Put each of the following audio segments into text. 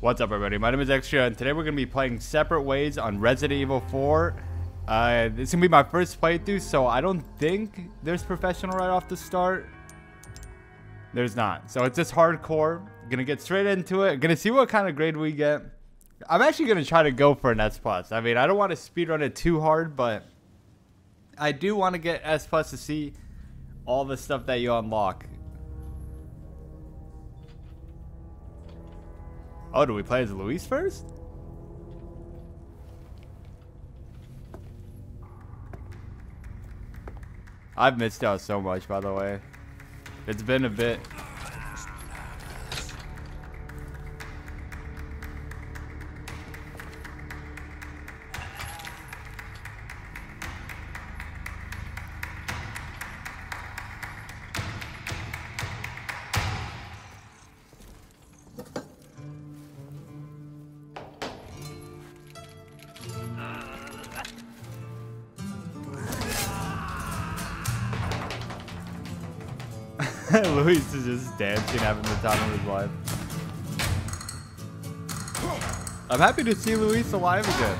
What's up, everybody? My name is Extriaa, and today we're going to be playing Separate Ways on Resident Evil 4. Uh, this is going to be my first playthrough, so I don't think there's professional right off the start. There's not. So it's just hardcore. Gonna get straight into it. Gonna see what kind of grade we get. I'm actually gonna try to go for an S+. plus. I mean, I don't want to speedrun it too hard, but I do want to get S+, plus to see all the stuff that you unlock. Oh, do we play as Luis first? I've missed out so much, by the way. It's been a bit. Time of his life. I'm happy to see Luis alive again.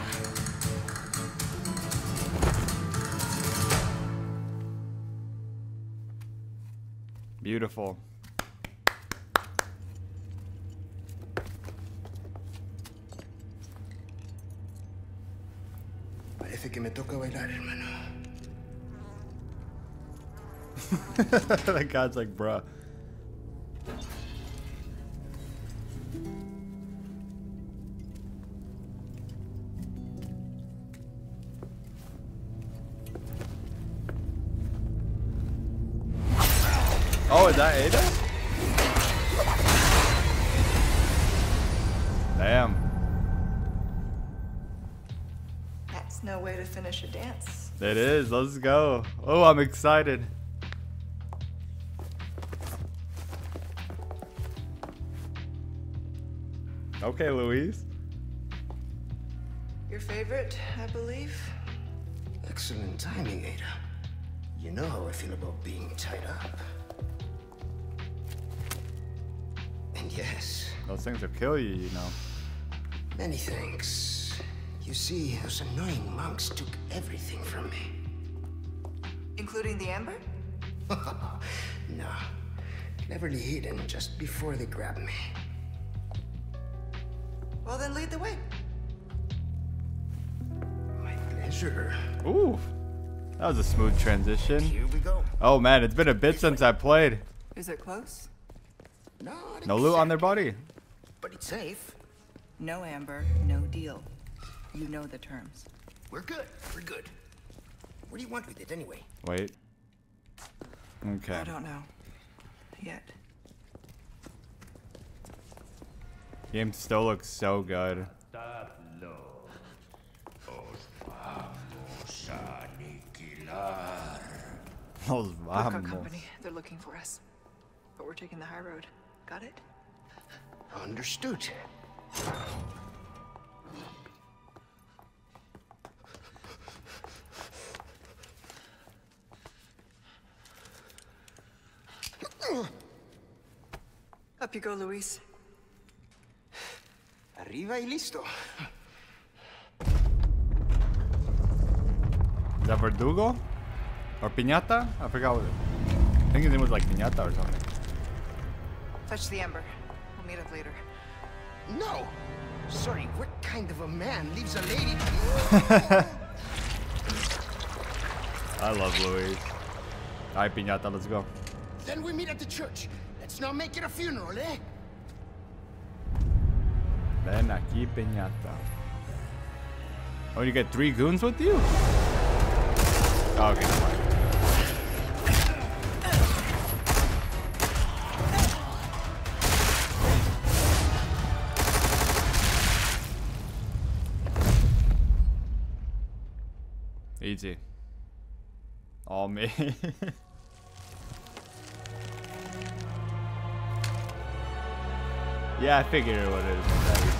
Beautiful. Parece que me toca bailar, hermano. that guy's like, bruh. It is. Let's go. Oh, I'm excited. Okay, Luis. Your favorite, I believe? Excellent timing, Ada. You know how I feel about being tied up. And yes, Those things will kill you, you know. many thanks. You see, those annoying monks took everything from me. Including the amber? no. Cleverly hidden just before they grabbed me. Well, then lead the way. My pleasure. Ooh. That was a smooth transition. Here we go. Oh man, it's been a bit since I played. Is it close? Not No loot on their body. But it's safe. No amber, no deal. You know the terms. We're good. We're good. What do you want with it anyway? Wait. Okay. I don't know. Yet. Game still looks so good. Los We've vamos. company. They're looking for us. But we're taking the high road. Got it? Understood. Up you go, Luis. Arriba y listo. Is that Verdugo? Or Piñata? I forgot what it I think his name was like Piñata or something. Fetch the amber. We'll meet up later. No! Sorry, what kind of a man leaves a lady? I love Luis. Alright, Piñata, let's go. Then we meet at the church. Let's not make it a funeral, eh? Ven aquí, Piñata. Oh, you get three goons with you? Oh, okay, never. Easy. All me. yeah, I figured it would have been that easy.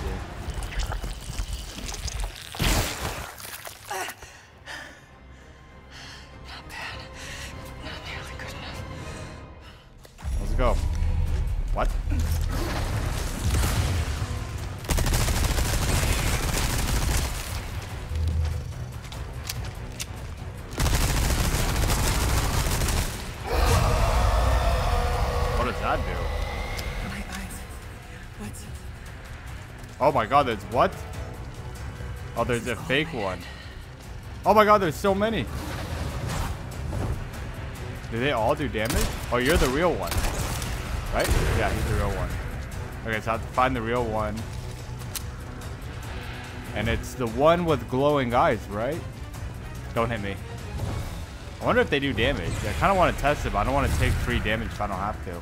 Oh my god, there's what? Oh, there's a fake one. Oh my god, there's so many. Do they all do damage? Oh, you're the real one. Right? Yeah, he's the real one. Okay, so I have to find the real one. And it's the one with glowing eyes, right? Don't hit me. I wonder if they do damage. I kind of want to test it, but I don't want to take free damage if I don't have to.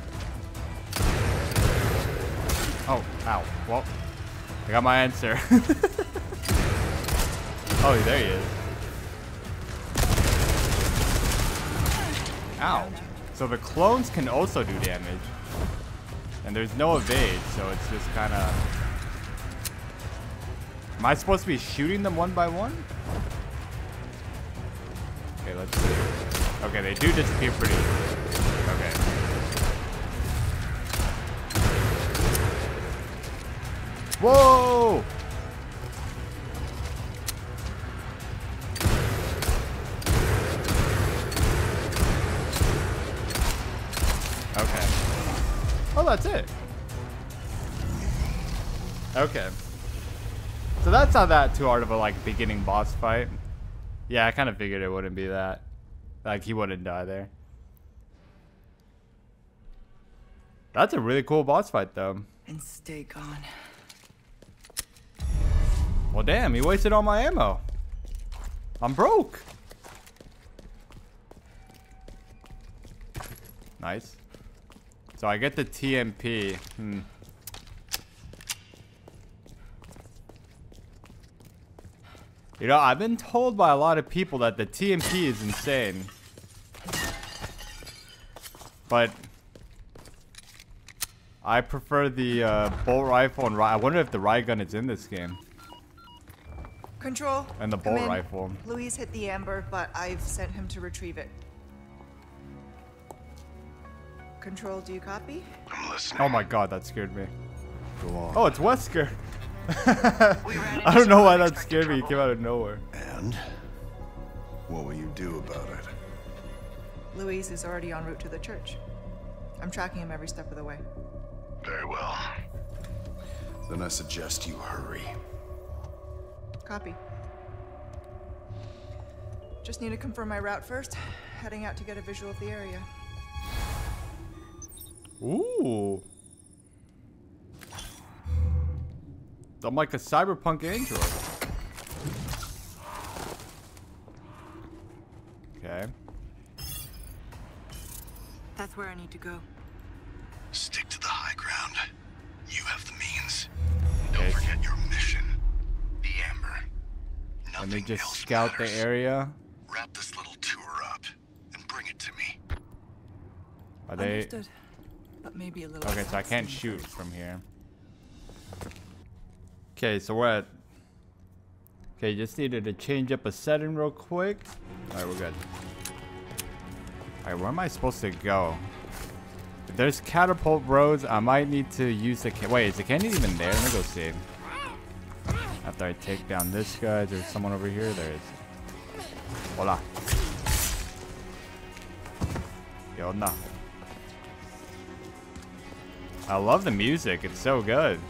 Oh, ow. Well, I got my answer. oh, there he is. Ow. So the clones can also do damage. And there's no evade, so it's just kind of... Am I supposed to be shooting them one by one? Okay, let's see. Okay, they do disappear pretty easily. Whoa! Okay. Oh, that's it. Okay. So that's not that too hard of a like beginning boss fight. Yeah, I kind of figured it wouldn't be that. Like he wouldn't die there. That's a really cool boss fight though. And stay gone. Well, damn, he wasted all my ammo. I'm broke. Nice. So I get the TMP. Hmm. You know, I've been told by a lot of people that the TMP is insane. But I prefer the uh, bolt rifle and I wonder if the riot gun is in this game. Control. And the come bolt in. rifle. Luis hit the amber, but I've sent him to retrieve it. Control, do you copy? I'm listening. Oh my god, that scared me. Go on. Oh, it's Wesker. We I don't know why that unexpected scared me. He came out of nowhere. And? What will you do about it? Luis is already en route to the church. I'm tracking him every step of the way. Very well. Then I suggest you hurry. Copy. Just need to confirm my route first. Heading out to get a visual of the area. Ooh. I'm like a cyberpunk android. Okay. That's where I need to go. Stick Let Nothing me just scout matters. the area. Wrap this little tour up and bring it to me. Are they? Understood. But maybe a little. Okay, so I can't shoot from here. Okay, so we're at. Okay, just needed to change up a setting real quick. Alright, we're good. Alright, where am I supposed to go? If there's catapult roads, I might need to use the. Ca Wait, is the canyon even there? Let me go see. After I take down this guy, there's someone over here. There is. Hola. ¿Qué? I love the music. It's so good.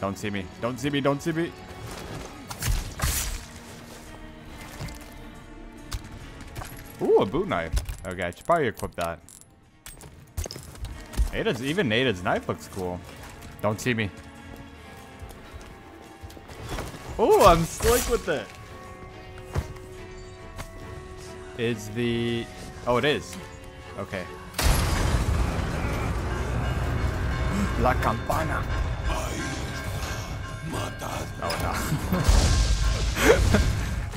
Don't see me. Don't see me. Don't see me. Ooh, a boot knife. Okay, I should probably equip that. Nada's, even Ada's knife looks cool. Don't see me. Ooh, I'm slick with it. Is the... Oh, it is. Okay. La campana. Oh, no.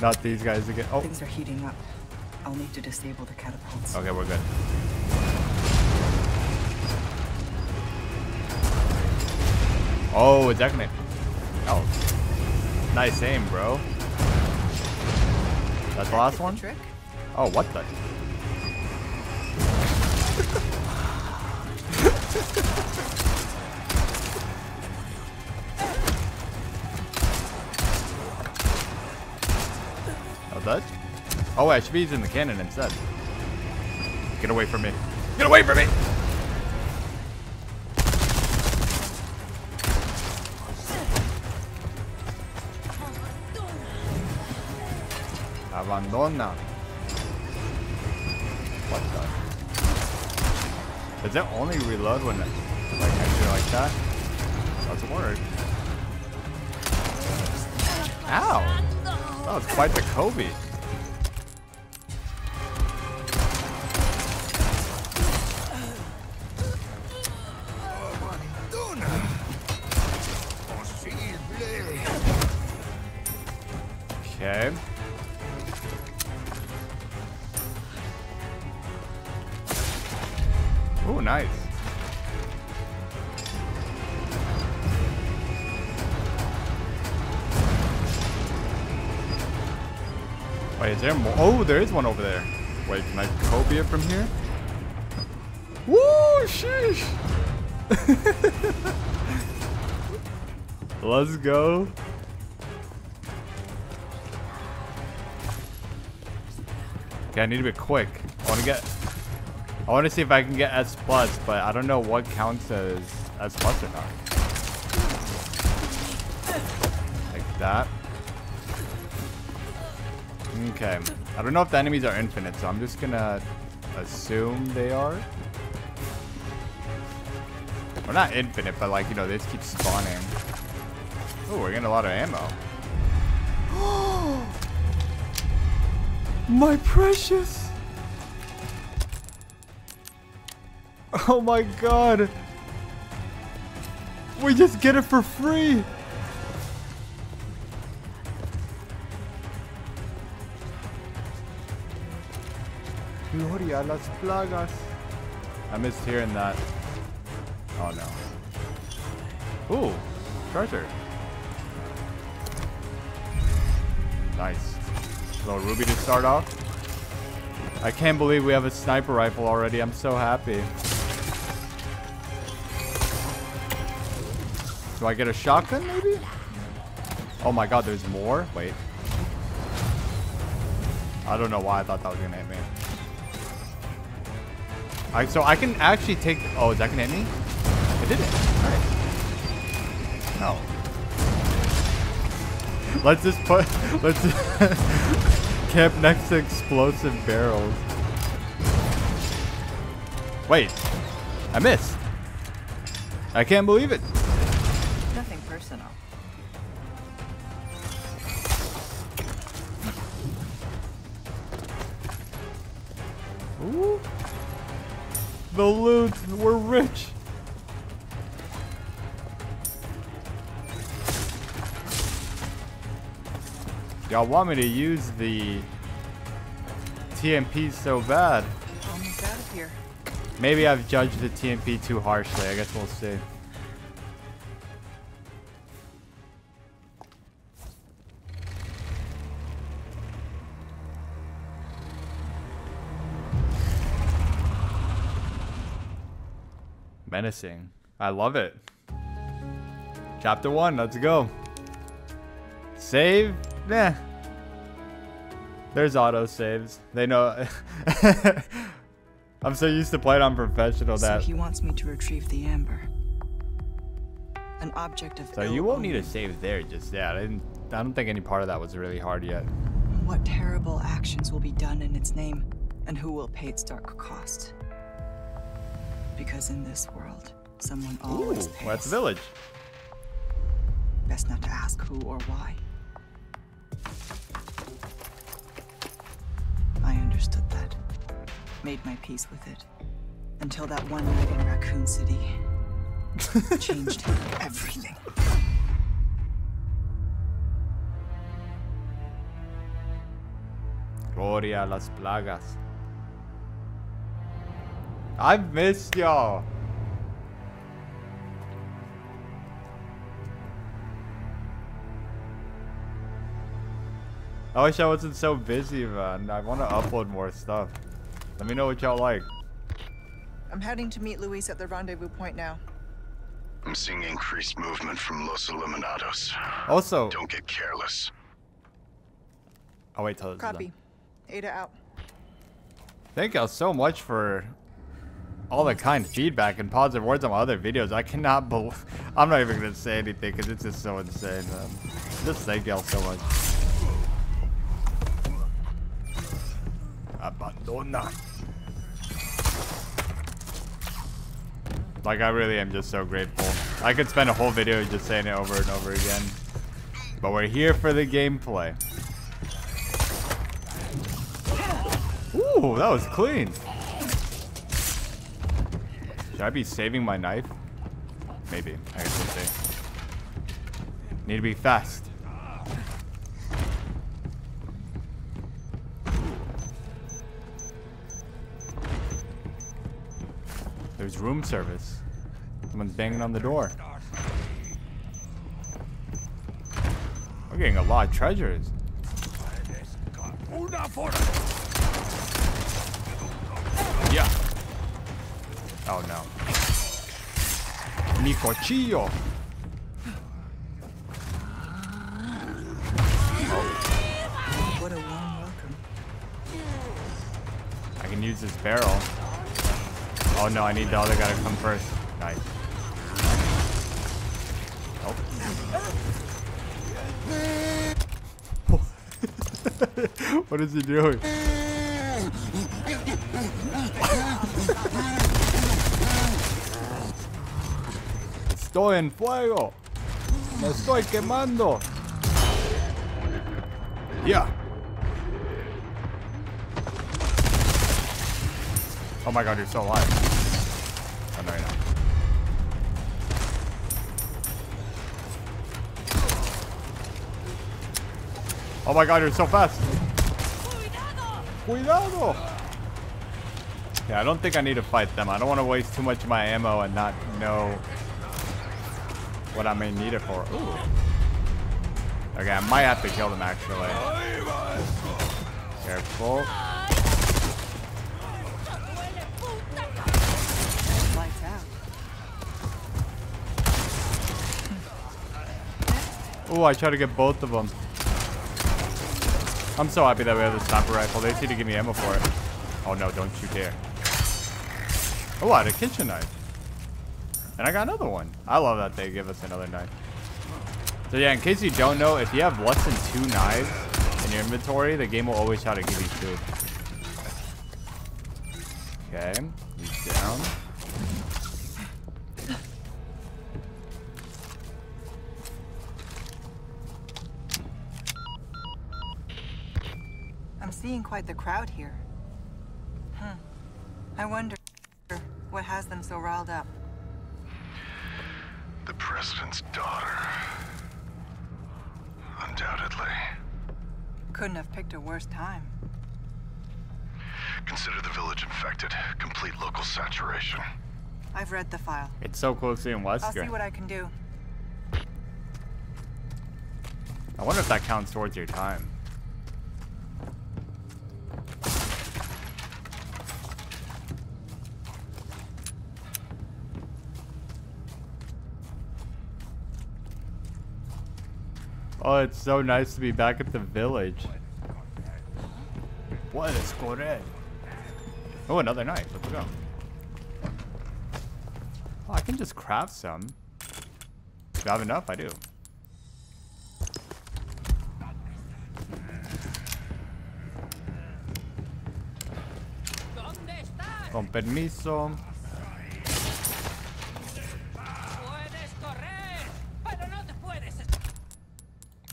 Not these guys again. Oh, Things are heating up. I'll need to disable the catapults. okay, we're good. Oh, it's definitely. Oh. Nice aim, bro. That's the last one? Trick? Oh, what the? Oh, that? Oh, wait, I should be using the cannon instead. Get away from me. Get away from me! Abandona. What the? Does it only reload when like actually like that? Doesn't work. Ow! That was quite the Kobe. There is one over there. Wait, can I copy it from here? Woo, sheesh. Let's go. Okay, I need to be quick. I want to get... I want to see if I can get S+, plus, but I don't know what counts as S+, plus or not. Like that. Okay. I don't know if the enemies are infinite, so I'm just gonna assume they are. Well, not infinite, but like, you know, they just keep spawning. Oh, we're getting a lot of ammo. My precious! Oh my god! We just get it for free! Gloria las plagas. I missed hearing that. Oh no. Ooh, treasure. Nice. Little ruby to start off. I can't believe we have a sniper rifle already. I'm so happy. Do I get a shotgun maybe? Oh my god, there's more? Wait. I don't know why I thought that was gonna hit me. So I can actually take... Oh, is that gonna hit me? It didn't. Alright. No. Let's just put... Let's camp next to explosive barrels. Wait. I missed. I can't believe it. The loot. We're rich. Y'all want me to use the TMP so bad. Almost out of here. Maybe I've judged the TMP too harshly. I guess we'll see. Menacing. I love it. Chapter 1, let's go. Save? Nah. There's auto saves. They know. I'm so used to playing on professional So that. he wants me to retrieve the amber. An object of So you won't need a save there just yet. I didn't. I don't think any part of that was really hard yet. What terrible actions will be done in its name, and who will pay its dark cost? Because in this someone Ooh, pays. that's village. Best not to ask who or why. I understood that. Made my peace with it. Until that one night in Raccoon City changed everything. Gloria las plagas. I've missed y'all. I wish I wasn't so busy, man. I want to upload more stuff. Let me know what y'all like. I'm heading to meet Luis at the rendezvous point now. I'm seeing increased movement from Los Iluminados. Also, Don't get careless. oh wait, till this is done. Copy. Ada out. Thank y'all so much for all the kind feedback and positive words on my other videos. I cannot believe. I'm not even gonna say anything because it's just so insane. Man. Just thank y'all so much. Abandona. Like, I really am just so grateful. I could spend a whole video just saying it over and over again. But we're here for the gameplay. Ooh, that was clean. Should I be saving my knife? Maybe. I guess we'll see. Need to be fast. There's room service. Someone's banging on the door. We're getting a lot of treasures. Yeah. Oh no. Mi cuchillo. What a warm welcome. I can use this barrel. Oh no, I need the other guy to come first. Nice. Nope. what is he doing? Estoy en fuego. Me estoy quemando. Yeah. Oh my god, you're so alive. Oh my god, you're so fast. Cuidado! Yeah, I don't think I need to fight them. I don't want to waste too much of my ammo and not know what I may need it for. Ooh. Okay, I might have to kill them actually. Careful. Oh, I tried to get both of them. I'm so happy that we have the sniper rifle. They seem to give me ammo for it. Oh no, don't you dare. Oh, I had a kitchen knife. And I got another one. I love that they give us another knife. So yeah, in case you don't know, if you have less than two knives in your inventory, the game will always try to give you two. Okay, he's down. Seeing quite the crowd here. Hmm. I wonder what has them so riled up. The president's daughter. Undoubtedly. Couldn't have picked a worse time. Consider the village infected. Complete local saturation. I've read the file. It's so close to in I'll see what I can do. I wonder if that counts towards your time. Oh, it's so nice to be back at the village. Puedes correr. Oh, another knife. Let's go. Oh, I can just craft some. Do I have enough? I do. Con permiso. Puedes correr, pero no te puedes.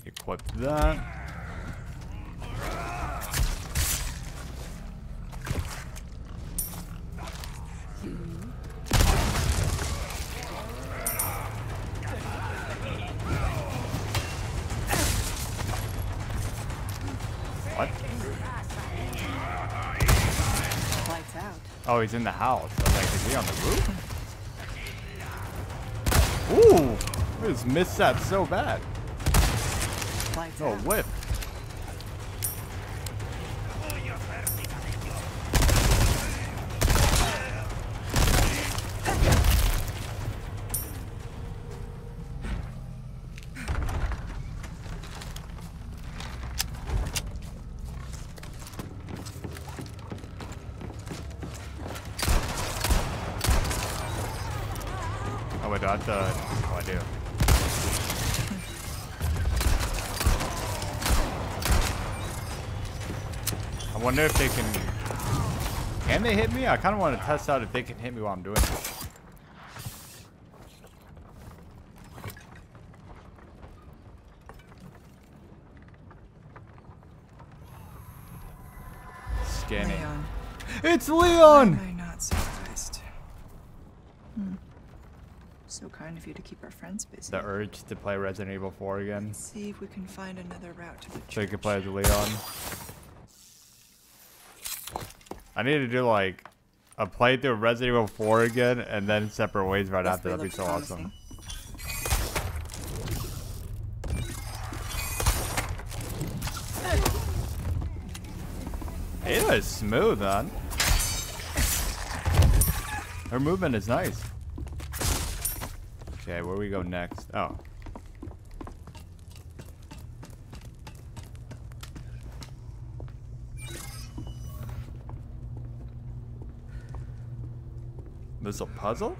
Equip that. What? Oh, he's in the house. I was like, is he on the roof? Ooh! This missed that so bad. Lights Oh, out. whip. Wonder if they can... Can they hit me? I kind of want to test out if they can hit me while I'm doing it. Scanning. Leon. It's Why Leon! am I not surprised? Hmm. So kind of you to keep our friends busy. The urge to play Resident Evil 4 again. Let's see if we can find another route to the So you can play as Leon. I need to do like a playthrough of Resident Evil 4 again and then separate ways right This after. That'd be so awesome. promising. Ada is smooth, man. Her movement is nice. Okay, where we go next? Oh. This a puzzle?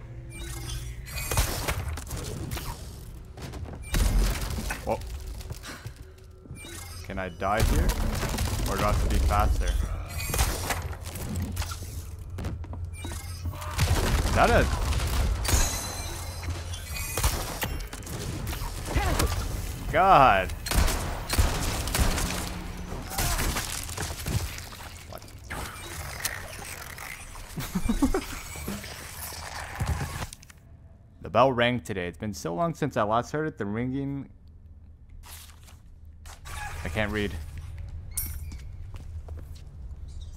Oh. Can I die here? Or do I have to be faster? Is that a... God. Bell rang today. It's been so long since I last heard it. The ringing... I can't read.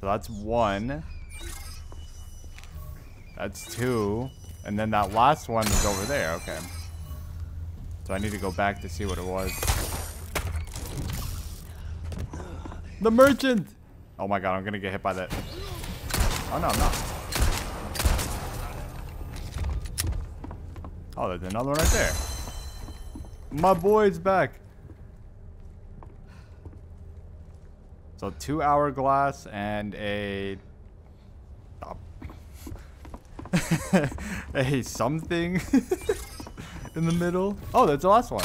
So that's one. That's two. And then that last one is over there. Okay. So I need to go back to see what it was. The merchant! Oh my god, I'm gonna get hit by that. Oh no, I'm not. Oh, there's another one right there. My boy's back. So two hourglass and a a something in the middle. Oh, that's the last one.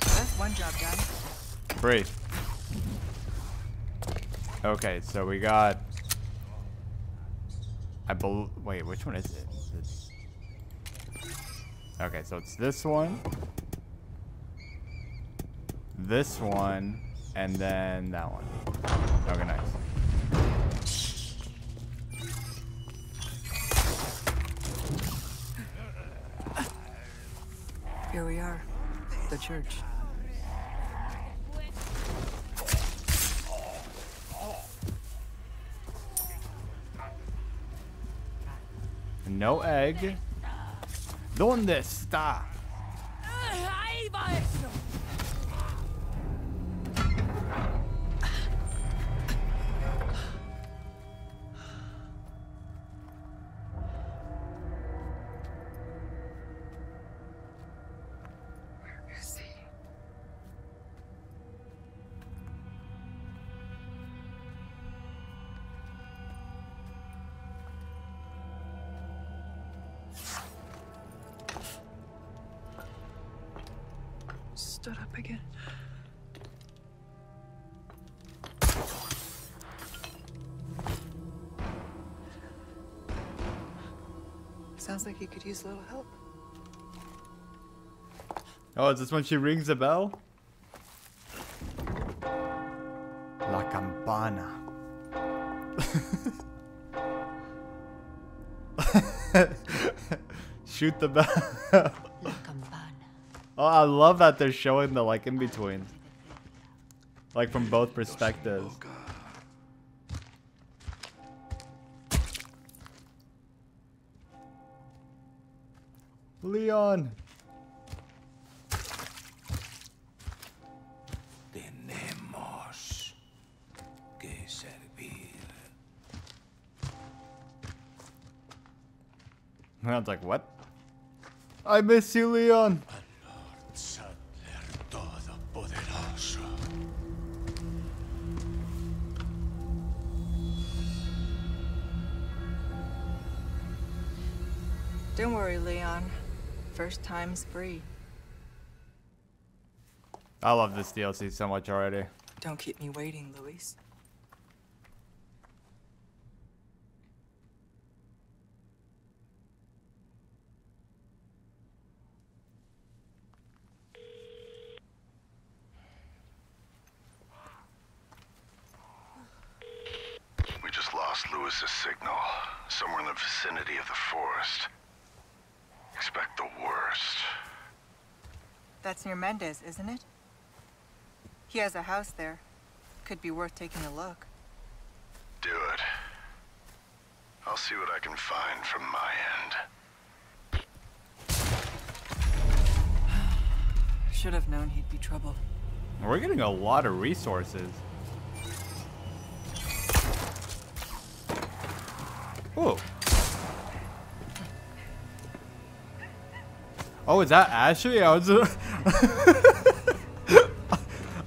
That's one job done. Free. Okay, so we got. I believe... Wait, which one is it? Okay, so it's this one, this one, and then that one. Okay, nice. Here we are. The church. No egg. ¿Dónde está? Ahí va eso. Could use a little help. Oh, is this when she rings the bell? La campana. Shoot the bell. oh, I love that they're showing the like in between. Like from both perspectives. Oh, Leon. Tenemos que servir. I was like, what? I miss you, Leon. Don't worry, Leon. First time's free. I love this DLC so much already. Don't keep me waiting, Luis. us a signal. Somewhere in the vicinity of the forest. Expect the worst. That's near Mendez, isn't it? He has a house there. Could be worth taking a look. Do it. I'll see what I can find from my end. Should have known he'd be trouble. We're getting a lot of resources. Ooh. Oh, is that Ashley? I was.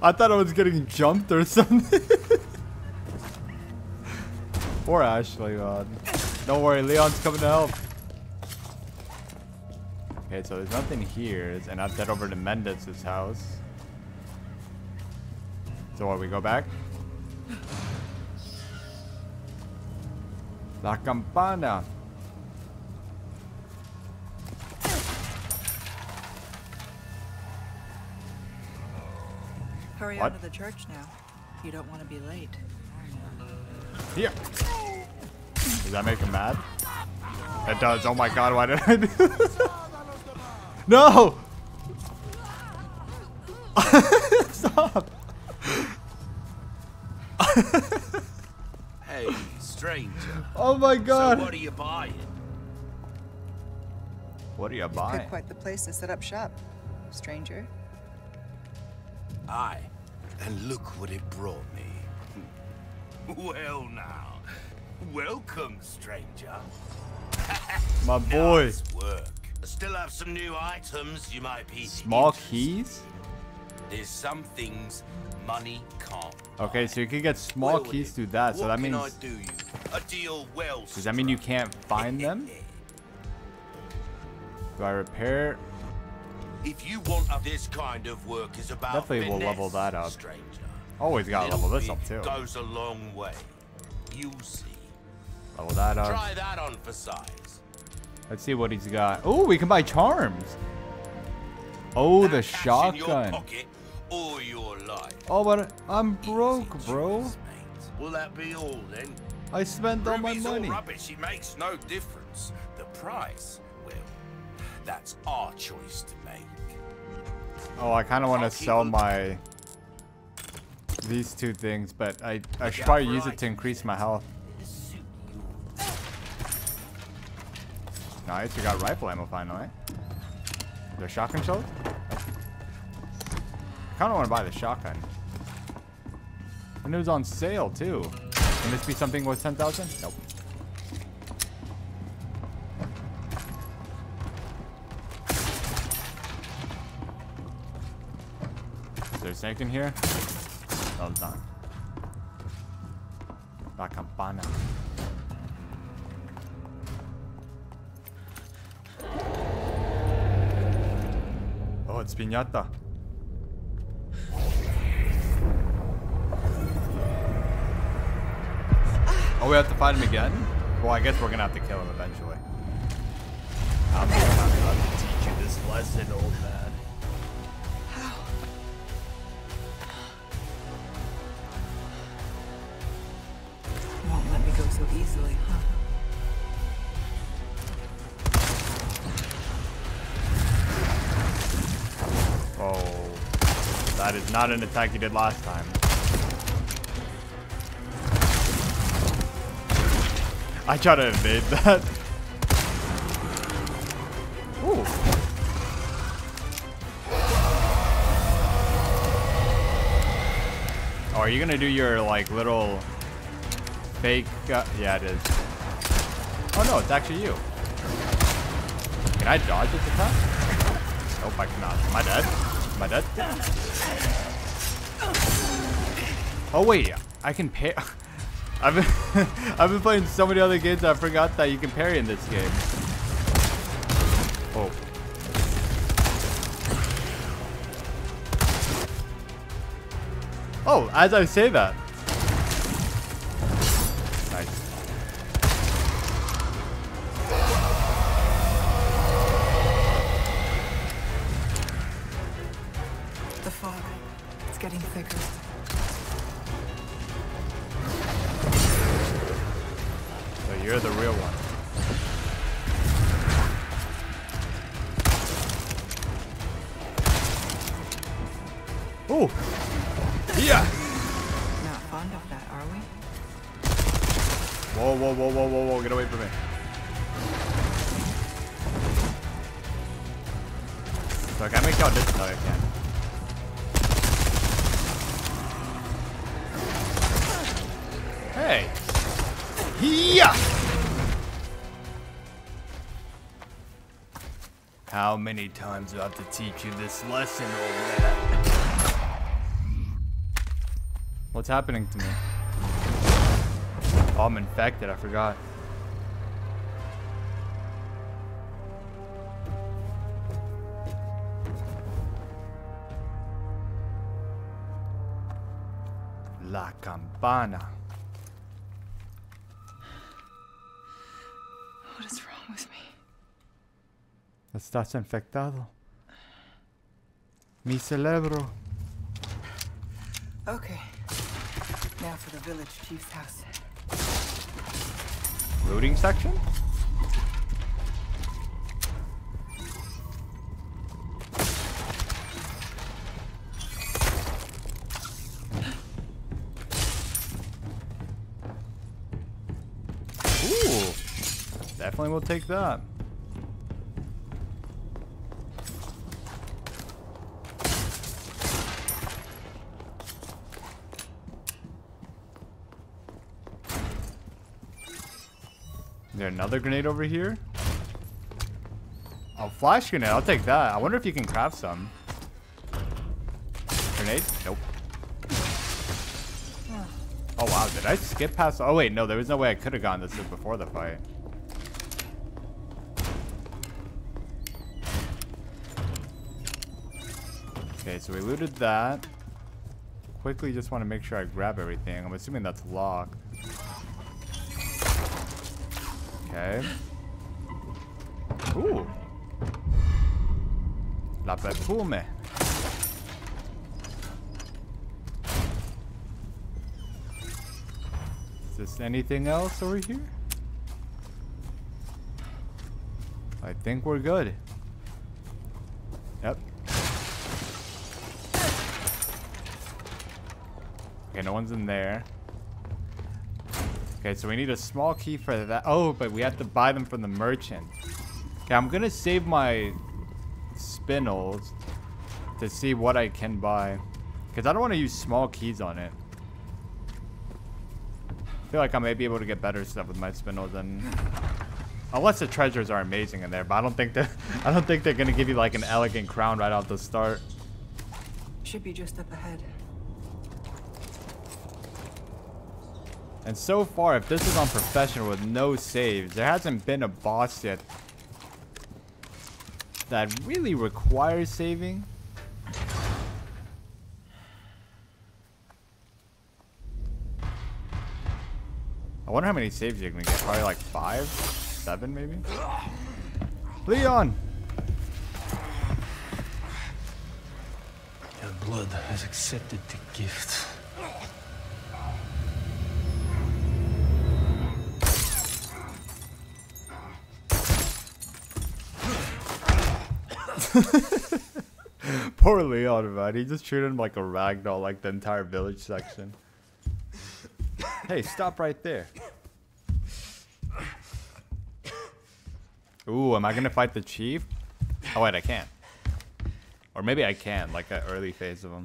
I thought I was getting jumped or something. Poor Ashley, man. Don't worry, Leon's coming to help. Okay, so there's nothing here, and I've head over to Mendez's house. So what, we go back? La campana. Hurry What? on to the church now. You don't want to be late. Yeah. Does that make him mad? It does. Oh my god, why did I do this? No! Stop! Hey, stranger. Oh my So god! what are you buying? what are you Picked buying? quite the place to set up shop, stranger. Aye. And look what it brought me. well now. Welcome, stranger. My boy. Nice work. I still have some new items you might be Small keys? There's some things money can't. Okay, so you could get small Well, keys then, through that, so what that can means... I do you? A deal well Does that mean you can't find them? Do I repair? If you want a- this kind of work is about Definitely will level that up. Stranger. Always gotta Little level this up too. Goes a long way. You'll see. Level that up. Try that on for size. Let's see what he's got. Oh, we can buy charms. Oh, the That your shotgun. pocket or your life. Oh, but I'm Easy broke, bro. choice. Will that be all then? I spent all my Ruby's all money. rubbish. It makes no difference. The price, well, that's our choice to make. Oh, I kind of want to sell my these two things, but I I should probably use it to increase my health. Nice, we got rifle ammo finally. Eh? The shotgun shells? I kind of want to buy the shotgun. And it was on sale too. Can this be something worth 10,000? Nope. Is there snake in here? No. La campana. Oh, it's piñata. Oh, we have to fight him again? Well, I guess we're gonna have to kill him eventually. I'm gonna have to teach you this lesson, old man. So easily, huh? Oh, that is not an attack you did last time. I try to evade that. Ooh. Oh, are you gonna do your like little fake? Uh, yeah, it is. Oh no, it's actually you. Can I dodge this attack? Nope, I cannot. Am I dead? Am I dead? Oh wait, I can pay. I've been I've been playing so many other games I forgot that you can parry in this game. Oh. Oh, as I say that. Times have to teach you this lesson, old man? What's happening to me? Oh, I'm infected, I forgot. La campana. Estás infectado. Mi cerebro. Okay. Now for the village chief's house. Looting section? Ooh, definitely will take that. There another grenade over here? A flash grenade. I'll take that. I wonder if you can craft some. Grenade? Nope. Oh, wow. Did I skip past? Oh, wait. No, there was no way I could have gotten this before the fight. Okay, so we looted that. Quickly just want to make sure I grab everything. I'm assuming that's locked. Okay. Ooh. La perfume. Is this anything else over here? I think we're good. Yep. Okay, no one's in there. Okay, so we need a small key for that. Oh, but we have to buy them from the merchant. Okay, I'm gonna save my spinels to see what I can buy. Because I don't want to use small keys on it. I feel like I may be able to get better stuff with my spinels than... Unless the treasures are amazing in there, but I don't think that I don't think they're gonna give you like an elegant crown right off the start. Should be just up ahead. And so far, if this is on professional with no saves, there hasn't been a boss yet that really requires saving. I wonder how many saves you can get. Probably like five, seven maybe. Leon! Your blood has accepted the gift. Poor Leon, man. He just treated him like a ragdoll, like the entire village section. hey, stop right there. Ooh, am I gonna fight the chief? Oh wait, I can't. Or maybe I can, like an early phase of him.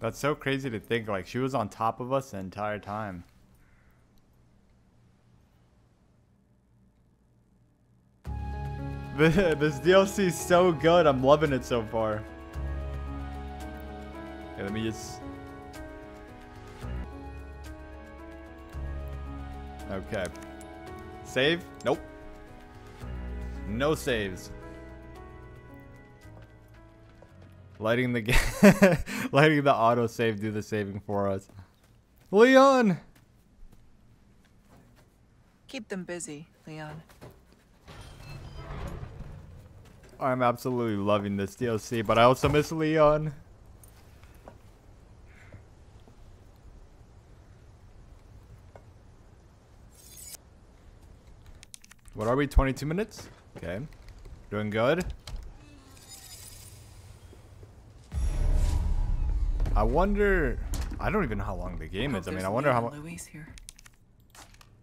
That's so crazy to think. Like she was on top of us the entire time. this DLC is so good. I'm loving it so far. Okay, let me just. Okay. Save? Nope. No saves. Letting the letting the auto save do the saving for us. Leon. Keep them busy, Leon. I'm absolutely loving this DLC, but I also miss Leon. What are we? 22 minutes? Okay. Doing good. I wonder... I don't even know how long the game is. I mean, I wonder how. Luis here.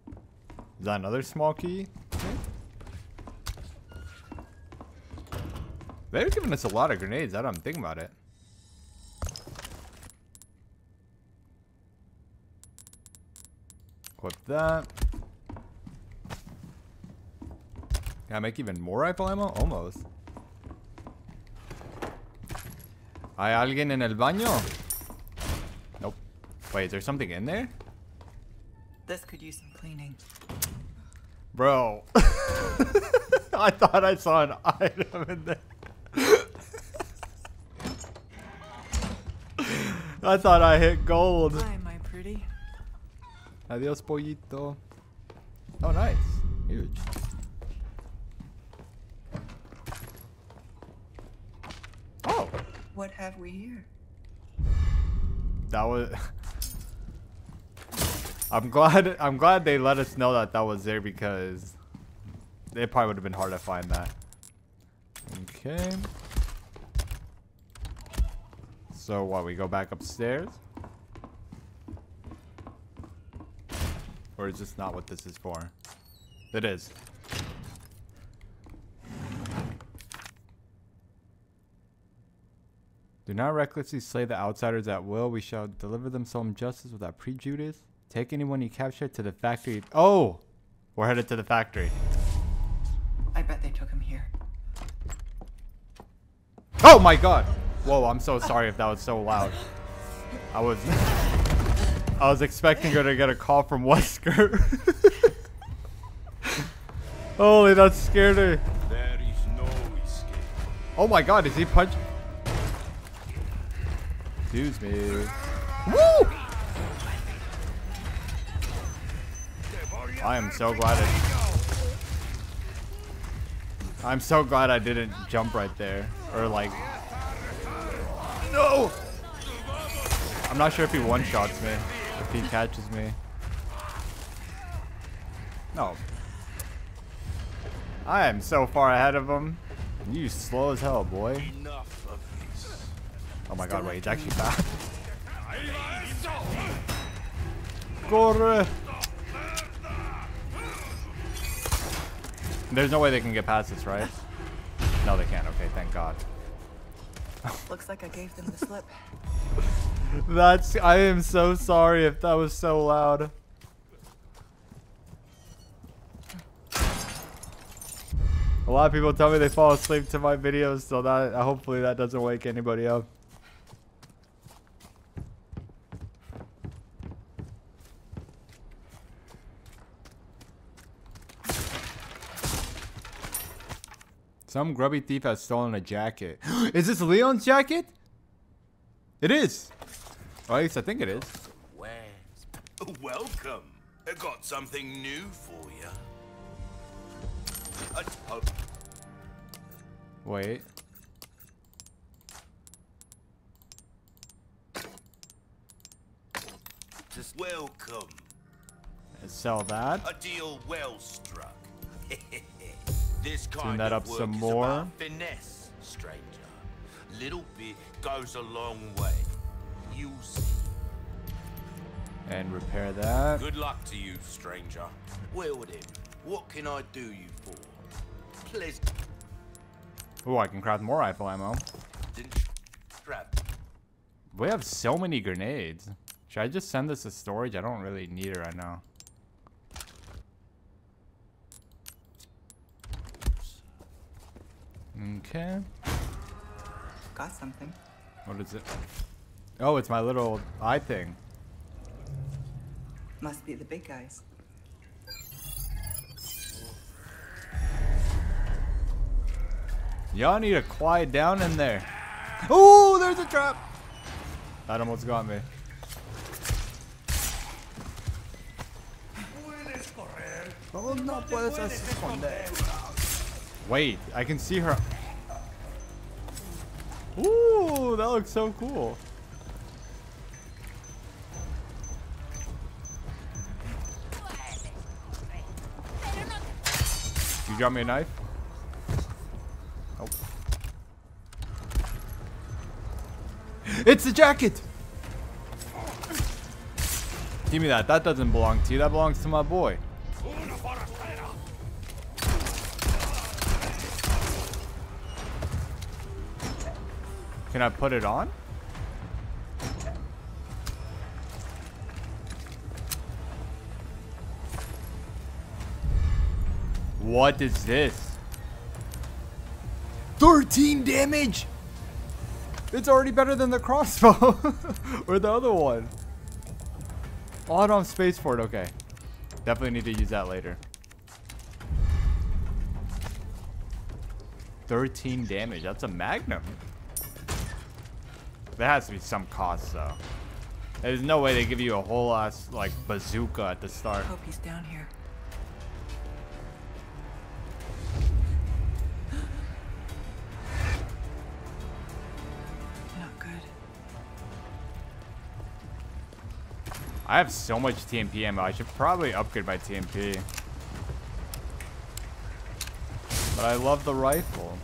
Is that another small key? They're giving us a lot of grenades. That I'm thinking about it. Equip that. Can I make even more rifle ammo? Almost. ¿Hay alguien en el baño? Wait, is there something in there? This could use some cleaning. Bro. I thought I saw an item in there. I thought I hit gold. Hi, my pretty. Adios, pollito. Oh, nice. Huge. Oh, What have we here? that was. I'm glad. I'm glad they let us know that that was there because it probably would have been hard to find that. Okay. So what? We go back upstairs, or is this not what this is for? It is. Do not recklessly slay the outsiders at will. We shall deliver them solemn justice without prejudice. Take anyone you capture to the factory. Oh! We're headed to the factory. I bet they took him here. Oh my god! Whoa, I'm so sorry if that was so loud. I was... I was expecting her to get a call from Wesker. Holy, that scared her. There is no escape. Oh my god, is he punch? Excuse me. Woo! I am so glad I. I'm so glad I didn't jump right there. Or like. No! I'm not sure if he one-shots me. If he catches me. No. I am so far ahead of him. You slow as hell, boy. Enough of this. Oh my god, wait, he's actually fast. Corre! There's no way they can get past this, right? No, they can't. Okay, thank god. Looks like I gave them the slip. That's. I am so sorry if that was so loud. A lot of people tell me they fall asleep to my videos, so that hopefully that doesn't wake anybody up. Some grubby thief has stolen a jacket. is this Leon's jacket? It is. Or at least I think it is. Welcome. I got something new for you. Oh, Wait. just welcome. Sell that. A deal well struck. this kind that of up some more. finesse, stranger. Little bit goes a long way. You see. And repair that. Good luck to you, stranger. Well then, what can I do you for? Please. Oh, I can craft more rifle ammo. We have so many grenades. Should I just send this to storage? I don't really need it right now. Okay. Got something. What is it? Oh, it's my little eye thing. Must be the big guys. Y'all need to quiet down in there. Oh, there's a trap. That almost got me. Oh, no puedes esconder. Wait, I can see her. Ooh, that looks so cool. You got me a knife? Oh. It's the jacket! Give me that. That doesn't belong to you. That belongs to my boy. Can I put it on? What is this? 13 damage! It's already better than the crossbow. or the other one. I don't have space for it. Okay. Definitely need to use that later. 13 damage. That's a magnum. There has to be some cost, though. There's no way they give you a whole ass, like, bazooka at the start. I Hope he's down here. Not good. I have so much TMP ammo. I should probably upgrade my TMP. But I love the rifle.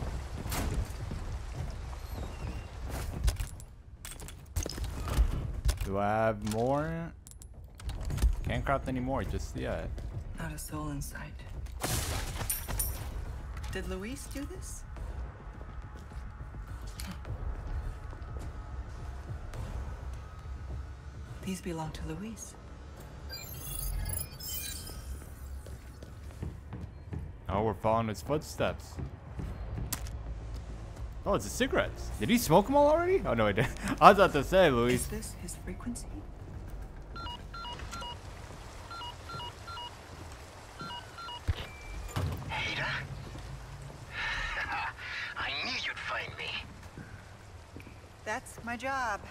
Do I have more? Can't craft any more just yet. Not a soul in sight. Did Luis do this? These belong to Luis. Oh, we're following his footsteps. Oh, it's the cigarettes. Did he smoke them all already? Oh, no, he didn't. I was about to say, Is Luis. this his frequency? Ada? I knew you'd find me. That's my job.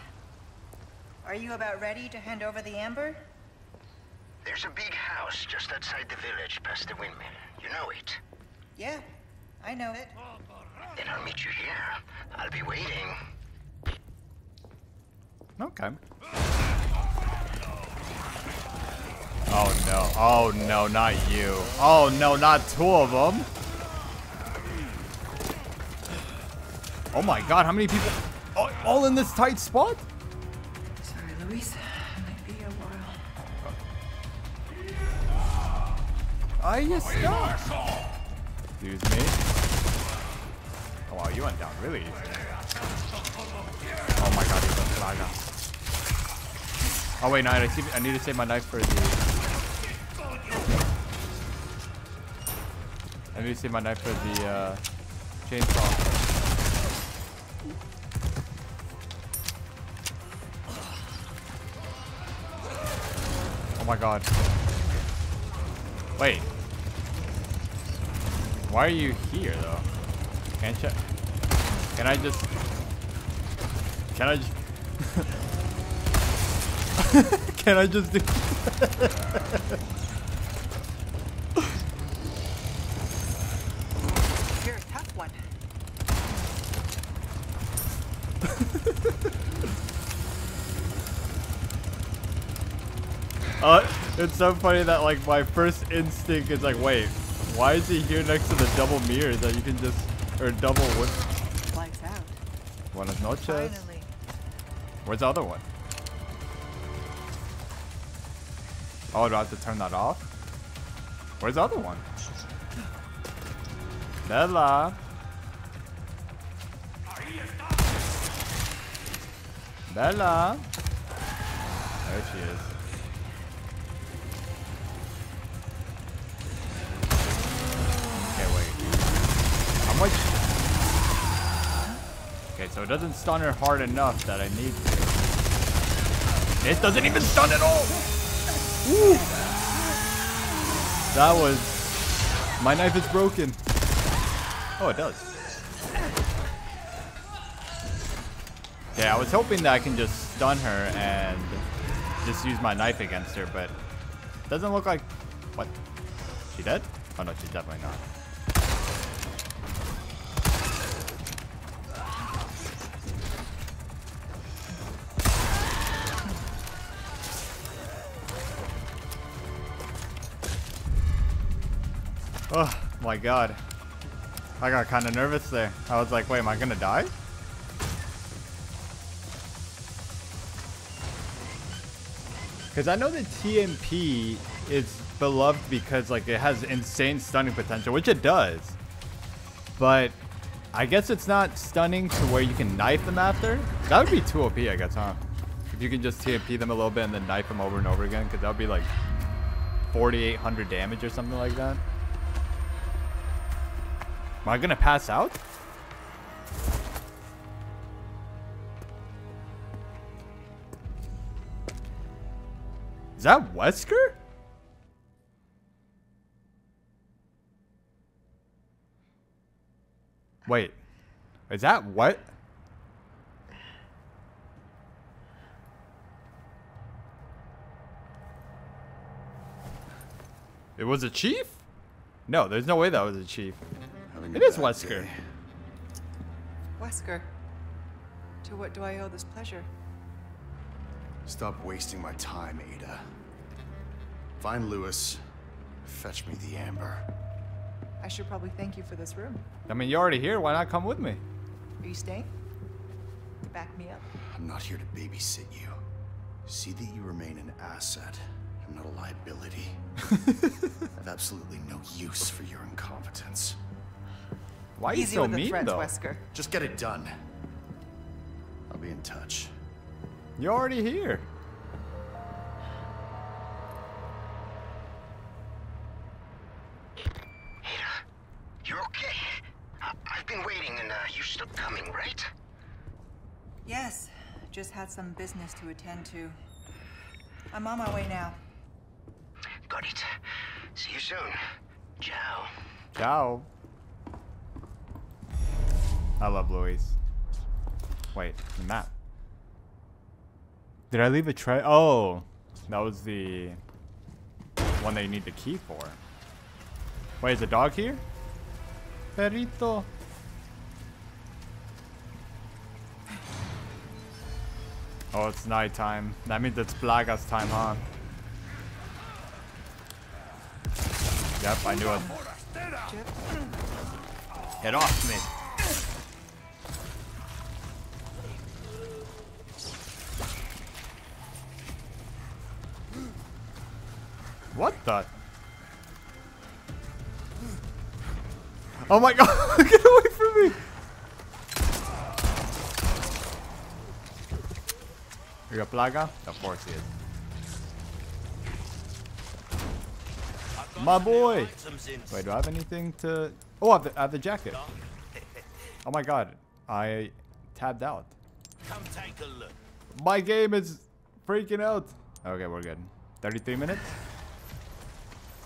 Are you about ready to hand over the amber? There's a big house just outside the village past the windmill. You know it. Yeah, I know it. Oh, Then I'll meet you here. I'll be waiting. Okay. Oh no. Oh no, not you. Oh no, not two of them. Oh my god, how many people? Oh, all in this tight spot? Sorry, Luis. It might be a while. I just Excuse me. Oh wow, you went down really easy. Oh my god, he's a plaga. Oh wait, no, I, see, I need to save my knife for the. I need to save my knife for the uh, chainsaw. Oh my god. Wait. Why are you here though? Can't you? Can I just? Can I just? Can I just do? You're a tough one. Uh, it's so funny that like my first instinct is like, wait, why is he here next to the double mirrors that you can just, or double what? Lights out. Buenas noches. Finally. Where's the other one? Oh, do I have to turn that off? Where's the other one? Bella. Bella. There she is. it doesn't stun her hard enough that I need to. It doesn't even stun at all! Woo! That was... My knife is broken. Oh, it does. Yeah, I was hoping that I can just stun her and just use my knife against her, but doesn't look like... What? She dead? Oh no, she's definitely not. My god. I got kind of nervous there. I was like, wait, am I gonna die? Because I know that TMP is beloved because like it has insane stunning potential, which it does. But I guess it's not stunning to where you can knife them after. That would be too OP, I guess, huh? If you can just TMP them a little bit and then knife them over and over again, because that would be like 4,800 damage or something like that. Am I gonna pass out? Is that Wesker? Wait. Is that what? It was a chief? No, there's no way that was a chief. Having It a is bad Wesker. day. Wesker, to what do I owe this pleasure? Stop wasting my time, Ada. Find Luis. Fetch me the amber. I should probably thank you for this room. I mean, you're already here. Why not come with me? Are you staying? To Back me up. I'm not here to babysit you. See that you remain an asset and not a liability. I've absolutely no use for your incompetence. Why are you so mean, threats, though? Wesker. Just get it done. I'll be in touch. You're already here. Ada, you're okay. I- I've been waiting and uh, you're still coming, right? Yes, just had some business to attend to. I'm on my way now. Got it. See you soon. Ciao. Ciao. I love Luis. Wait, the map. Did I leave a tray? Oh, that was the one that you need the key for. Wait, is the dog here? Perrito. Oh, it's nighttime. That means it's Plaga's time, huh? Yep, I knew it. Get off me. What the? Oh my god, get away from me! You got Plaga? Of course he is. My boy! Wait, do I have anything to... Oh, I have the, I have the jacket. Oh my god, I tabbed out. Come take a look. My game is freaking out. Okay, we're good. 33 minutes?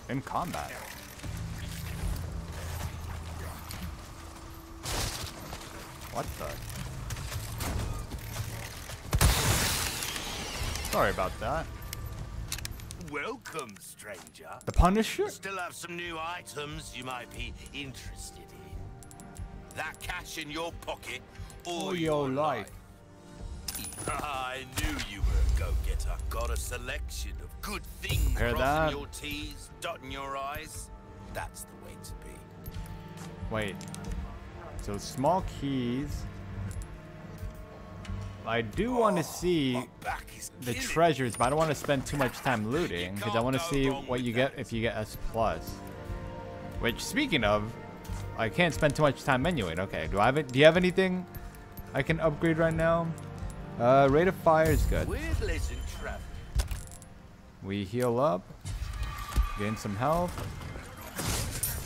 In combat. What the? Sorry about that. Welcome, stranger. The Punisher? Still have some new items you might be interested in. That cash in your pocket or Or your life. I knew you were a go-getter. Got a selection of good things. Hear Crossing that? your T's, dotting your I's. That's the way to be. Wait. So small keys. I do want to oh, see My back is the killing treasures, but I don't want to spend too much time looting because I want to see what you get if you get S plus. Which, speaking of, I can't spend too much time menuing. Okay, do I have it? Do you have anything I can upgrade right now? Uh, rate of fire is good. We're pleasant travel. We heal up, gain some health.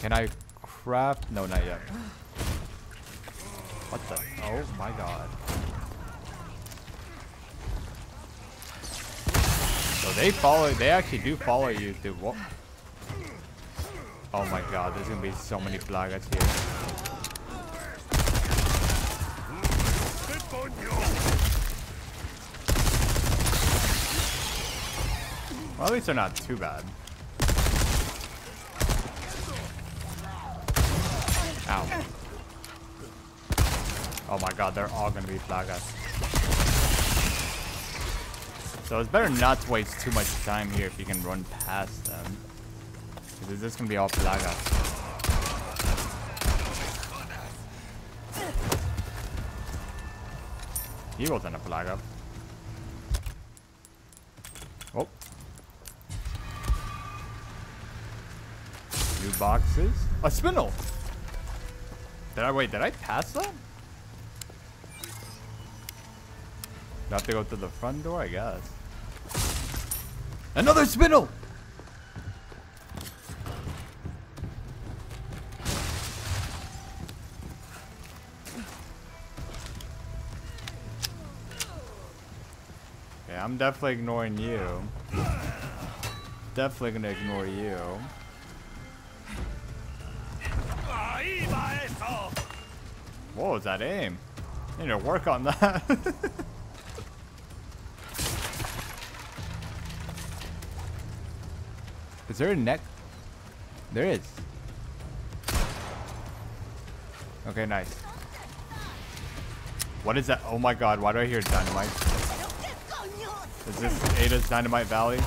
Can I craft? No, not yet. What the? Oh my god. So they follow, they actually do follow you through what? Oh my god, there's gonna be so many plagas here. Well, at least they're not too bad. Ow. Oh my god, they're all gonna be plagas. So it's better not to waste too much time here if you can run past them. Because it's just gonna be all plagas. He wasn't a plaga. Boxes. A spinel! Did I wait, did I pass that? I have to go through the front door, I guess. Another spinel! Okay, I'm definitely ignoring you. Definitely gonna ignore you. What was that aim? I need to work on that. is there a neck? There is. Okay, nice. What is that? Oh my god, why do I hear dynamite? Is this Ada's Dynamite Valley?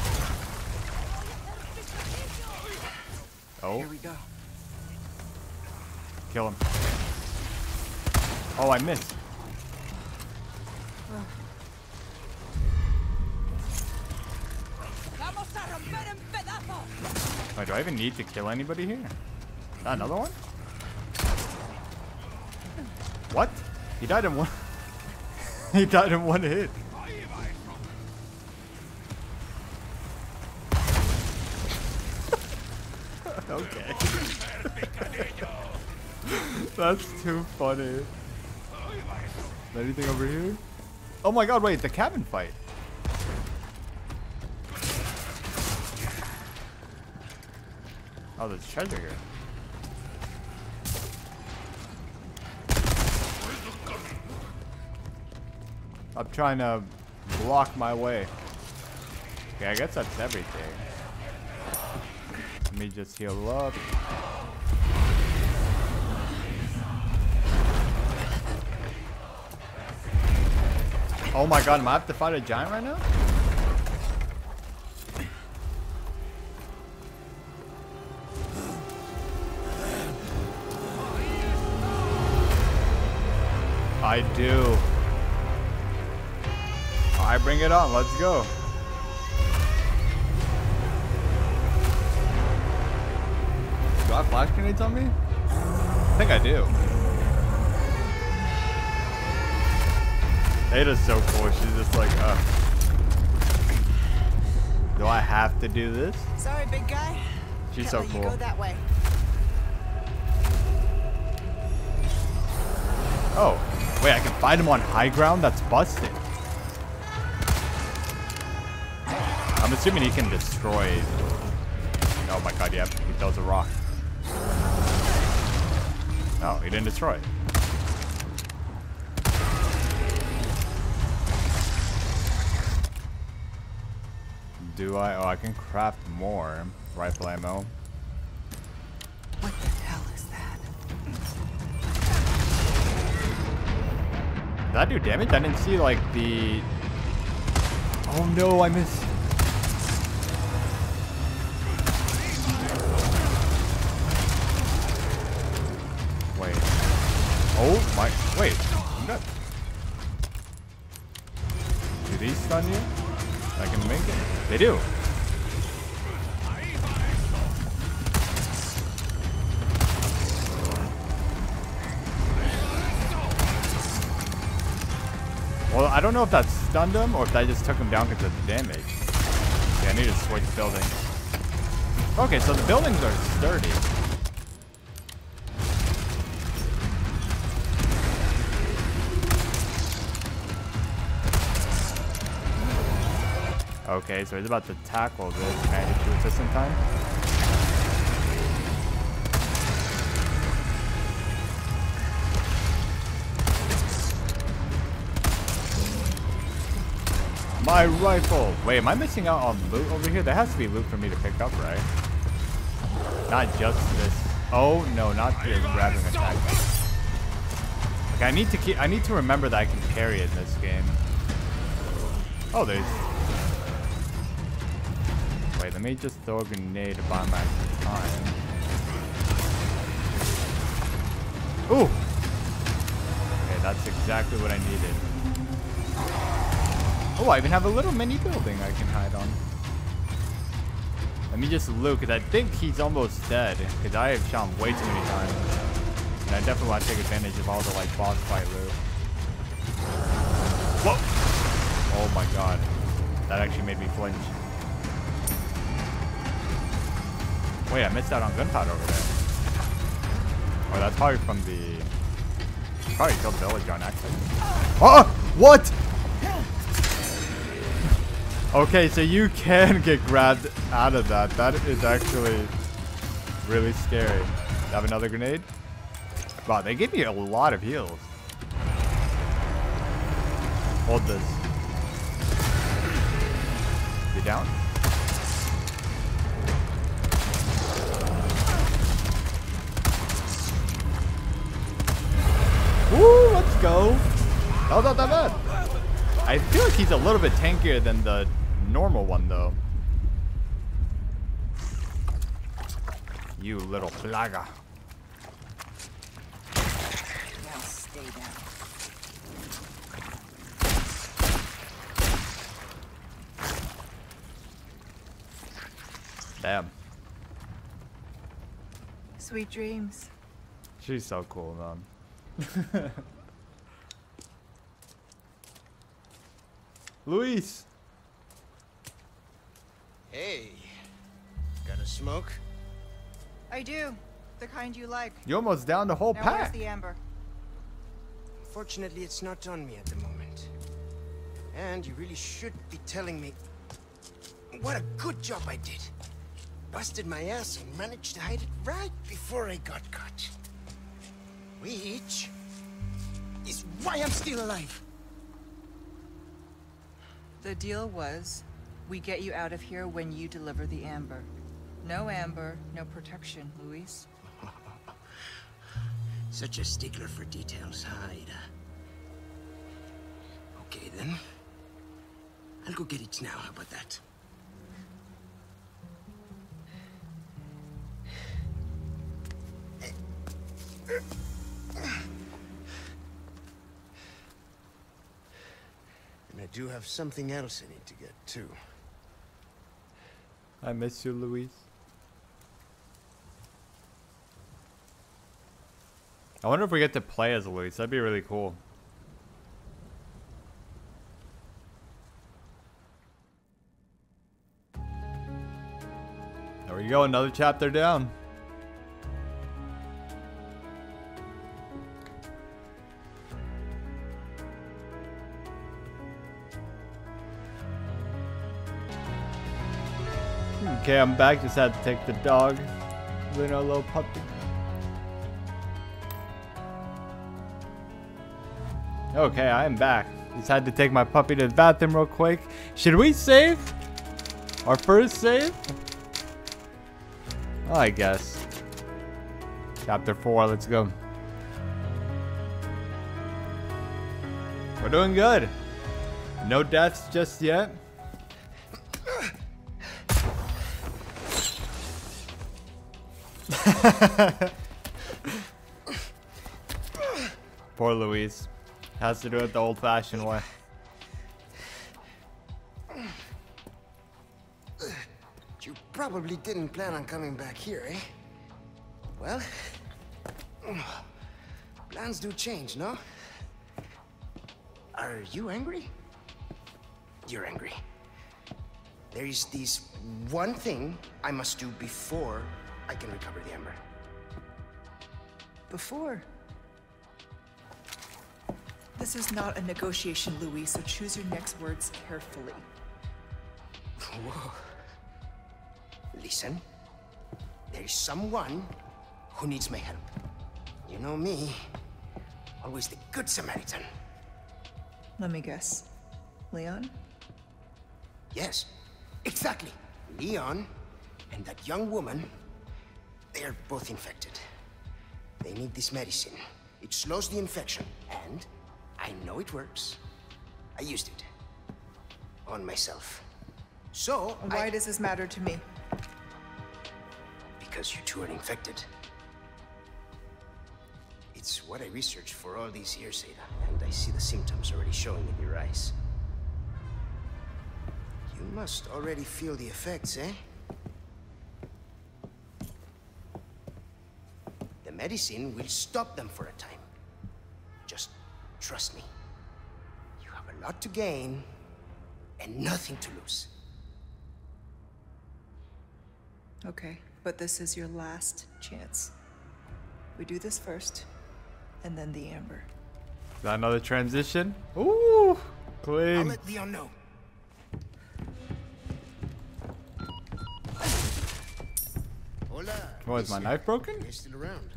Oh, Here we go. kill him. Oh, I missed. Wait, do I even need to kill anybody here? Not another one? What? He died in one. he died in one hit. okay. That's too funny. Anything over here? Oh my god, wait, the cabin fight. Oh, there's treasure here. I'm trying to block my way. Okay, I guess that's everything. Let me just heal up. Oh my god, am I have to fight a giant right now? I do. I bring it on. Let's go. Do I flash grenades on me? I think I do. Ada's so cool. She's just like, uh. Do I have to do this? Sorry, big guy. She's Can't so cool. Go that way. Oh, wait, I can fight him on high ground? That's busted. I'm assuming he can destroy. Oh my god, yeah, he throws a rock. No, he didn't destroy it. Do I? Oh, I can craft more rifle ammo. What the hell is that? Did that do damage? I didn't see like the. Oh no, I missed. Wait. Oh my. Wait. I'm good. Do these stun you? They do. Well, I don't know if that stunned him or if that just took him down because of the damage. Yeah, I need to switch buildings. Okay, so the buildings are sturdy. Okay, so he's about to tackle this. Can I hit you time? My rifle. Wait, am I missing out on loot over here? There has to be loot for me to pick up, right? Not just this. Oh no, not the grabbing attack. I need to keep. I need to remember that I can carry it in this game. Oh, there's. Let me just throw a grenade to buy my time. Ooh. Okay, that's exactly what I needed. Oh, I even have a little mini building I can hide on. Let me just look, because I think he's almost dead. Because I have shot him way too many times. And I definitely want to take advantage of all the, like, boss fight loot. Whoa! Oh my god. That actually made me flinch. Wait, I missed out on gunpowder over there. Oh, that's probably from the... Probably killed village on accident. Oh! What? Okay, so you can get grabbed out of that. That is actually really scary. Have another grenade? Wow, they gave me a lot of heals. Hold this. You down? Woo, let's go. That was not that bad. I feel like he's a little bit tankier than the normal one, though. You little plaga. Now stay down. Damn. Sweet dreams. She's so cool, man. Luis! Hey, got a smoke? I do. The kind you like. You almost down the whole now where's pack. the amber? Fortunately, it's not on me at the moment. And you really should be telling me what a good job I did. Busted my ass and managed to hide it right before I got caught. Which is why I'm still alive. The deal was, we get you out of here when you deliver the amber. No amber, no protection, Luis. Such a stickler for details, Hyde. Okay, then. I'll go get it now. How about that? Eh. And I do have something else I need to get, too. I miss you, Luis. I wonder if we get to play as Luis. That'd be really cool. There we go, another chapter down. Okay, I'm back. Just had to take the dog. Luna, little puppy. Okay, I am back. Just had to take my puppy to the bathroom real quick. Should we save? Our first save? Oh, I guess. Chapter 4, let's go. We're doing good. No deaths just yet. Poor Luis. Has to do it the old fashioned way. You probably didn't plan on coming back here, eh? Well, plans do change, no? Are you angry? You're angry. There is this one thing I must do before I can recover the amber. Before. This is not a negotiation, Luis, so choose your next words carefully. Whoa. Listen, there is someone who needs my help. You know me, always the good Samaritan. Let me guess. Leon? Yes, exactly. Leon and that young woman, they're both infected. They need this medicine. It slows the infection, and I know it works. I used it. On myself. So, Why I... does this matter to me? Because you two are infected. It's what I researched for all these years, Ada, and I see the symptoms already showing in your eyes. You must already feel the effects, eh? Medicine will stop them for a time. Just trust me. You have a lot to gain and nothing to lose. Okay, but this is your last chance. We do this first, and then the amber. Is that another transition? Ooh, clean. I'll clean. let Leon know. Hola. Oh, is my knife broken? You're still around.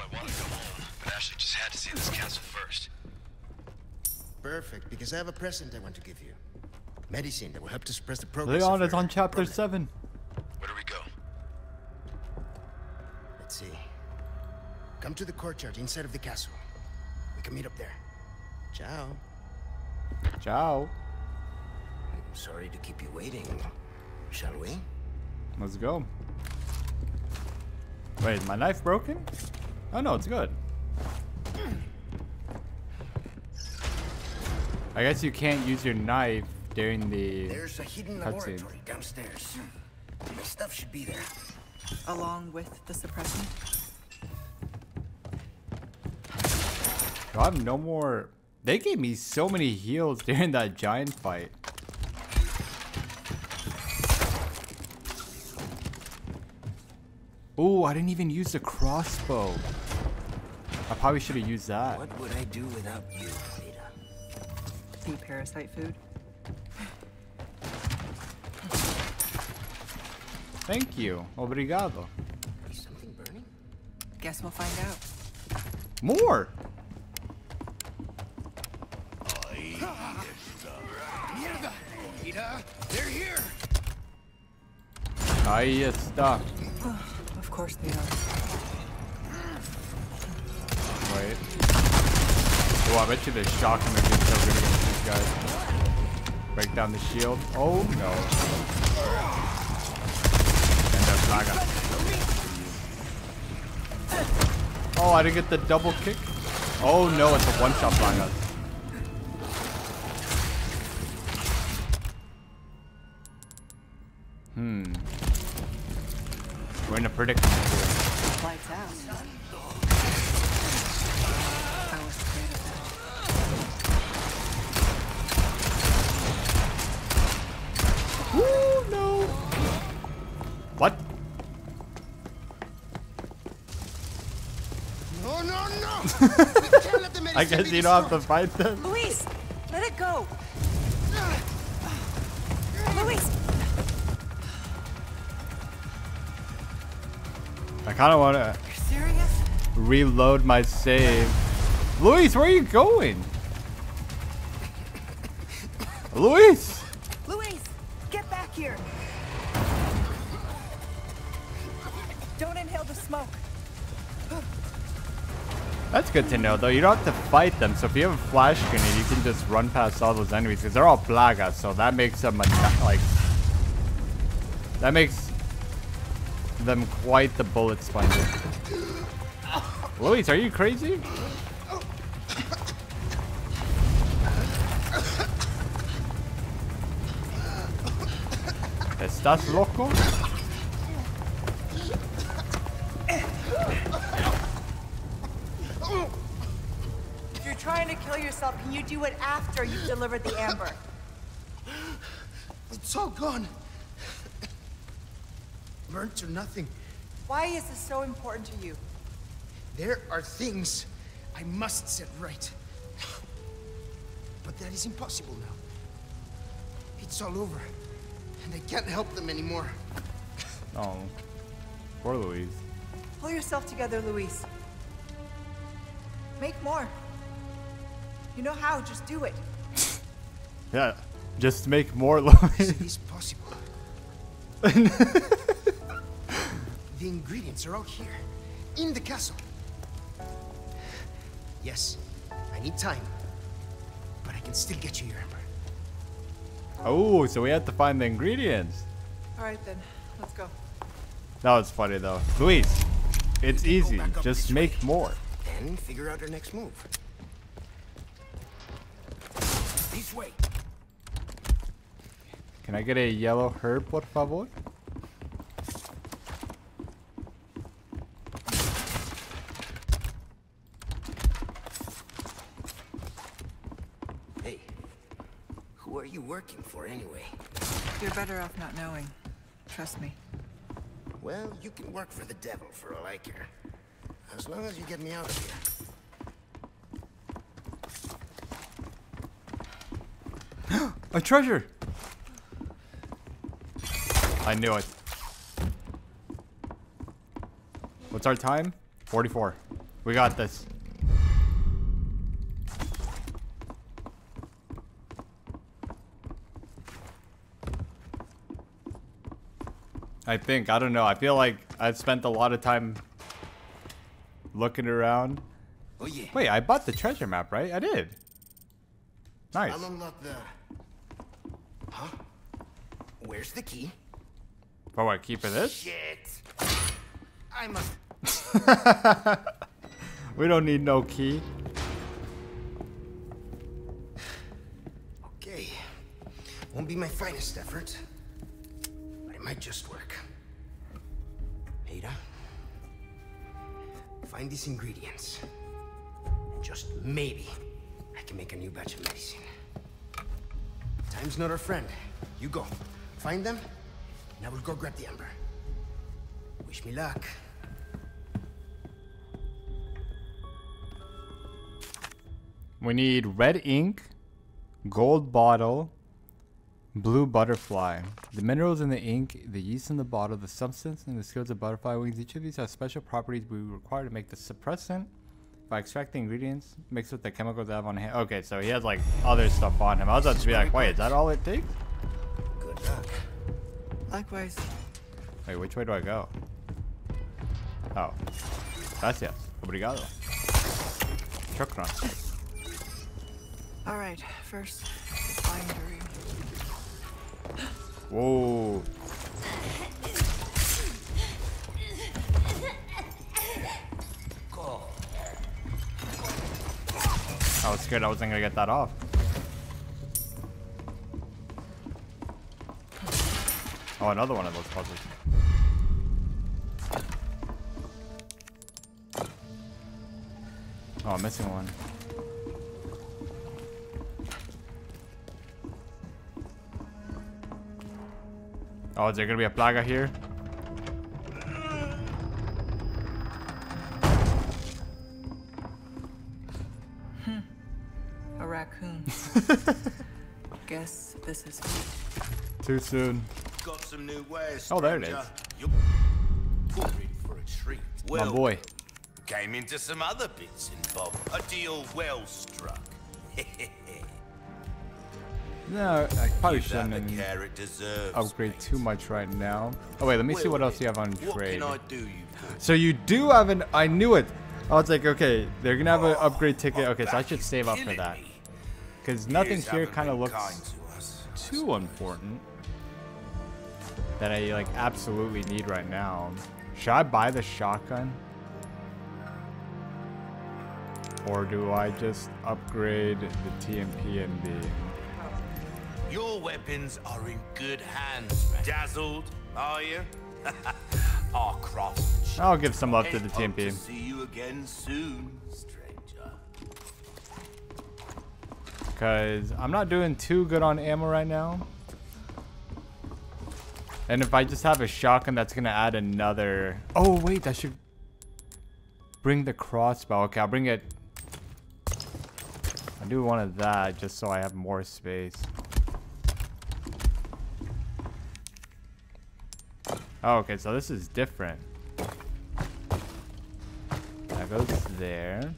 Boy, I wanted to go home, but Ashley just had to see this castle first. Perfect, because I have a present I want to give you. Medicine that will help to suppress the progress. Leon of is on chapter problem. 7. Where do we go? Let's see. Come to the courtyard inside of the castle. We can meet up there. Ciao. Ciao. I'm sorry to keep you waiting. Shall we? Let's go. Wait, is my knife broken? Oh no, it's good. I guess you can't use your knife during the There's a hidden cutscene. laboratory downstairs. My stuff should be there. Along with the suppressant? Do I have no more. They gave me so many heals during that giant fight. Ooh, I didn't even use the crossbow. I probably should have used that. What would I do without you, Ada? Eat parasite food? Thank you. Obrigado. Is something burning? Guess we'll find out. More! Mierda! Ada, they're here! Ahí está. Of course they are. Wait. Oh, I bet you the shock gonna be so good against these guys. Break down the shield. Oh no. And the plaga. Oh, I didn't get the double kick. Oh no, it's a one-shot plaga. Hmm. We're in a predicament I guess you don't have to fight them. Luis! Let it go! Luis! I kind of want to reload my save. Luis, where are you going? Luis! Good to know, though. You don't have to fight them, so if you have a flash grenade, you can just run past all those enemies, because they're all plagas, so that makes them, like... That makes them quite the bullet sponges. Luis, are you crazy? ¿Estás loco? To can you do it after you've delivered the amber? It's all gone. Burnt to nothing. Why is this so important to you? There are things I must set right. But that is impossible now. It's all over. And I can't help them anymore. Oh. Poor Luis. Pull yourself together, Luis. Make more. You know how, just do it. Yeah. Just make more Is this possible? the ingredients are out here, in the castle. Yes, I need time, but I can still get you your amber. Oh, so we have to find the ingredients. All right then, let's go. That was funny though. Luis, it's easy. Just make way. more. Then figure out our next move. Can I get a yellow herb, por favor? Hey, who are you working for anyway? You're better off not knowing. Trust me. Well, you can work for the devil for all I care. As long as you get me out of here. A treasure! I knew it. What's our time? 44. We got this. I think. I don't know. I feel like I've spent a lot of time looking around. Oh yeah. Wait, I bought the treasure map, right? I did. Nice. I'll unlock the... Huh? Where's the key? For what, key for this? Shit. I must... We don't need no key. Okay. Won't be my finest effort. But it might just work. Ada? Find these ingredients. And just maybe I can make a new batch of medicine. Time's not our friend. You go. Find them, and we'll go grab the amber. Wish me luck. We need red ink, gold bottle, blue butterfly. The minerals in the ink, the yeast in the bottle, the substance, and the scales of butterfly wings. Each of these have special properties we require to make the suppressant. By extracting ingredients mix with the chemicals I have on hand. Okay, so he has like other stuff on him. I was about to be like, wait, is that all it takes? Good luck. Likewise. Wait, which way do I go? Oh. Gracias. Obrigado. Shukran. All right, first, bindery. Whoa. I was scared I wasn't gonna get that off. Oh, another one of those puzzles. Oh, I'm missing one. Oh, is there gonna be a plaga here? Hmm. A raccoon. Guess this is. Too soon. Got some new wares. Oh, there it is. You're for a treat. My boy. Came into some other bits and bob. A deal well struck. No, I probably shouldn't the care it deserves. upgrade too much right now. Oh wait, let me see what else you have on trade. can I do you? So you do have an. I knew it. I was like, okay, they're gonna have an oh, upgrade ticket. Okay, so I should save up for that. Because nothing here kind of looks kind to us. too important that I like absolutely need right now. Should I buy the shotgun? Or do I just upgrade the TMP and the... Your weapons are in good hands, man. Dazzled, are you? Our craftsmanship. I'll give some love to the TMP. see you again soon, stranger. Because I'm not doing too good on ammo right now. And if I just have a shotgun, that's going to add another... Oh, wait, I should bring the crossbow. Okay, I'll bring it... I do one of that just so I have more space. Oh, okay, so this is different. That goes there.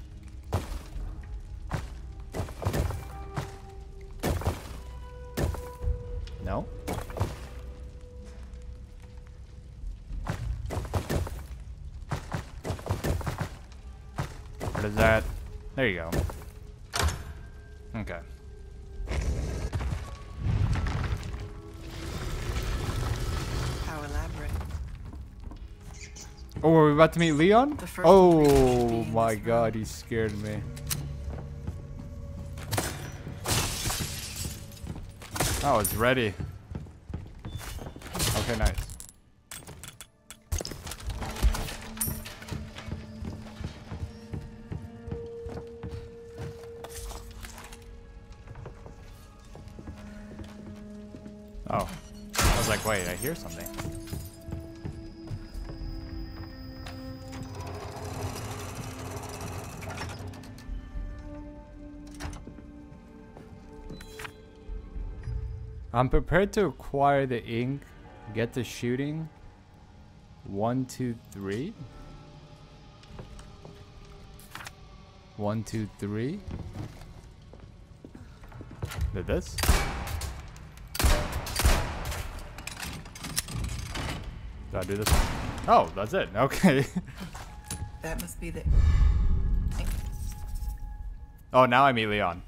What There you go. Okay. How elaborate. Oh, are we about to meet Leon? The first oh ingredient should be Oh my god, he scared me. Oh, it's ready. Okay, nice. Wait, I hear something. I'm prepared to acquire the ink, get the shooting. One, two, three. One, two, three. Did this? Did I do this? Oh, that's it. Okay. That must be the. oh, now I meet Leon.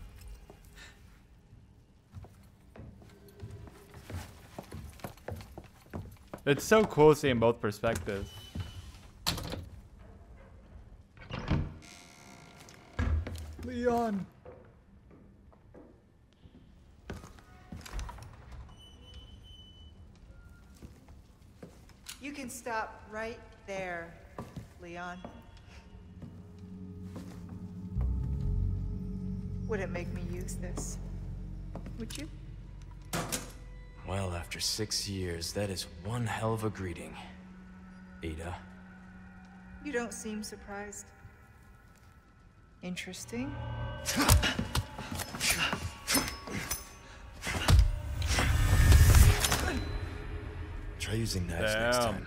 It's so cool seeing both perspectives. Leon. Can stop right there, Leon. Wouldn't make me use this. Would you? Well, after six years, that is one hell of a greeting. Ada. You don't seem surprised. Interesting. Try using knives next time.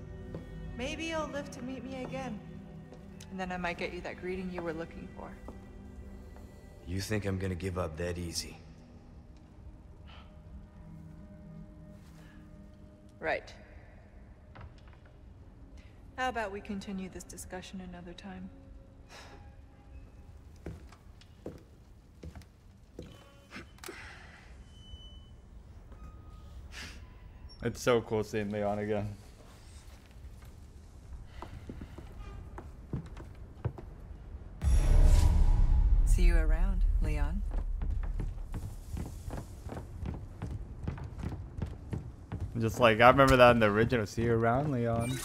Maybe you'll live to meet me again. And then I might get you that greeting you were looking for. You think I'm gonna give up that easy? Right. How about we continue this discussion another time? It's so cool seeing Leon again. You around, Leon. Just like I remember that in the original. See you around, Leon.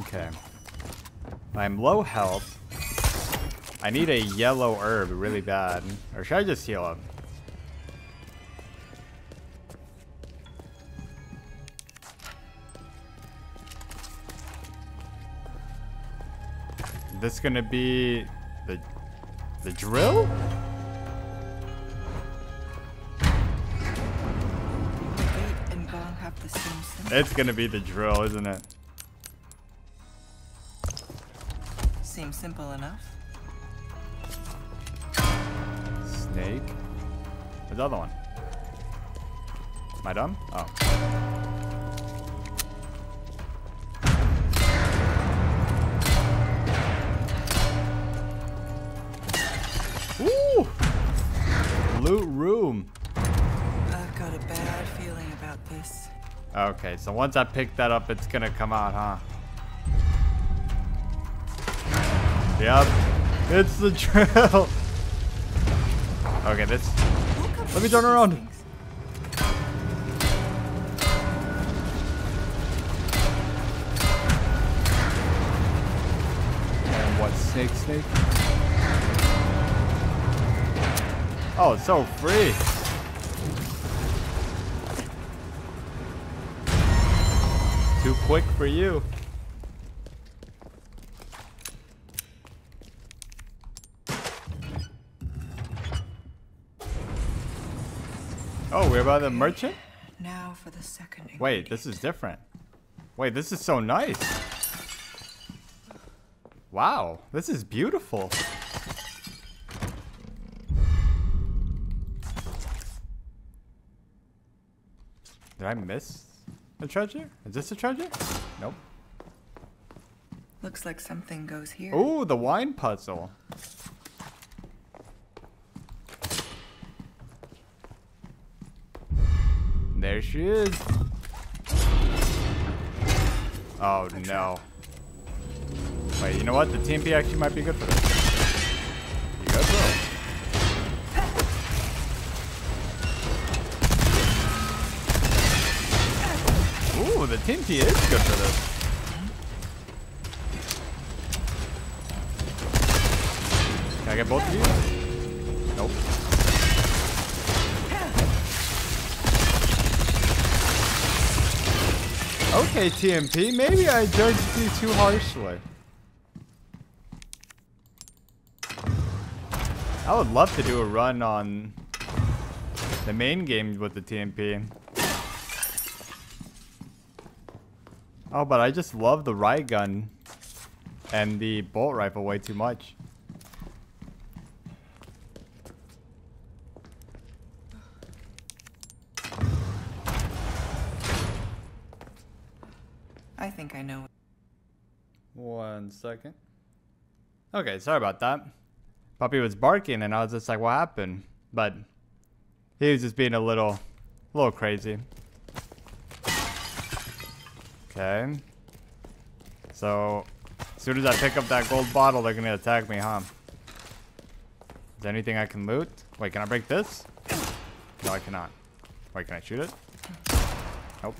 Okay. I'm low health. I need a yellow herb really bad. Or should I just heal up? This gonna be the the drill? Gate and gong have the same symbol. It's gonna be the drill, isn't it? Seems simple enough. Snake. Where's the other one? Am I done? Oh. Ooh! Loot room. I've got a bad feeling about this. Okay, so once I pick that up, it's gonna come out, huh? Yep. It's the drill. Okay, this. Let me turn around. And what snake snake? Oh, it's so free. Too quick for you. Oh, we're by the merchant? Now for the second. Wait, this is different. Wait, this is so nice. Wow, this is beautiful. Did I miss a treasure? Is this a treasure? Nope. Looks like something goes here. Oh, the wine puzzle. There she is. Oh no. Wait, you know what? The TMP actually might be good for this. TMP is good for this. Can I get both of you? Nope. Okay, TMP, maybe I judged you too harshly. I would love to do a run on the main game with the TMP. Oh, but I just love the riot gun and the bolt rifle way too much. I think I know. One second. Okay, sorry about that. Puppy was barking and I was just like, what happened? But he was just being a little, a little crazy. Okay. So, as soon as I pick up that gold bottle, they're gonna attack me, huh? Is there anything I can loot? Wait, can I break this? No, I cannot. Wait, can I shoot it? Nope.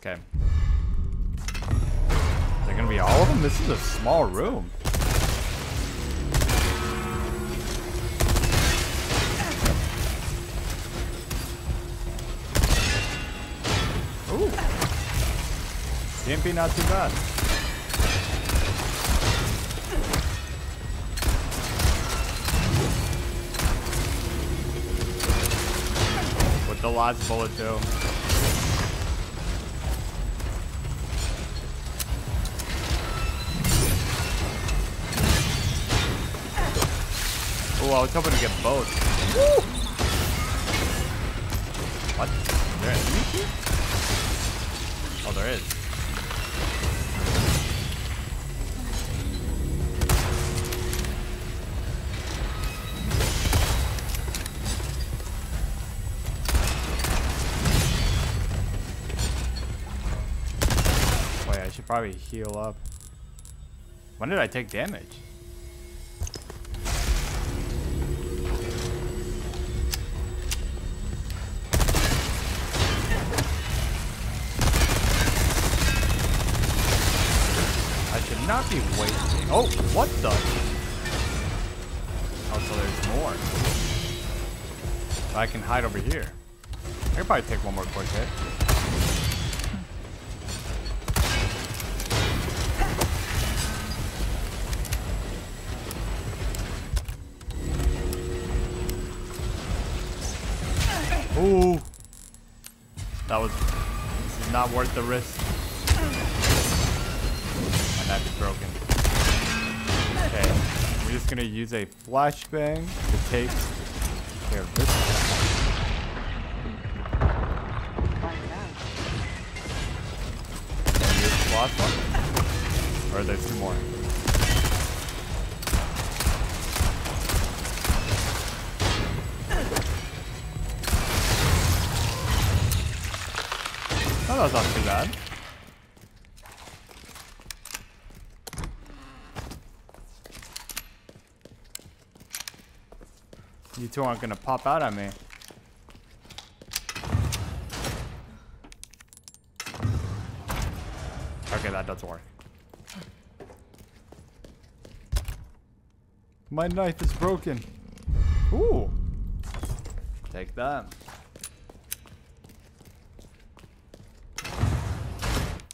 Okay. They're gonna be all of them? This is a small room. TMP not too bad. With the last bullet too. Oh, I was hoping to get both. What? Is there here? Oh, there is. Probably heal up. When did I take damage? I should not be wasting. Oh, what the? Oh, so there's more. I can hide over here. I could probably take one more quick hit. Ooh. That was this is not worth the risk. My knife is broken. Okay. We're just gonna use a flashbang to take two aren't gonna pop out at me. Okay, that does work. My knife is broken. Ooh. Take that.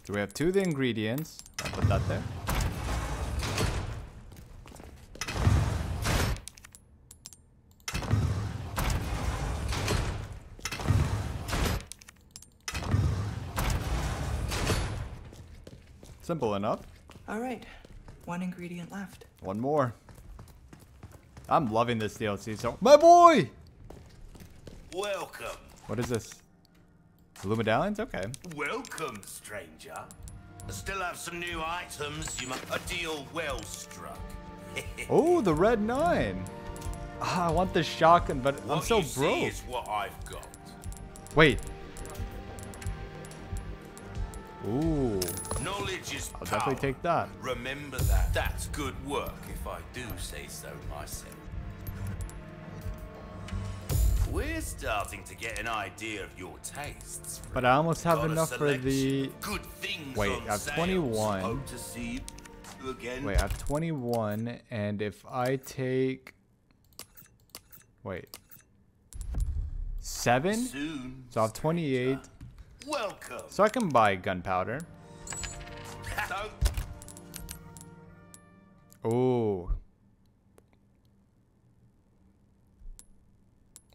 So we have two of the ingredients. I'll put that there. Simple enough. All right, one ingredient left. One more. I'm loving this DLC. So, my boy. Welcome. What is this? Blue medallions? Okay. Welcome, stranger. I still have some new items. You must a deal well struck. Oh, the red nine. Ah, I want the shotgun, but I'm what so you see broke. is what I've got. Wait. Ooh. Knowledge is I'll definitely power. take that. Remember that. That's good work, if I do say so myself. We're starting to get an idea of your tastes. But I almost have Got enough for the. Good things Wait, I have sales. 21. Hope to see you again. Wait, I have 21, and if I take. Wait. Seven? Soon. So I have 28. Welcome. So I can buy gunpowder. Don't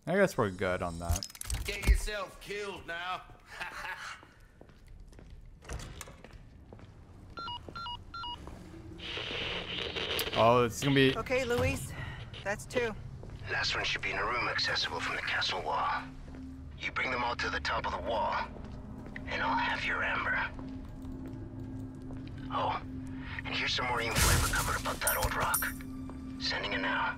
I guess we're good on that. get yourself killed now. Oh, it's gonna be. Okay, Luis, that's two. Last one should be in a room accessible from the castle wall. You bring them all to the top of the wall, and I'll have your amber. Oh, and here's some more info I recovered about that old rock. Sending it now.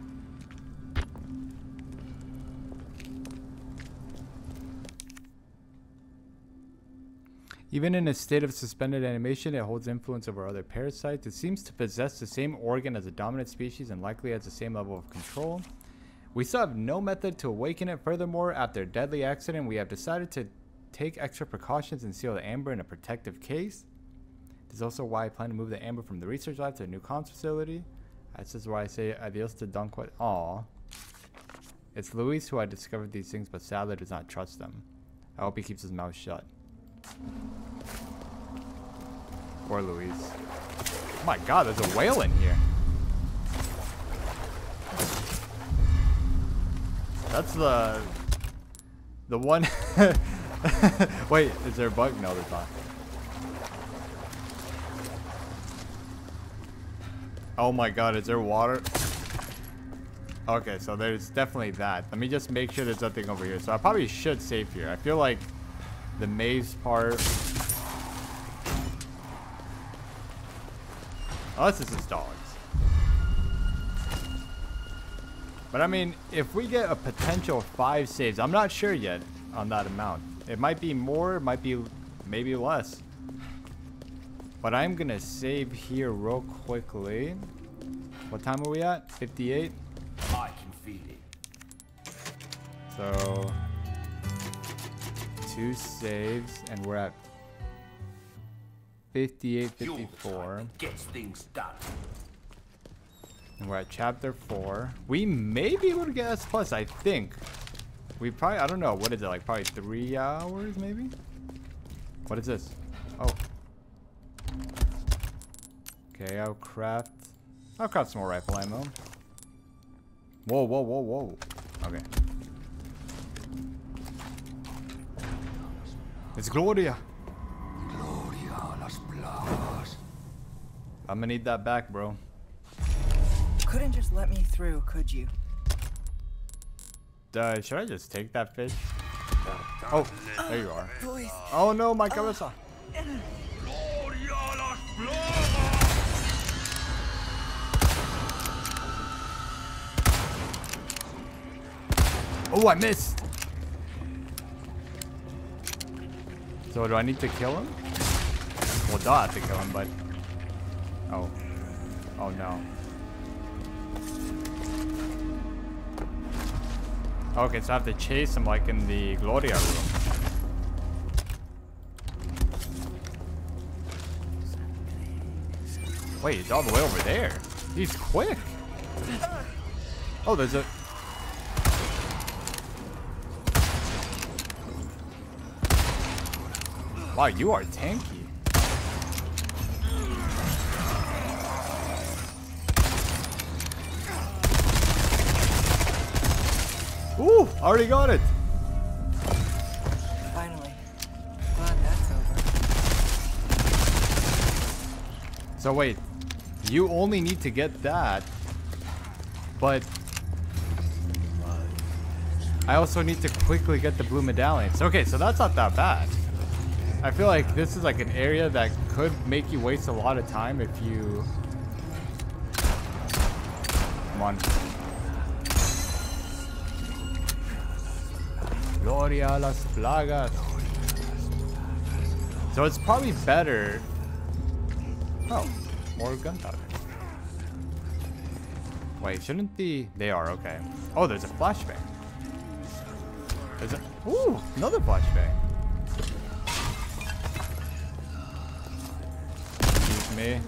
Even in a state of suspended animation, it holds influence over other parasites. It seems to possess the same organ as the dominant species and likely has the same level of control. We still have no method to awaken it. Furthermore, after a deadly accident, we have decided to take extra precautions and seal the amber in a protective case. This is also why I plan to move the amber from the research lab to a new comms facility. This is why I say adios to Don Quixote. Aw. It's Luis who I discovered these things, but sadly does not trust them. I hope he keeps his mouth shut. Poor Luis. Oh my god, there's a whale in here. That's the... The one... Wait, is there a bug? No, there's not. Oh my god, is there water? Okay, so there's definitely that. Let me just make sure there's nothing over here. So I probably should save here. I feel like the maze part. Unless this is dogs. But I mean, if we get a potential five saves, I'm not sure yet on that amount. It might be more, it might be maybe less. But I'm gonna save here real quickly. What time are we at? 58? I can feel it. So two saves and we're at 58 Your 54 type gets things done. and we're at chapter 4 we may be able to get s plus i think we probably i don't know what is it like probably three hours maybe what is this oh okay i'll craft i'll craft some more rifle ammo whoa whoa whoa whoa okay It's Gloria. Gloria las plagas. I'm gonna need that back, bro. Couldn't just let me through, could you? Uh, should I just take that fish? Oh, there you are. Oh no, my cabeza. Oh, I missed. So do I need to kill him? Well, duh, I have to kill him, but... Oh. Oh, no. Okay, so I have to chase him like in the Gloria room. Wait, he's all the way over there. He's quick. Oh, there's a... Wow, you are tanky. Already got it. finally. Glad that's over. So wait, you only need to get that, but I also need to quickly get the blue medallions. Okay, so that's not that bad. I feel like this is like an area that could make you waste a lot of time if you... Come on. Gloria a las plagas. So it's probably better... Oh, more gunpowder. Wait, shouldn't the... They are, okay. Oh, there's a flashbang. There's a... Ooh, another flashbang. Excuse me.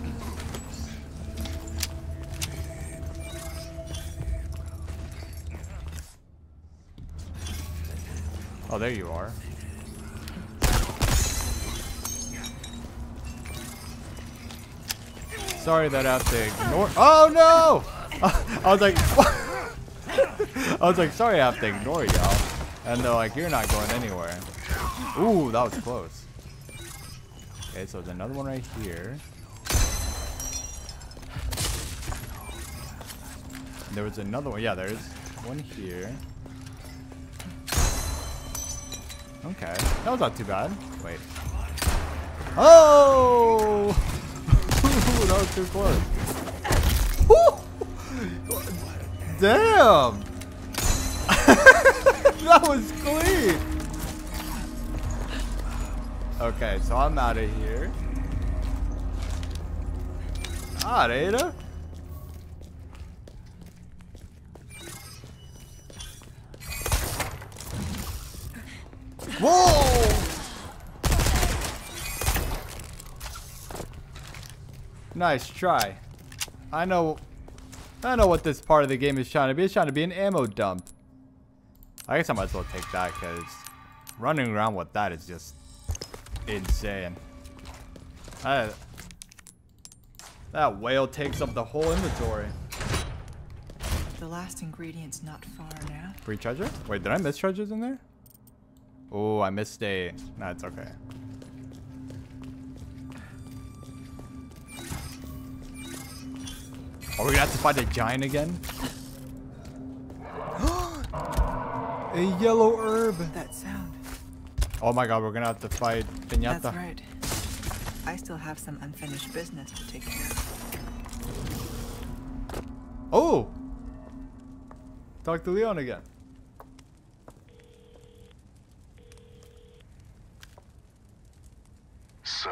Oh, there you are. Sorry that I have to ignore. Oh no! I was like, I was like, sorry I have to ignore y'all. And they're like, you're not going anywhere. Ooh, that was close. Okay, so there's another one right here. There was another one. Yeah, there's one here. Okay, that was not too bad. Wait. Oh! That was too close. Damn! that was clean! Okay, so I'm out of here. Ah, Ada. Whoa! Nice try. I know I know what this part of the game is trying to be. It's trying to be an ammo dump. I guess I might as well take that because running around with that is just insane. That, that whale takes up the whole inventory. The last ingredient's not far now. Free treasure? Wait, did I miss treasures in there? Oh, I missed a... Nah, it's okay. Are we gonna have to fight a giant again? a yellow herb. That sound. Oh my god, we're gonna have to fight Pinata. That's right. I still have some unfinished business to take care of. Oh! Talk to Leon again. So,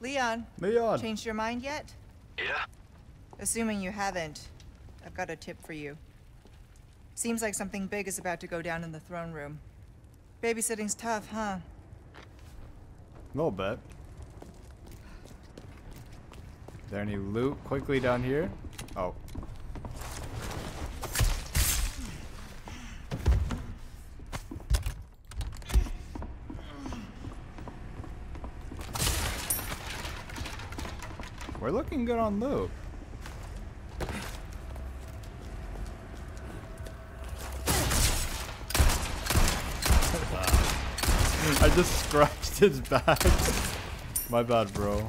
Leon, Leon. changed your mind yet? Yeah? Assuming you haven't, I've got a tip for you. Seems like something big is about to go down in the throne room. Babysitting's tough, huh? A little bit. Is there any loot quickly down here? Oh. We're looking good on loot. I just scratched his back. My bad, bro.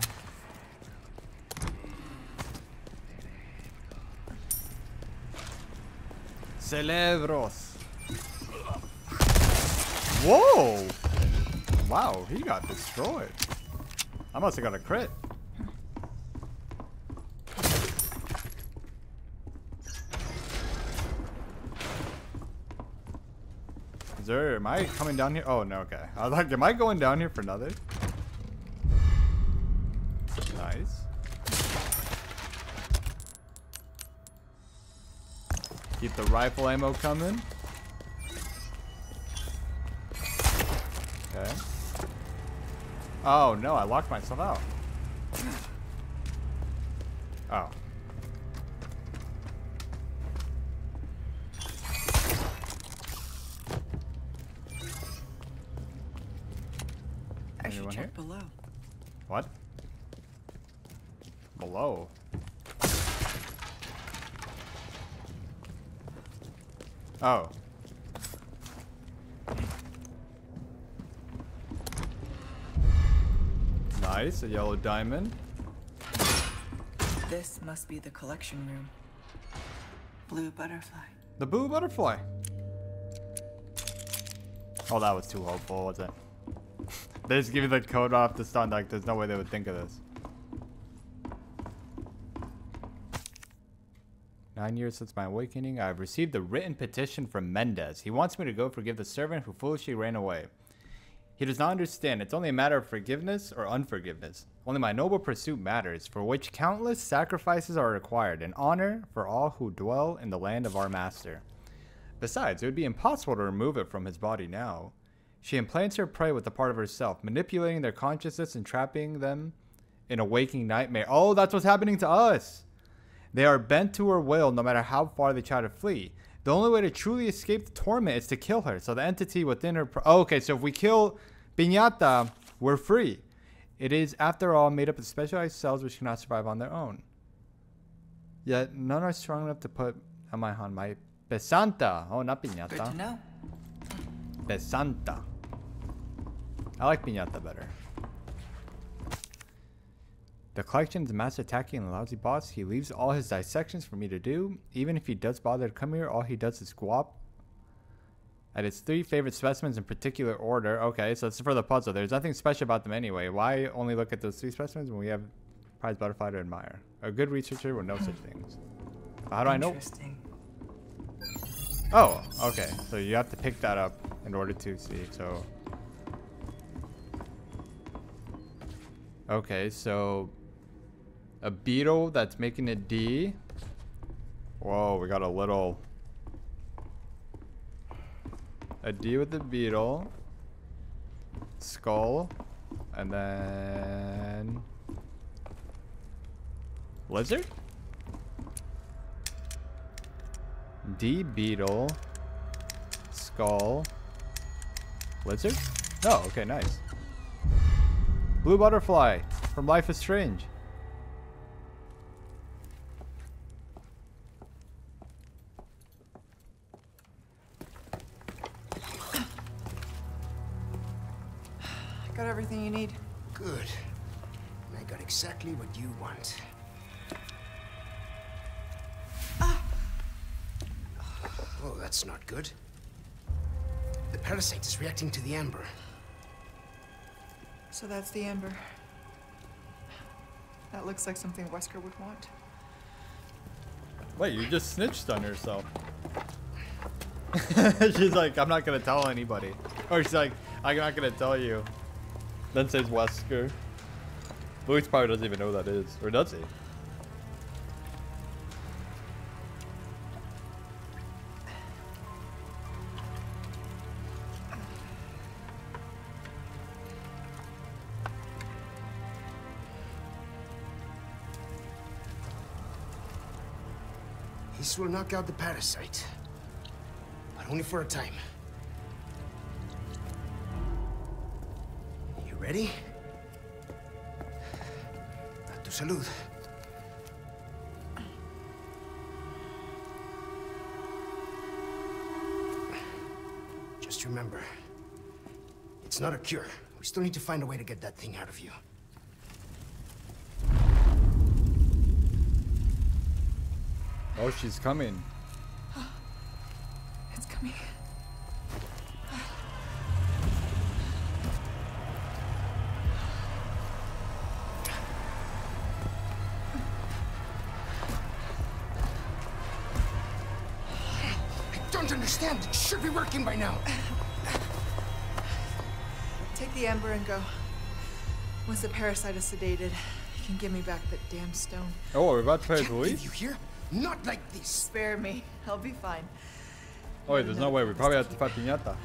Celebros. Whoa! Wow, he got destroyed. I must have got a crit. There, am I coming down here? Oh, no, okay. I was like, am I going down here for another? Nice. Keep the rifle ammo coming. Okay. Oh no, I locked myself out. Oh. Oh. Nice, a yellow diamond. This must be the collection room. Blue butterfly. The blue butterfly. Oh, that was too hopeful, was it? they just give you the code off the stun, like, there's no way they would think of this. Nine years since my awakening, I have received a written petition from Mendez. He wants me to go forgive the servant who foolishly ran away. He does not understand. It's only a matter of forgiveness or unforgiveness. Only my noble pursuit matters, for which countless sacrifices are required, and honor for all who dwell in the land of our master. Besides, it would be impossible to remove it from his body now. She implants her prey with a part of herself, manipulating their consciousness and trapping them in a waking nightmare. Oh, that's what's happening to us! They are bent to her will no matter how far they try to flee. The only way to truly escape the torment is to kill her. So the entity within her. Pro- oh, okay, so if we kill Piñata, we're free. It is, after all, made up of specialized cells which cannot survive on their own. Yet none are strong enough to put Amai on my Pesanta. Oh, not Good to Piñata. know. Pesanta. I like Piñata better. The collection's master attacking and lousy boss. He leaves all his dissections for me to do. Even if he does bother to come here, all he does is guap at his three favorite specimens in particular order. Okay, so it's for the puzzle. There's nothing special about them anyway. Why only look at those three specimens when we have prize butterfly to admire? A good researcher would know such things. How do I know? Interesting. Oh, okay. So you have to pick that up in order to see. So. Okay, so a beetle that's making a D. Whoa, we got a little. A D with the beetle. Skull. And then. Lizard? D beetle. Skull. Lizard? Oh, okay, nice. Blue butterfly from Life is Strange. Got everything you need. Good. And I got exactly what you want. Ah. Oh, that's not good. The parasite is reacting to the amber. So that's the amber. That looks like something Wesker would want. Wait, you just snitched on yourself. she's like, I'm not gonna tell anybody. Or she's like, I'm not gonna tell you. Then says Wesker. Luis probably doesn't even know who that is. Or does he? This will knock out the parasite. But only for a time. Ready? A tu salud. Just remember, it's not a cure. We still need to find a way to get that thing out of you. Oh, she's coming. And go. Once the parasite is sedated, you can give me back that damn stone. Oh, we're about to play as Can't Luis? you here. Not like this. Spare me. I'll be fine. Oh, wait, there's no way. We probably have to fight Piñata.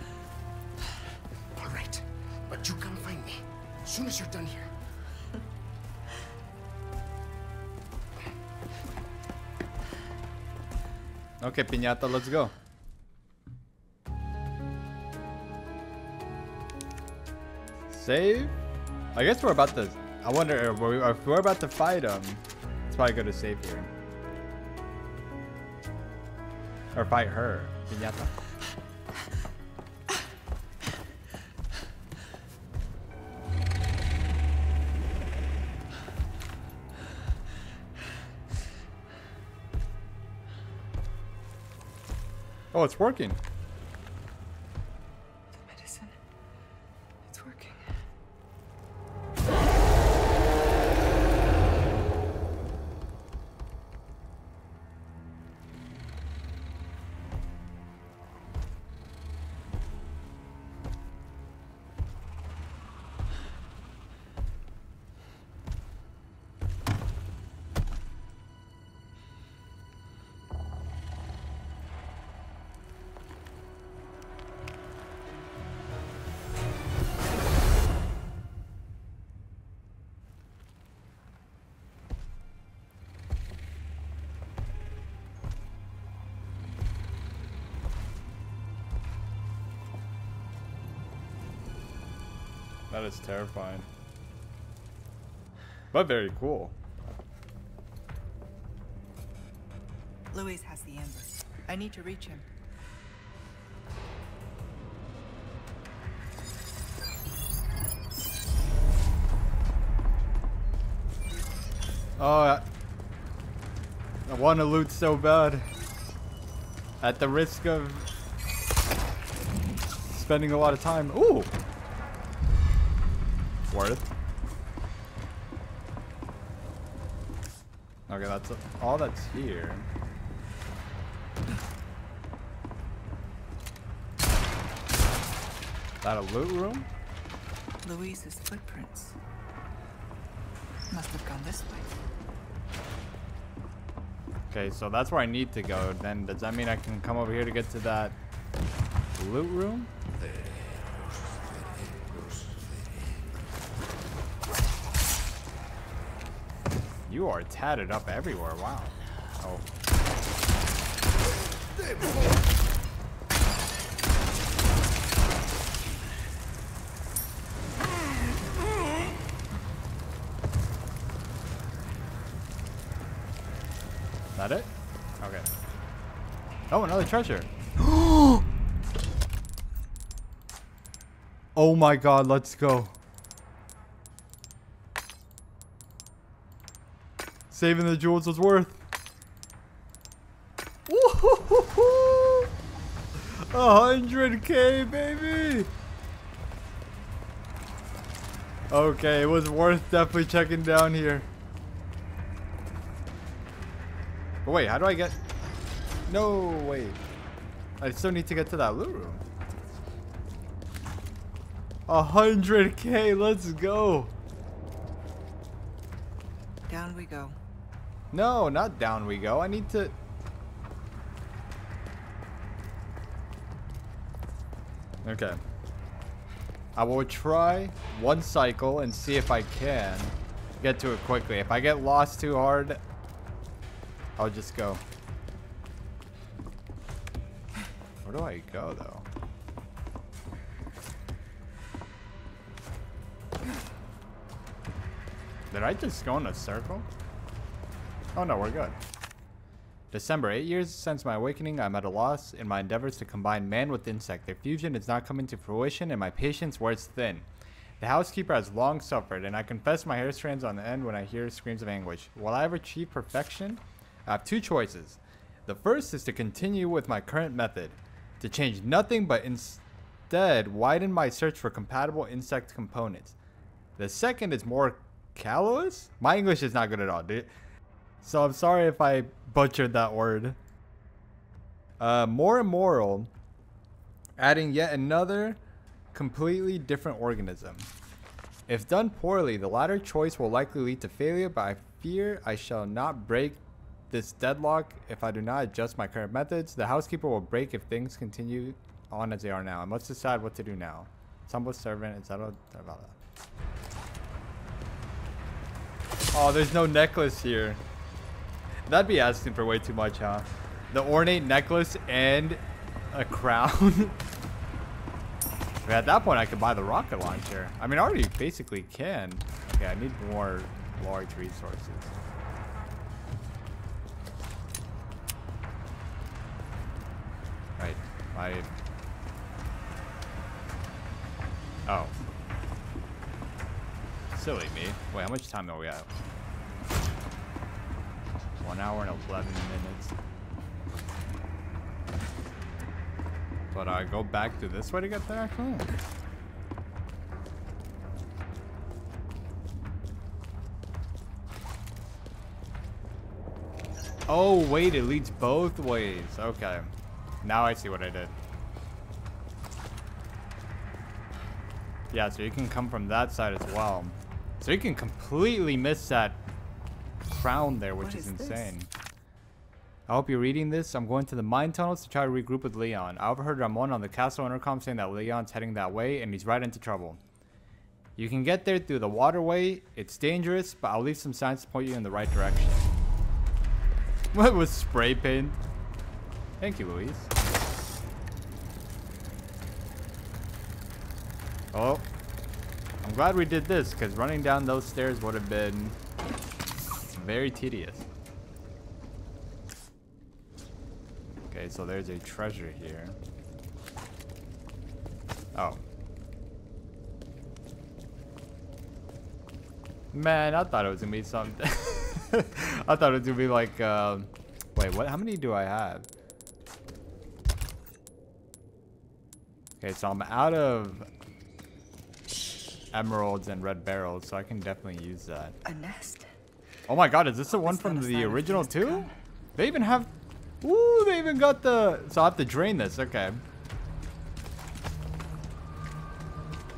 All right, but you come find me as soon as you're done here. Okay, Piñata, let's go. Save? I guess we're about to... I wonder if we're, uh, if we're about to fight him. It's probably good to save here. Or fight her. Oh, it's working. Is terrifying. But very cool. Luis has the amber. I need to reach him. Oh, I, I want to loot so bad. At the risk of spending a lot of time. Ooh! Worth. Okay, that's all that's here. That a loot room? Luis's footprints. Must have gone this way. Okay, so that's where I need to go. Then does that mean I can come over here to get to that loot room? You are tatted up everywhere. Wow. Oh. That it? Okay. Oh, another treasure. oh my god, let's go. Saving the jewels was worth. Woo-hoo-hoo-hoo. A hundred K, baby. Okay, it was worth definitely checking down here. But wait, how do I get... No, wait. I still need to get to that loot room. A hundred K, let's go. Down we go. No, not down we go. I need to... Okay. I will try one cycle and see if I can get to it quickly. If I get lost too hard, I'll just go. Where do I go, though? Did I just go in a circle? Oh no, we're good. December, eight years since my awakening, I'm at a loss in my endeavors to combine man with insect. Their fusion is not coming to fruition, and my patience wears thin. The housekeeper has long suffered, and I confess my hair strands on the end when I hear screams of anguish. Will I ever achieve perfection? I have two choices. The first is to continue with my current method, to change nothing but instead widen my search for compatible insect components. The second is more callous? My English is not good at all, dude. So I'm sorry if I butchered that word. Uh, more immoral, adding yet another completely different organism. If done poorly, the latter choice will likely lead to failure, but I fear I shall not break this deadlock if I do not adjust my current methods. The housekeeper will break if things continue on as they are now. I must decide what to do now. Stumble servant, etc. Oh, there's no necklace here. That'd be asking for way too much, huh? The ornate necklace and a crown. At that point, I could buy the rocket launcher. I mean, I already basically can. Okay, I need more large resources. Right. I... Oh. Silly me. Wait, how much time are we at? One hour and 11 minutes. But I go back to this way to get there? Oh, wait, it leads both ways. Okay. Now I see what I did. Yeah, so you can come from that side as well. So you can completely miss that crown there, which is, is this? insane. I hope you're reading this. I'm going to the mine tunnels to try to regroup with Leon. I overheard Ramon on the castle intercom saying that Leon's heading that way and he's right into trouble. You can get there through the waterway. It's dangerous, but I'll leave some signs to point you in the right direction. What was spray paint? Thank you, Luis. Oh. I'm glad we did this, because running down those stairs would have been very tedious. Okay, so there's a treasure here. Oh. Man, I thought it was gonna be something. I thought it was gonna be like, um, wait, what? How many do I have? Okay, so I'm out of emeralds and red barrels, so I can definitely use that. A nest. Oh my god, is this the one from the original things too? They even have... Ooh, they even got the... So I have to drain this, okay.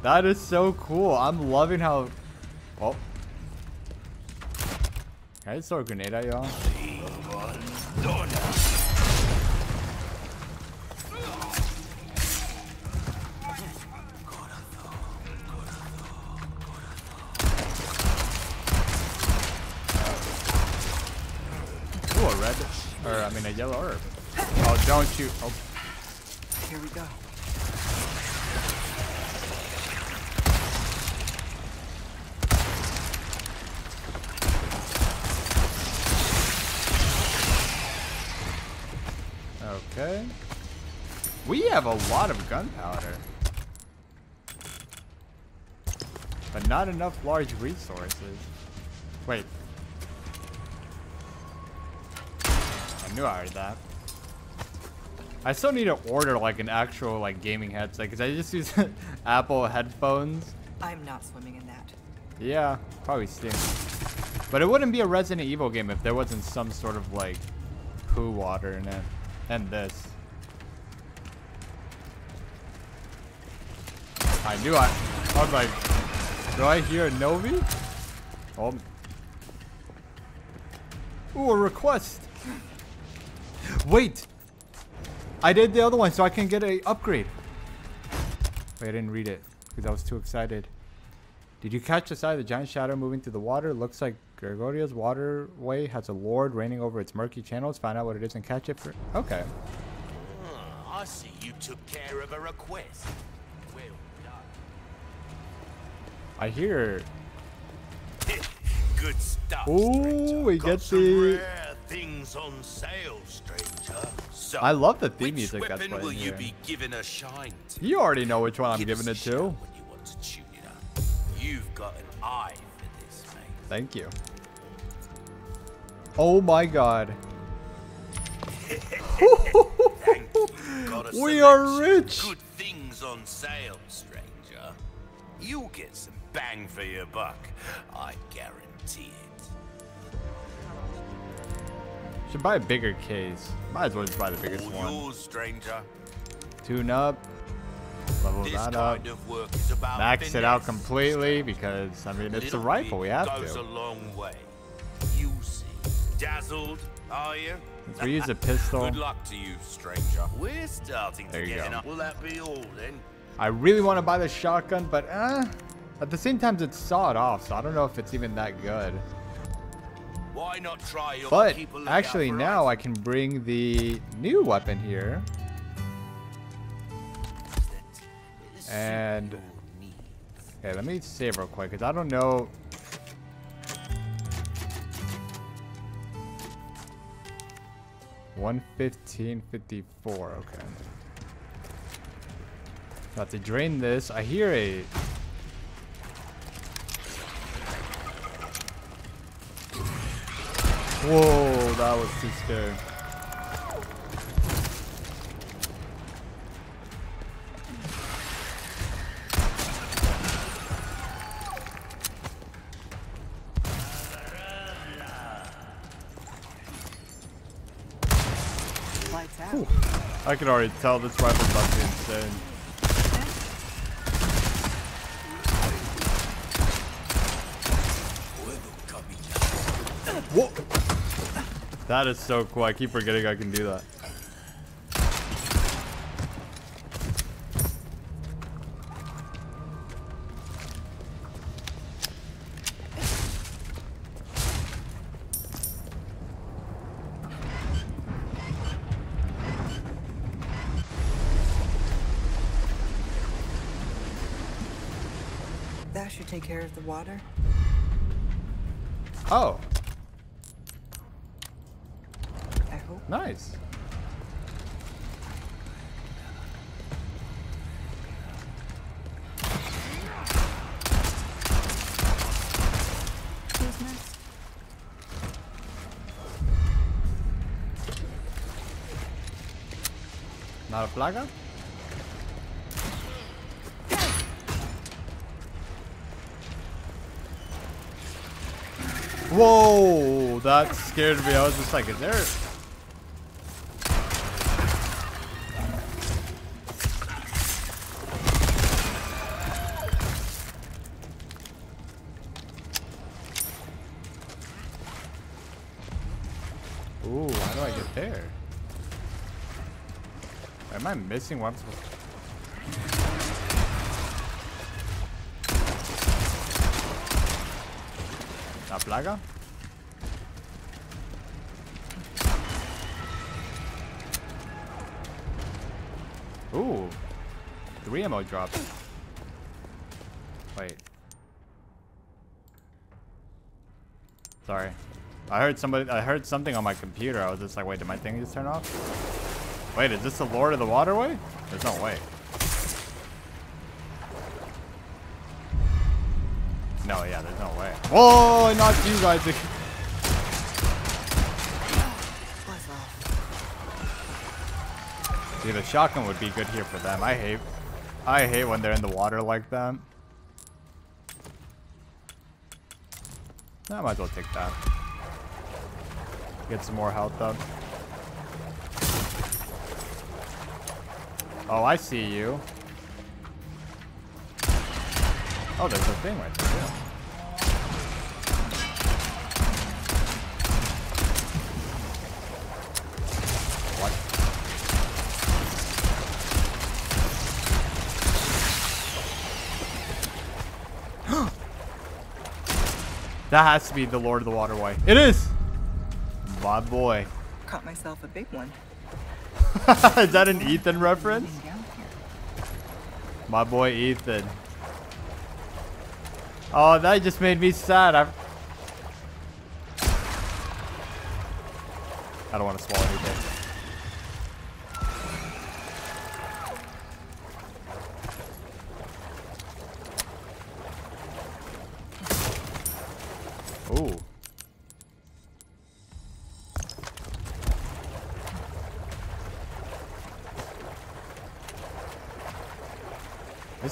That is so cool. I'm loving how... Oh. Can I just throw a grenade at y'all? Or, I mean, a yellow herb. Oh, don't shoot. Oh, Here we go. okay. We have a lot of gunpowder. But not enough large resources. Wait. Knew I heard that. I still need to order like an actual like gaming headset because I just use Apple headphones. I'm not swimming in that. Yeah, probably stinks. But it wouldn't be a Resident Evil game if there wasn't some sort of like poo water in it. And this. I knew I. I was like, do I hear a Novi? Oh. Ooh, a request. Wait. I did the other one so I can get a upgrade. Wait, I didn't read it because I was too excited. Did you catch the sight of the giant shadow moving through the water? Looks like Gregoria's waterway has a lord reigning over its murky channels. Find out what it is and catch it for. Okay. Ah, I see you took care of a request. Well done. I hear. Good stuff. Ooh, we Got get the- rare things on sale, stranger. So, I love the theme music that's weapon will playing you here. be giving a shine to? You already know which one I'm Give giving it to. When you want to tune it up. You've got an eye for this, mate. Thank you. Oh my god. Thank you. Got a We are rich. Good things on sale, stranger. You'll get some bang for your buck. I guarantee it. Should buy a bigger case. Might as well just buy the biggest All one. yours, stranger. Tune up. Level This that up. kind of work is about Max it out completely because I mean it's a rifle. We have goes to. a long way. You see. Dazzled, are you? Since we use a pistol. Good luck to you, stranger. We're starting There to you get go. enough. Will that be all then? I really want to buy the shotgun, but uh, at the same time it's sawed off, so I don't know if it's even that good. Why not try your But keep a lookout actually now? I can bring the new weapon here. And okay, let me save real quick because I don't know. One fifteen fifty four. Okay. About to drain this. I hear a. Whoa, that was too scary. I can already tell this rifle's about to be insane. That is so cool. I keep forgetting I can do that. That should take care of the water. Plaga? Whoa, that scared me. I was just like, is there... I'm supposed ¿La plaga? Ooh. Three ammo drops. Wait. Sorry. I heard somebody I heard something on my computer. I was just like, wait, did my thing just turn off? Wait, is this the Lord of the Waterway? There's no way. No, yeah, there's no way. Whoa, I knocked you guys. ag- Buzz. See, the shotgun would be good here for them. I hate, I hate when they're in the water like that. I might as well take that. Get some more health up. Oh, I see you. Oh, there's a thing right there. yeah. What? that has to be the Lord of the Waterway. It is! My boy. Caught myself a big one. is that an Ethan reference? My boy Ethan. Oh, that just made me sad. I, I don't want to swallow anything.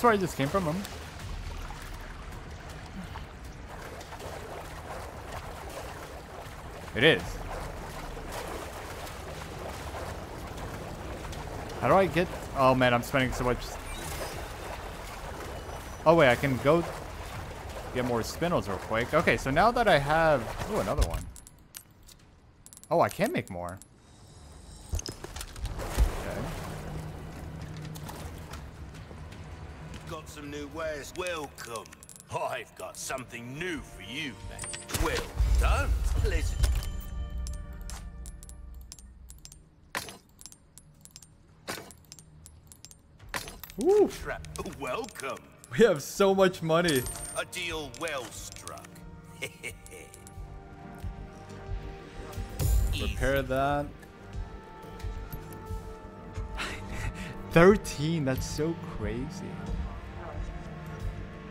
Where I just came from. It is. How do I get? Oh man, I'm spending so much. Oh wait, I can go get more spinels real quick. Okay, so now that I have... Oh, another one. Oh, I can make more. Okay. Got some new wares. Welcome. I've got something new for you, mate. Well done. Pleasant. Trap. Welcome. We have so much money. A deal well struck. Repair that. 13, that's so crazy.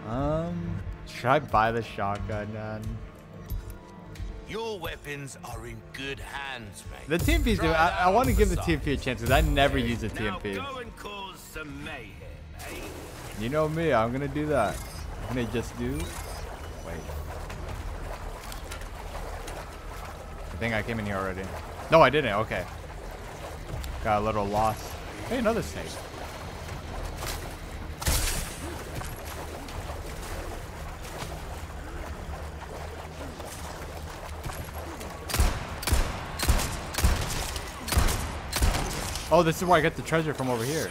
Um, should I buy the shotgun then? Your weapons are in good hands, mate. The TMP's do. Try I, I want to give the TMP a chance because I never use a TMP. go and cause some mayhem, eh? You know me, I'm gonna do that. I'm gonna just do. Wait. I think I came in here already. No, I didn't. Okay. Got a little lost. Hey, another snake. Oh, this is where I get the treasure from over here.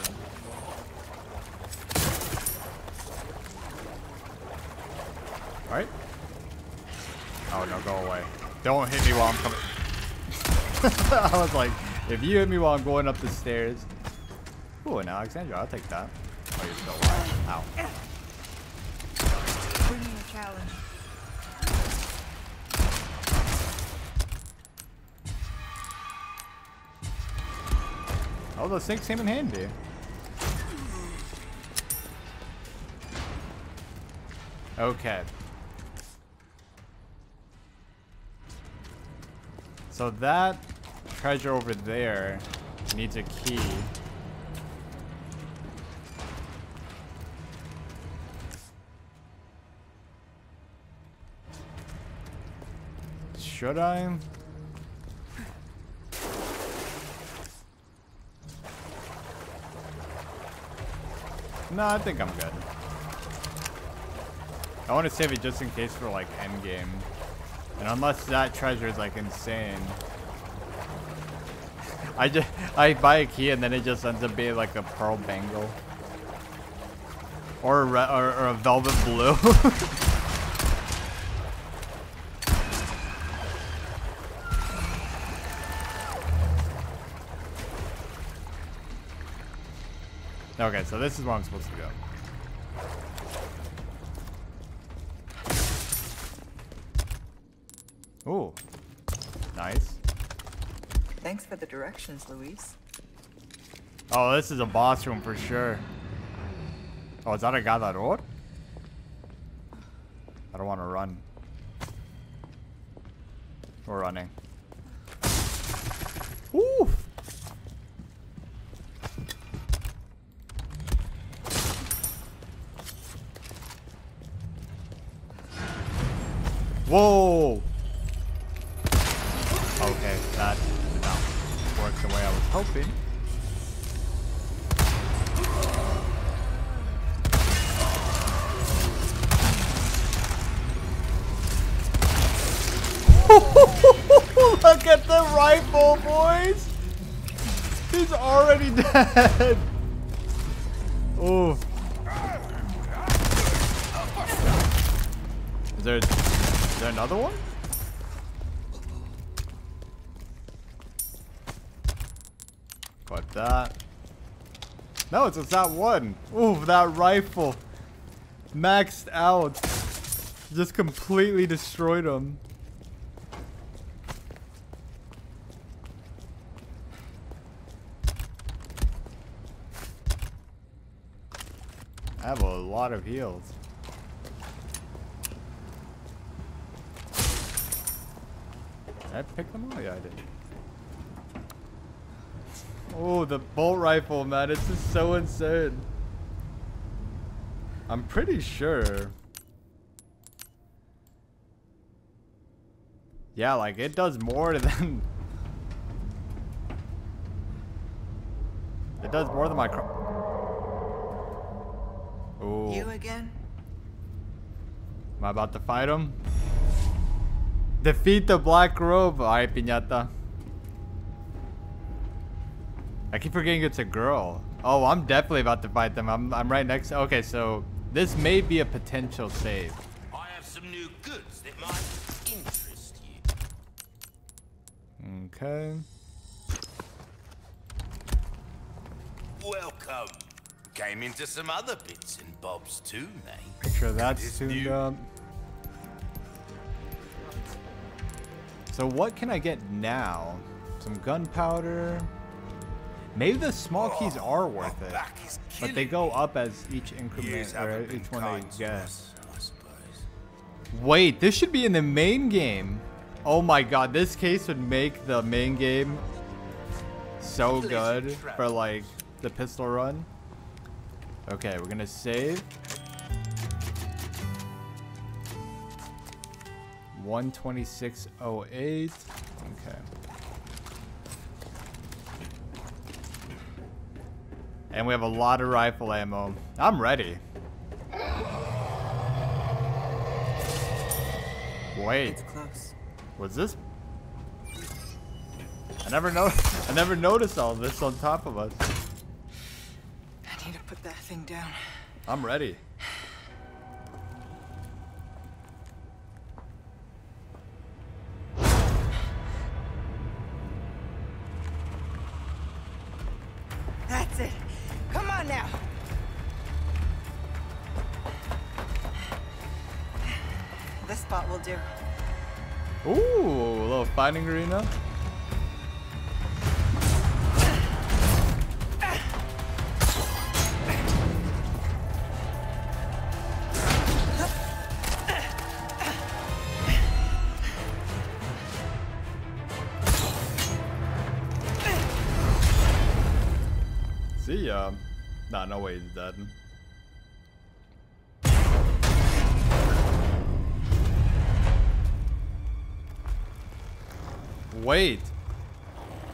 Alright. Oh no, go away. Don't hit me while I'm coming. I was like, if you hit me while I'm going up the stairs. Ooh, an Alexandrite, I'll take that. Oh, you're still alive. Ow. Oh, those things came in handy. Okay. So that treasure over there needs a key. Should I? No, I think I'm good. I want to save it just in case for like endgame. And unless that treasure is like insane. I just I buy a key and then it just ends up being like a pearl bangle. Or a, or, or a velvet blue. okay, so this is where I'm supposed to go. Ooh. Nice. Thanks for the directions, Luis. Oh, this is a boss room for sure. Oh, is that a Garrador? dead! Is there, is there another one? Got that. No, it's, it's that one. Ooh, that rifle. Maxed out. Just completely destroyed him. I have a lot of heals. Did I pick them all? Yeah, I did. Oh, the bolt rifle, man. It's just so insane. I'm pretty sure. Yeah, like it does more than. It does more than my. Cro- Ooh. You again? Am I about to fight him? Defeat the black robe. Alright, Piñata. I keep forgetting it's a girl. Oh, I'm definitely about to fight them. I'm, I'm right next. Okay, so this may be a potential save. I have some new goods that might interest you. Okay. Welcome. Came into some other bits and bobs too, mate. Make sure that's tuned new. up. So what can I get now? Some gunpowder. Maybe the small oh, keys are worth it. But they go up as each increment or each one kind they to get. us, I suppose. Wait, this should be in the main game. Oh my god, this case would make the main game so good for like the pistol run. Okay, we're gonna save. 12608. Okay. And we have a lot of rifle ammo. I'm ready. Wait, It's close. was this? I never know. I never noticed all this on top of us. I need to put that thing down. I'm ready. That's it. Come on now. This spot will do. Ooh, a little fighting arena.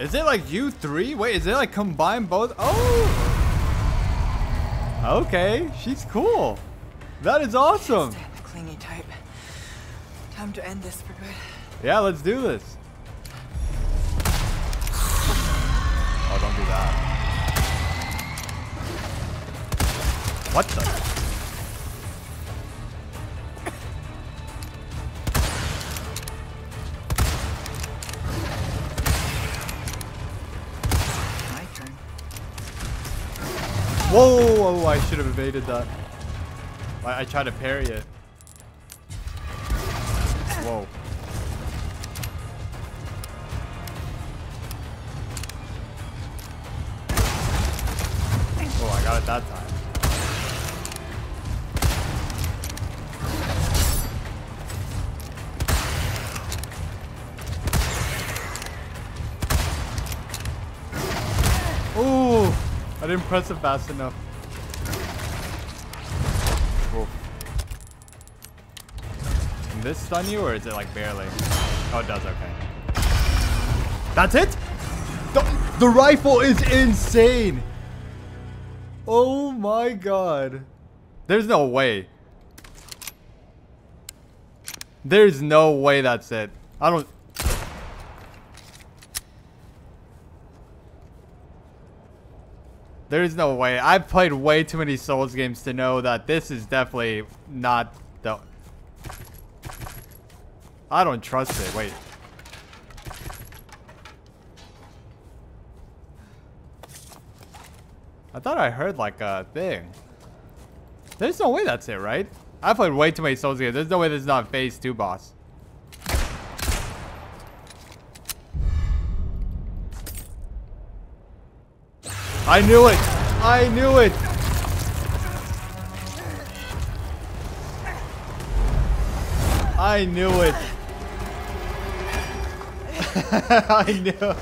Is it like you three? Wait, is it like combine both? Oh! Okay, she's cool. That is awesome. The clingy type. Time to end this for good. Yeah, let's do this. Oh, don't do that. What the? Whoa, whoa, I should have evaded that. I, I tried to parry it. Whoa. I didn't press it fast enough. Oof. Can this stun you or is it like barely? Oh, it does, okay. That's it? The, the rifle is insane! Oh my god. There's no way. There's no way that's it. I don't... There's no way. I've played way too many Souls games to know that this is definitely not the... I don't trust it. Wait. I thought I heard like a thing. There's no way that's it, right? I've played way too many Souls games. There's no way this is not phase 2 boss. I knew it! I knew it! I knew it! I knew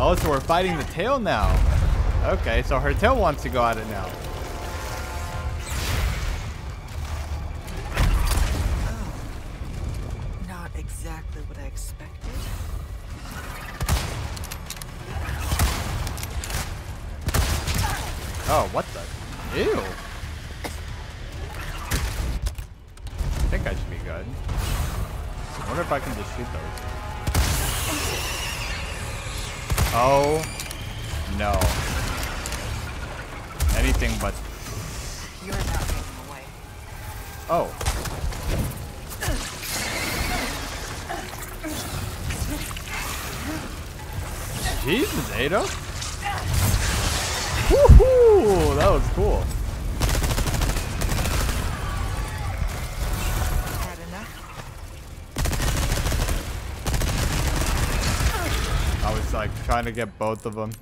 Oh, so we're fighting the tail now. Okay, so her tail wants to go at it now. Oh, what the? Ew. I think I should be good. I wonder if I can just shoot those. Oh, no. Anything but. You're not getting away. Oh. Jesus, Ada. Woohoo! That was cool. I was like trying to get both of them.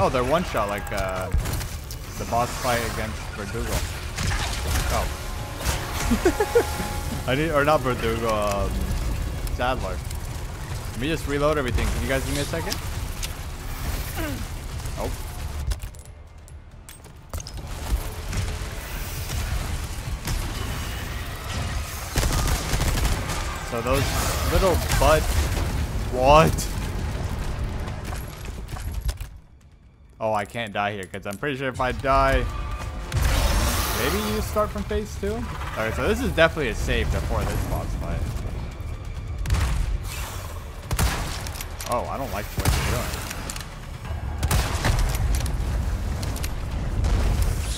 Oh, they're one shot like uh, the boss fight against Verdugo. Oh. I need, or not Verdugo, um, Sadler. Let me just reload everything. Can you guys give me a second? Oh. So those little butt. What? Oh, I can't die here because I'm pretty sure if I die, maybe you start from phase two. Alright, so this is definitely a save before this boss fight. Oh, I don't like what you're doing.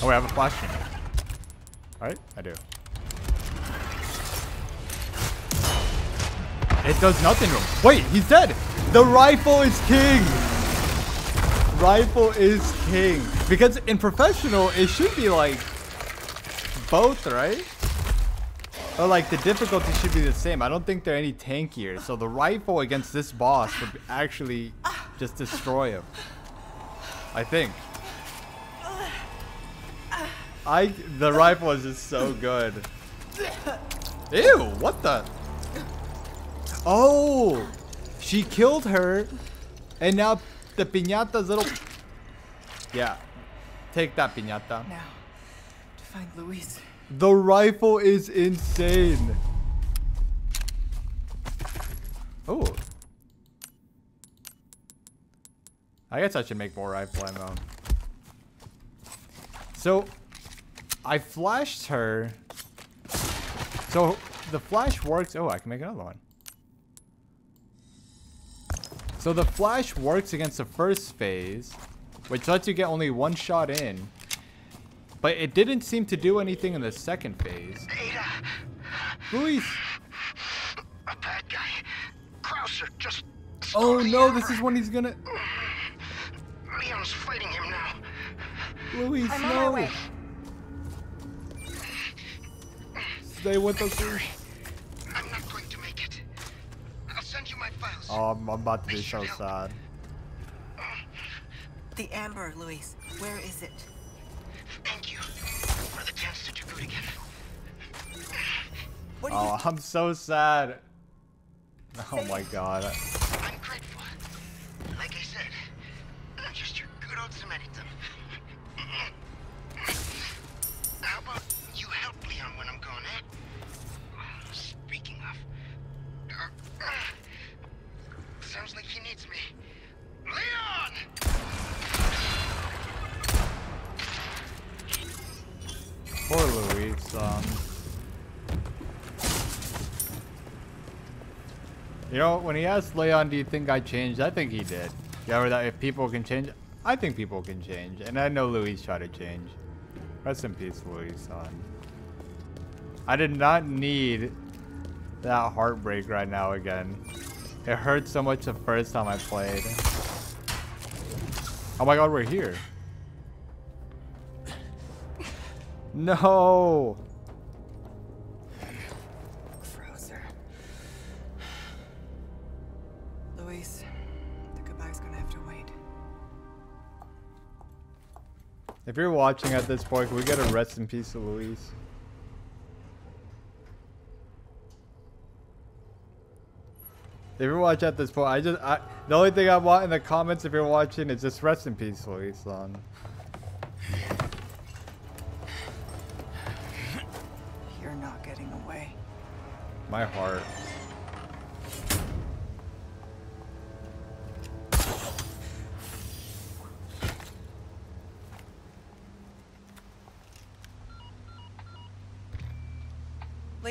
Oh, we have a flash grenade. Alright, I do. It does nothing to him. Wait, he's dead. The rifle is king. Rifle is king. Because in professional, it should be like both, right? Or like the difficulty should be the same. I don't think they're any tankier. So the rifle against this boss would actually just destroy him. I think. I the rifle is just so good. Ew, what the? Oh, she killed her, and now the piñata's little. Yeah, take that piñata. Now, to find Luis. The rifle is insane. Oh. I guess I should make more rifle ammo. So, I flashed her. So, the flash works. Oh, I can make another one. So the flash works against the first phase, which lets you get only one shot in. But it didn't seem to do anything in the second phase. Ada, Luis! a bad guy. Krauser just. Oh stole the no, this is when he's gonna... Mm. Leon's fighting him now. Luis, I'm on my no! Way. Stay with us, Luis. I'm not going to make it. I'll send you my files. Oh, I'm, I'm about to be so sad. The Amber, Luis. Where is it? Thank you for the chance to do good again. What Oh, I'm so sad. Oh my god. I'm grateful. Like I said, I'm just your good old Samaritan. You know, when he asked Leon, "Do you think I changed?" I think he did. Yeah, that if people can change, I think people can change, and I know Luis tried to change. Rest in peace, Luis. Son. I did not need that heartbreak right now again. It hurt so much the first time I played. Oh my god, we're here. No. If you're watching at this point, can we get a rest in peace to Luis? If you're watching at this point, I just I, the only thing I want in the comments if you're watching is just rest in peace, Luis. Son. You're not getting away. My heart.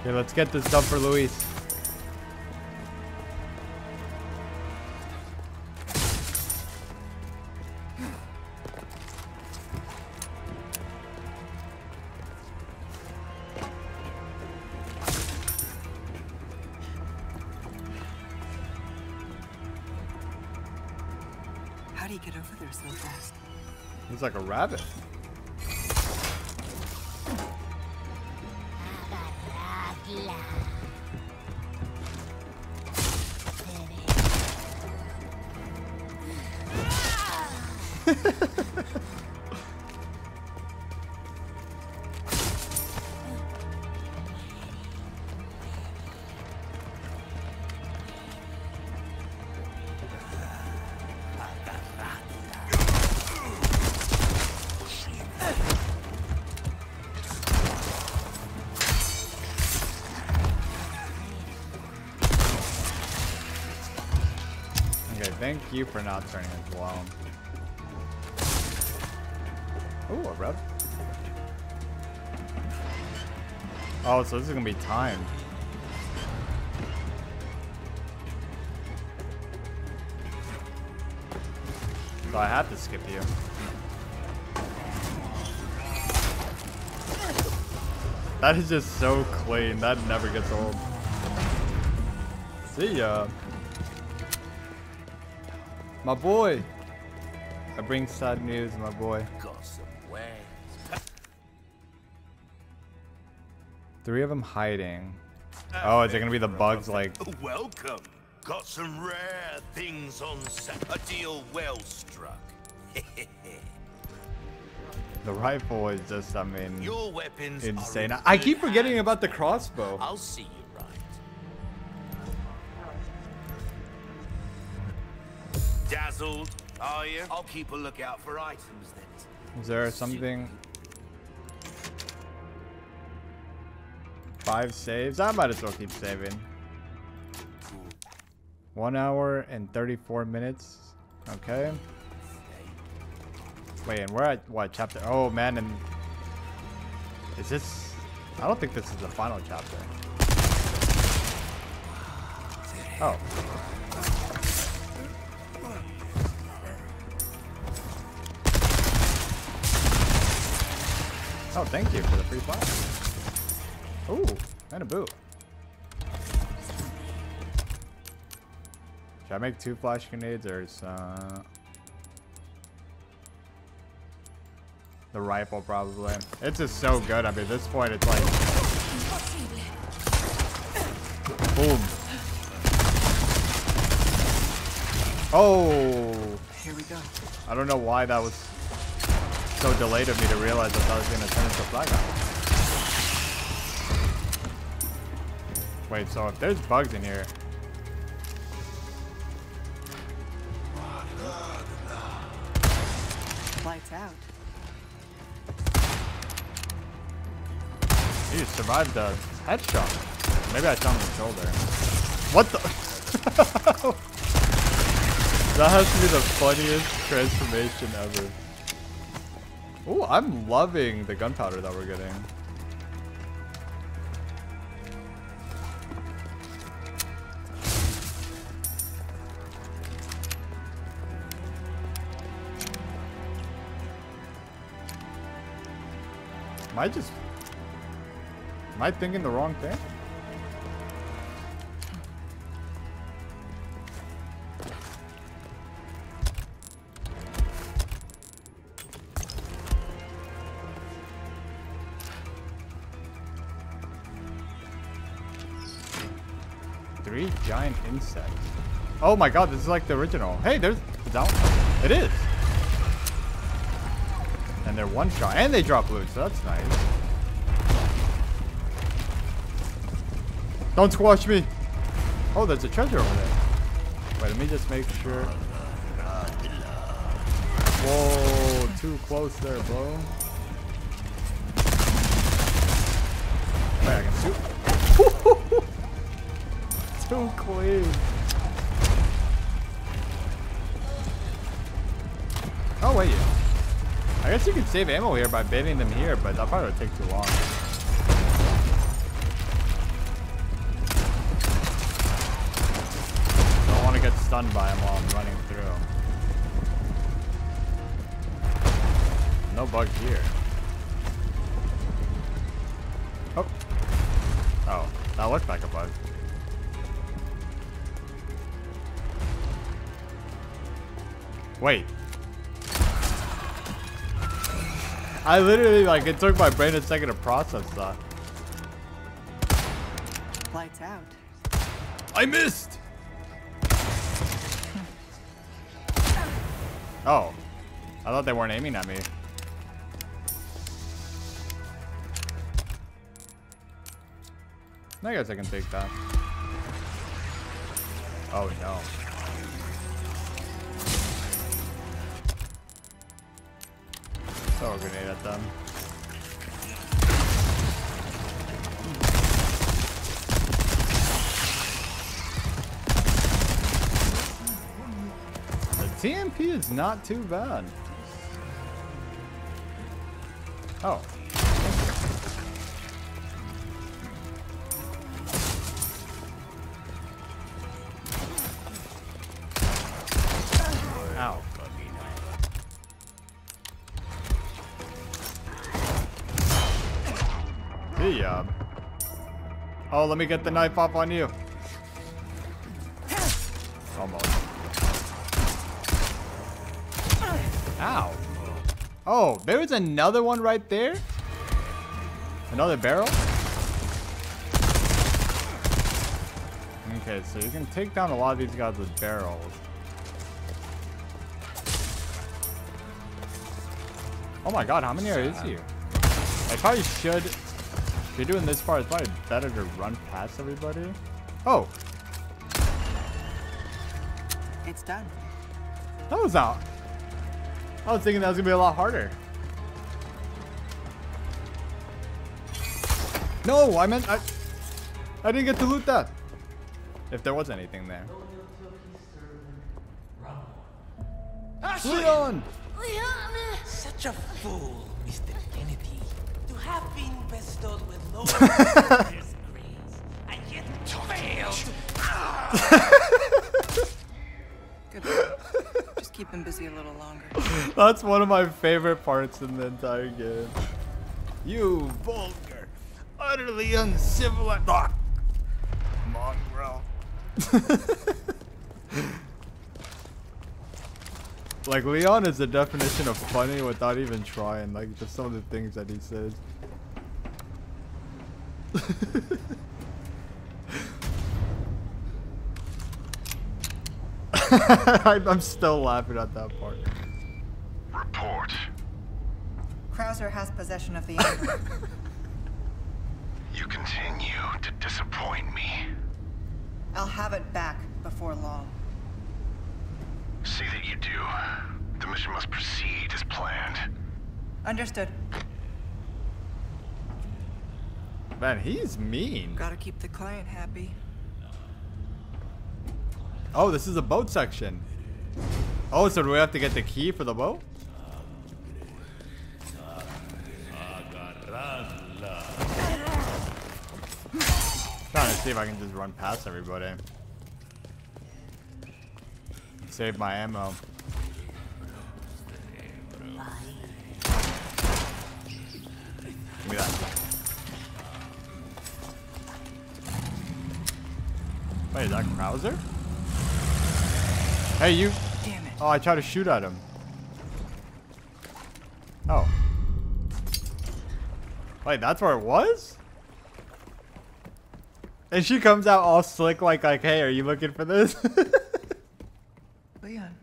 Okay, let's get this done for Luis. How do you get over there so fast? He's like a rabbit. You for not turning as well. Ooh, a. Oh, so this is gonna be timed. So I have to skip you. That is just so clean. That never gets old. See ya. My boy. I bring sad news, my boy. Got some wares. Three of them hiding. Oh, is it gonna be the bugs like? Welcome. Got some rare things on. A deal well struck. The rifle is just, I mean, Your weapons insane. I keep forgetting about the crossbow. I'll see you are you? I'll keep a lookout for items then. Is there something? Five saves? I might as well keep saving. One hour and 34 minutes. Okay. Wait, and we're at what chapter? Oh man, and is this? I don't think this is the final chapter. Oh. Oh, thank you for the free fire. Ooh, and a boot. Should I make two flash grenades or is, uh, the rifle probably? It's just so good. I mean, at this point, it's like, boom. Oh, Here we go. I don't know why that was so delayed of me to realize that I was gonna turn into a flag Wait, so if there's bugs in here, Lights out. he survived the headshot. Maybe I shot him in the shoulder. What the? that has to be the funniest transformation ever. Oh, I'm loving the gunpowder that we're getting. Am I just... Am I thinking the wrong thing? Insects. Oh my god, this is like the original. Hey, there's down. It is. And they're one shot. And they drop loot, so that's nice. Don't squash me. Oh, there's a treasure over there. Wait, let me just make sure. Whoa, too close there, bro. Wait, I can shoot. Clean. Oh, wait. I guess you can save ammo here by baiting them here, but that probably would take too long. Don't want to get stunned by him while I'm running through. No bugs here. Oh. Oh, that looked like a bug. Wait. I literally, like, it took my brain a second to process that. Lights out. I missed! Oh. I thought they weren't aiming at me. I guess I can take that. Oh no. Throw a grenade at them. The TMP is not too bad. Oh. Oh, let me get the knife off on you. Almost. Ow. Oh, there was another one right there? Another barrel? Okay, so you can take down a lot of these guys with barrels. Oh my god, how many are is here? I probably should. If you're doing this far, it's probably better to run past everybody. Oh, It's done. that was out. I was thinking that was gonna be a lot harder. No, I meant I. I didn't get to loot that. If there was anything there. Leon! Such a fool, Mr. Kennedy, to have been bestowed with no grace, and yet failed. Good. Just keep him busy a little longer. That's one of my favorite parts in the entire game. You vulgar, utterly uncivilized ah, mongrel. like Leon is the definition of funny without even trying. Like just some of the things that he says. I'm I'm still laughing at that part. Report. Krauser has possession of the amber. You continue to disappoint me. I'll have it back before long. See that you do. The mission must proceed as planned. Understood. Man, he's mean. Gotta keep the client happy. Oh, this is a boat section. Oh, so do we have to get the key for the boat? Trying to see if I can just run past everybody. Save my ammo. Give me that. Wait, is that Krauser? Hey, you. Damn it. Oh, I tried to shoot at him. Oh. Wait, that's where it was? And she comes out all slick like, like, hey, are you looking for this? Leon.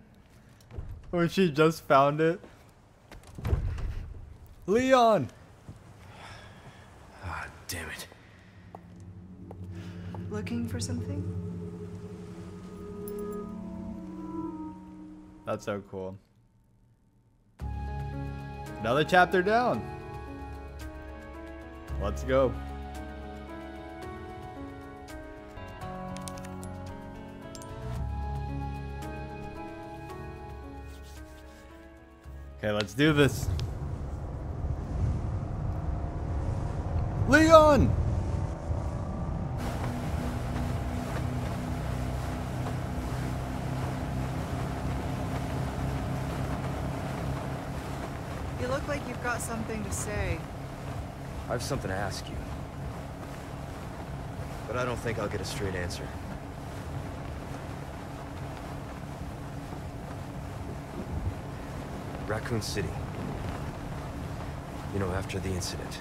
when she just found it. Leon! Ah, damn it. Looking for something? That's so cool. Another chapter down. Let's go. Okay, let's do this. Leon! You look like you've got something to say. I have something to ask you. But I don't think I'll get a straight answer. Raccoon City. You know, after the incident,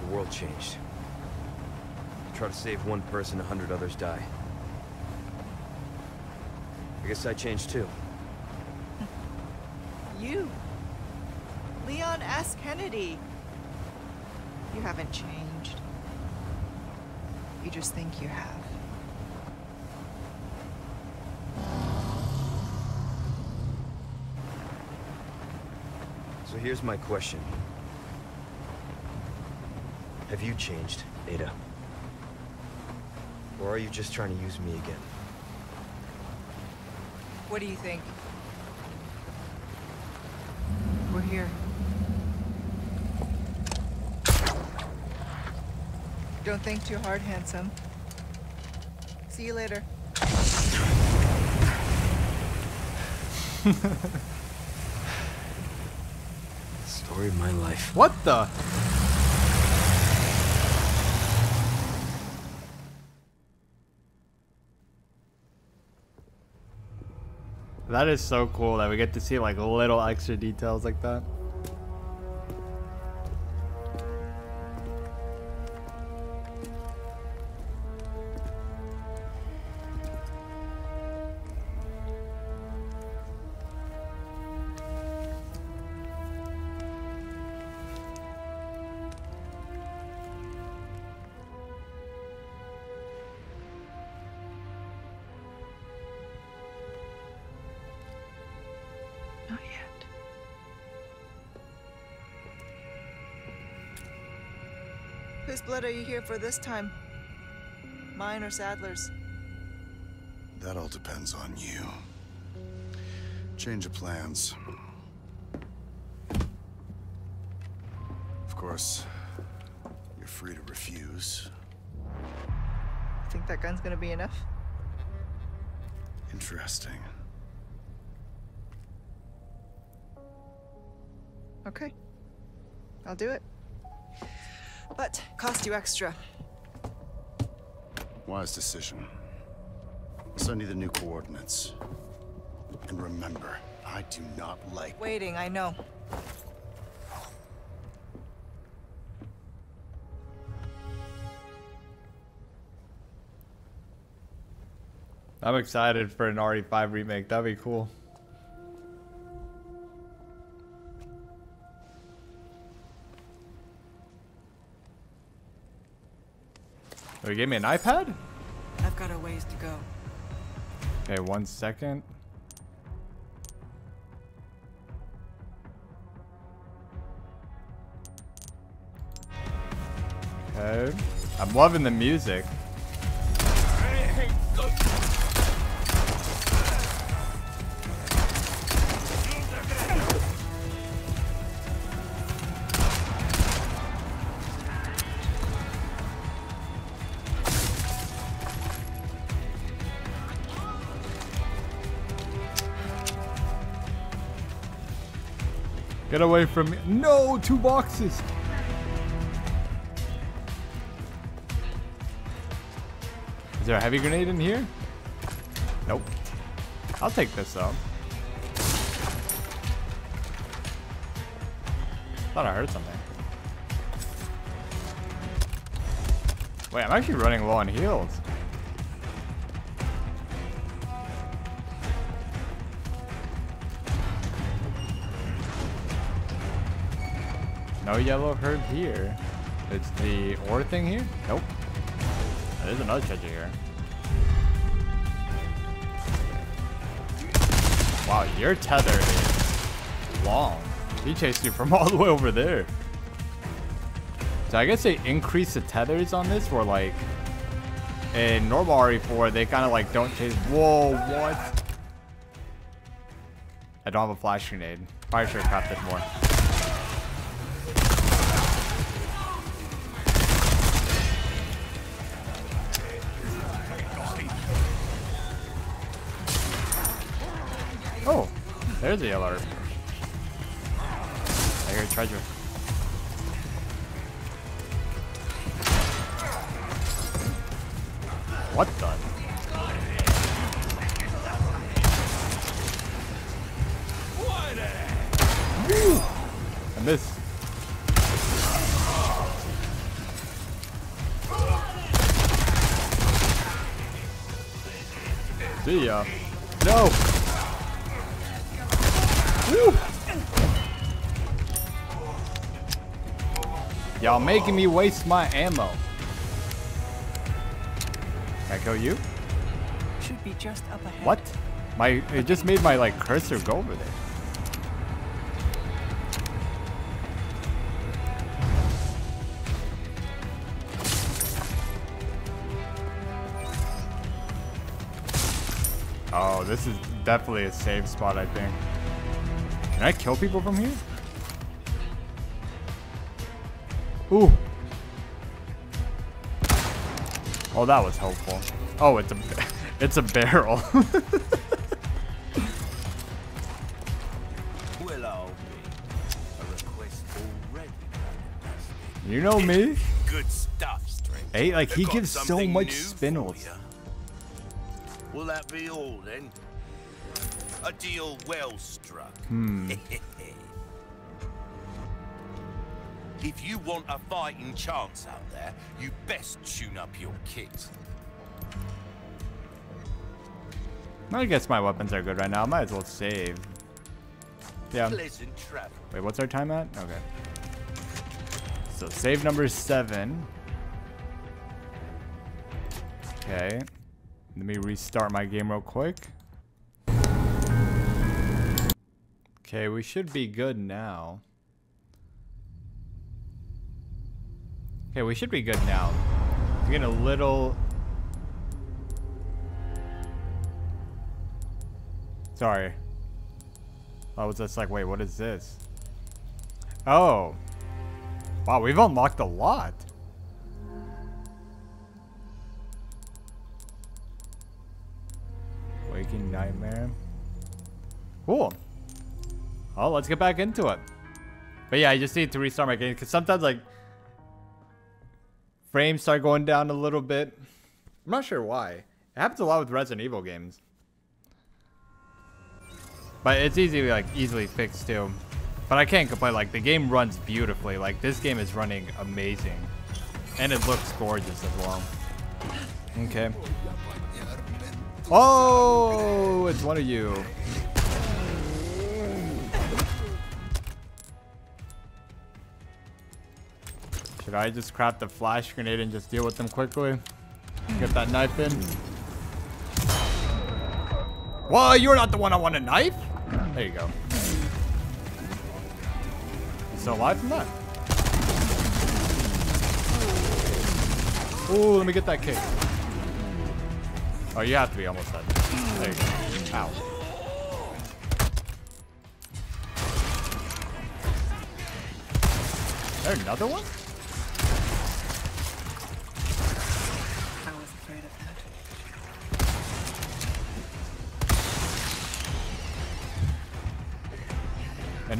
the world changed. You try to save one person, a hundred others die. I guess I changed too. You? Leon S. Kennedy. You haven't changed. You just think you have. So here's my question. Have you changed, Ada? Or are you just trying to use me again? What do you think? We're here. Don't think too hard, handsome. See you later. Story of my life. What the? That is so cool that we get to see like little extra details like that. Here for this time? Mine or Sadler's? That all depends on you. Change of plans. Of course, you're free to refuse. Think that gun's gonna be enough? Interesting. Okay. I'll do it. But cost you extra. Wise decision. Send you the new coordinates. And remember, I do not like Waiting, I know. I'm excited for an RE5 remake. That'd be cool. Oh, you gave me an iPad? I've got a ways to go. Okay, one second. Okay. I'm loving the music. Get away from me. No, two boxes. Is there a heavy grenade in here? Nope. I'll take this though. Thought I heard something. Wait, I'm actually running low on heals. No yellow herb here. It's the ore thing here? Nope. There's another treasure here. Wow, your tether is long. He chased you from all the way over there. So I guess they increase the tethers on this where like in normal RE4 they kind of like don't chase. Whoa, what? I don't have a flash grenade. Probably should have crafted more. There's the LR. I hear treasure. Y'all making me waste my ammo. Can I kill you? Should be just up ahead. What? My it just made my like cursor go over there. Oh, this is definitely a safe spot, I think. Can I kill people from here? Ooh. Oh, that was helpful. Oh, it's a, it's a barrel. Well, I'll be. A request already. you know me. Good stuff, stranger. Hey, like he gives so much spinels. Will that be all then? A deal well struck. Hmm. Want a fighting chance out there, you best tune up your kit. I guess my weapons are good right now. I might as well save. Yeah. Pleasant travel. Wait, what's our time at? Okay. So save number seven. Okay. Let me restart my game real quick. Okay, we should be good now. Okay, we should be good now. We're getting a little... Sorry. I was just like, wait, what is this? Oh. Wow, we've unlocked a lot. Waking Nightmare. Cool. Oh, let's get back into it. But yeah, I just need to restart my game because sometimes like frames start going down a little bit. I'm not sure why. It happens a lot with Resident Evil games. But it's easily like easily fixed too. But I can't complain. Like the game runs beautifully. Like this game is running amazing, and it looks gorgeous as well. Okay. Oh, it's one of you. Should I just craft the flash grenade and just deal with them quickly? Get that knife in. Well, you're not the one I want a knife. There you go. Still alive from that? Ooh, let me get that kick. Oh, you have to be almost dead. There you go. Ow. Another one?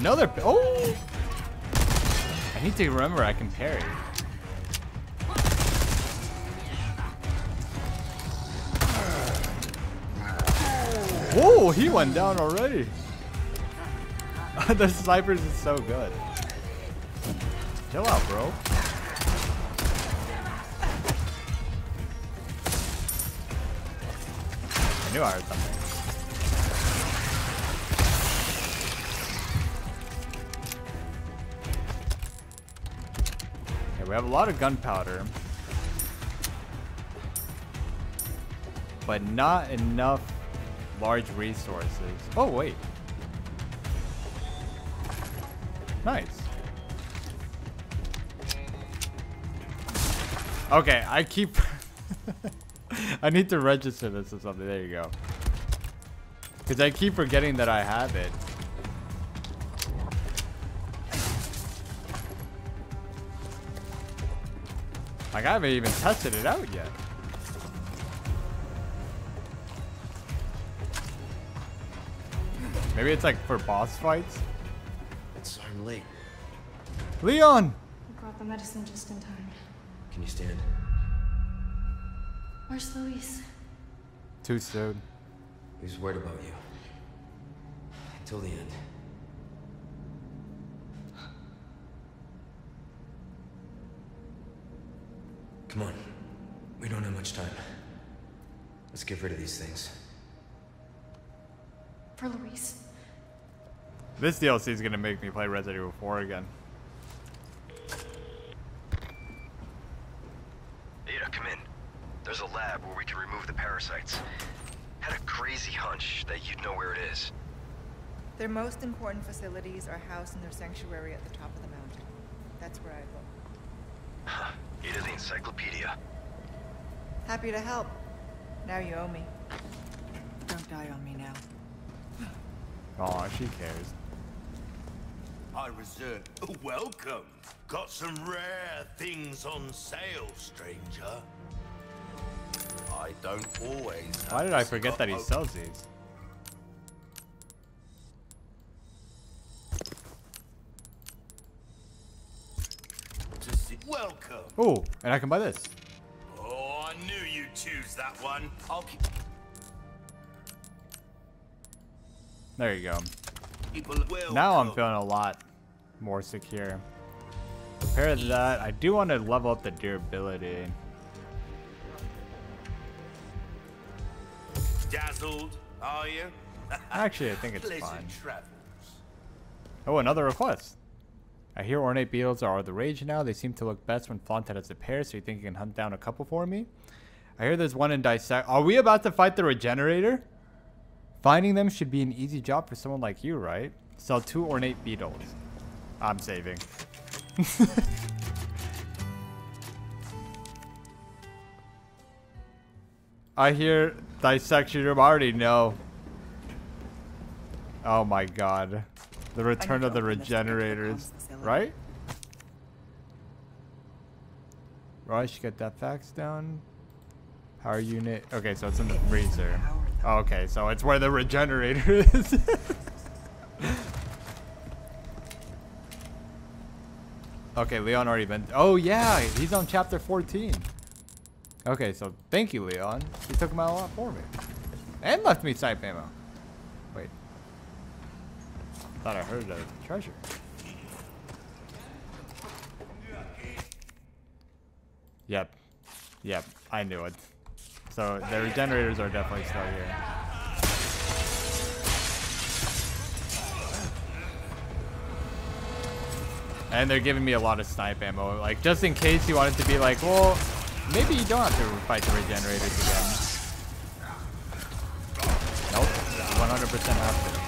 Another. Oh! I need to remember I can parry. Whoa, he went down already. the snipers is so good. Chill out, bro. I knew I heard something. Have a lot of gunpowder. but not enough large resources. Oh, wait. Nice. Okay, I keep... I need to register this or something. There you go. Because I keep forgetting that I have it. Like, I haven't even tested it out yet. Maybe it's like for boss fights? Sorry I'm late. Leon! I brought the medicine just in time. Can you stand? Where's Luis? Too soon. He's worried about you. Until the end. Come on. We don't have much time. Let's get rid of these things. For Luis. This DLC is gonna make me play Resident Evil 4 again. Ada, come in. There's a lab where we can remove the parasites. Had a crazy hunch that you'd know where it is. Their most important facilities are housed in their sanctuary at the top of the mountain. That's where I look. Ada the encyclopedia. Happy to help. Now you owe me. Don't die on me now. Aw, she cares. I reserve. Welcome. Got some rare things on sale, stranger. I don't always. Why did I forget that he sells these? Welcome. Oh, and I can buy this. Oh, I knew you'd choose that one. I'll keep There you go. Now I'm feeling a lot more secure. Compared to that, I do want to level up the durability. dazzled, are you? Actually, I think it's fine. Oh, another request. I hear ornate beetles are the rage now. They seem to look best when flaunted as a pair, so you think you can hunt down a couple for me? I hear there's one in dissect. Are we about to fight the regenerator? Finding them should be an easy job for someone like you, right? Sell two ornate beetles. I'm saving. I hear dissection room. I already know. Oh my god. The return of the open this particular regenerators. Facility. Right? Rush, get that fax down. Power unit. Okay, so it's in the freezer. Oh, okay, so it's where the regenerator is. okay, Leon already been. Oh, yeah, he's on chapter 14. Okay, so thank you, Leon. He took him out a lot for me. And left me snipe ammo. Wait. Thought I heard a treasure. Yep. Yep, I knew it. So the regenerators are definitely still here. And they're giving me a lot of snipe ammo. Like, just in case you wanted to be like, well, maybe you don't have to fight the regenerators again. Nope. 100% have to.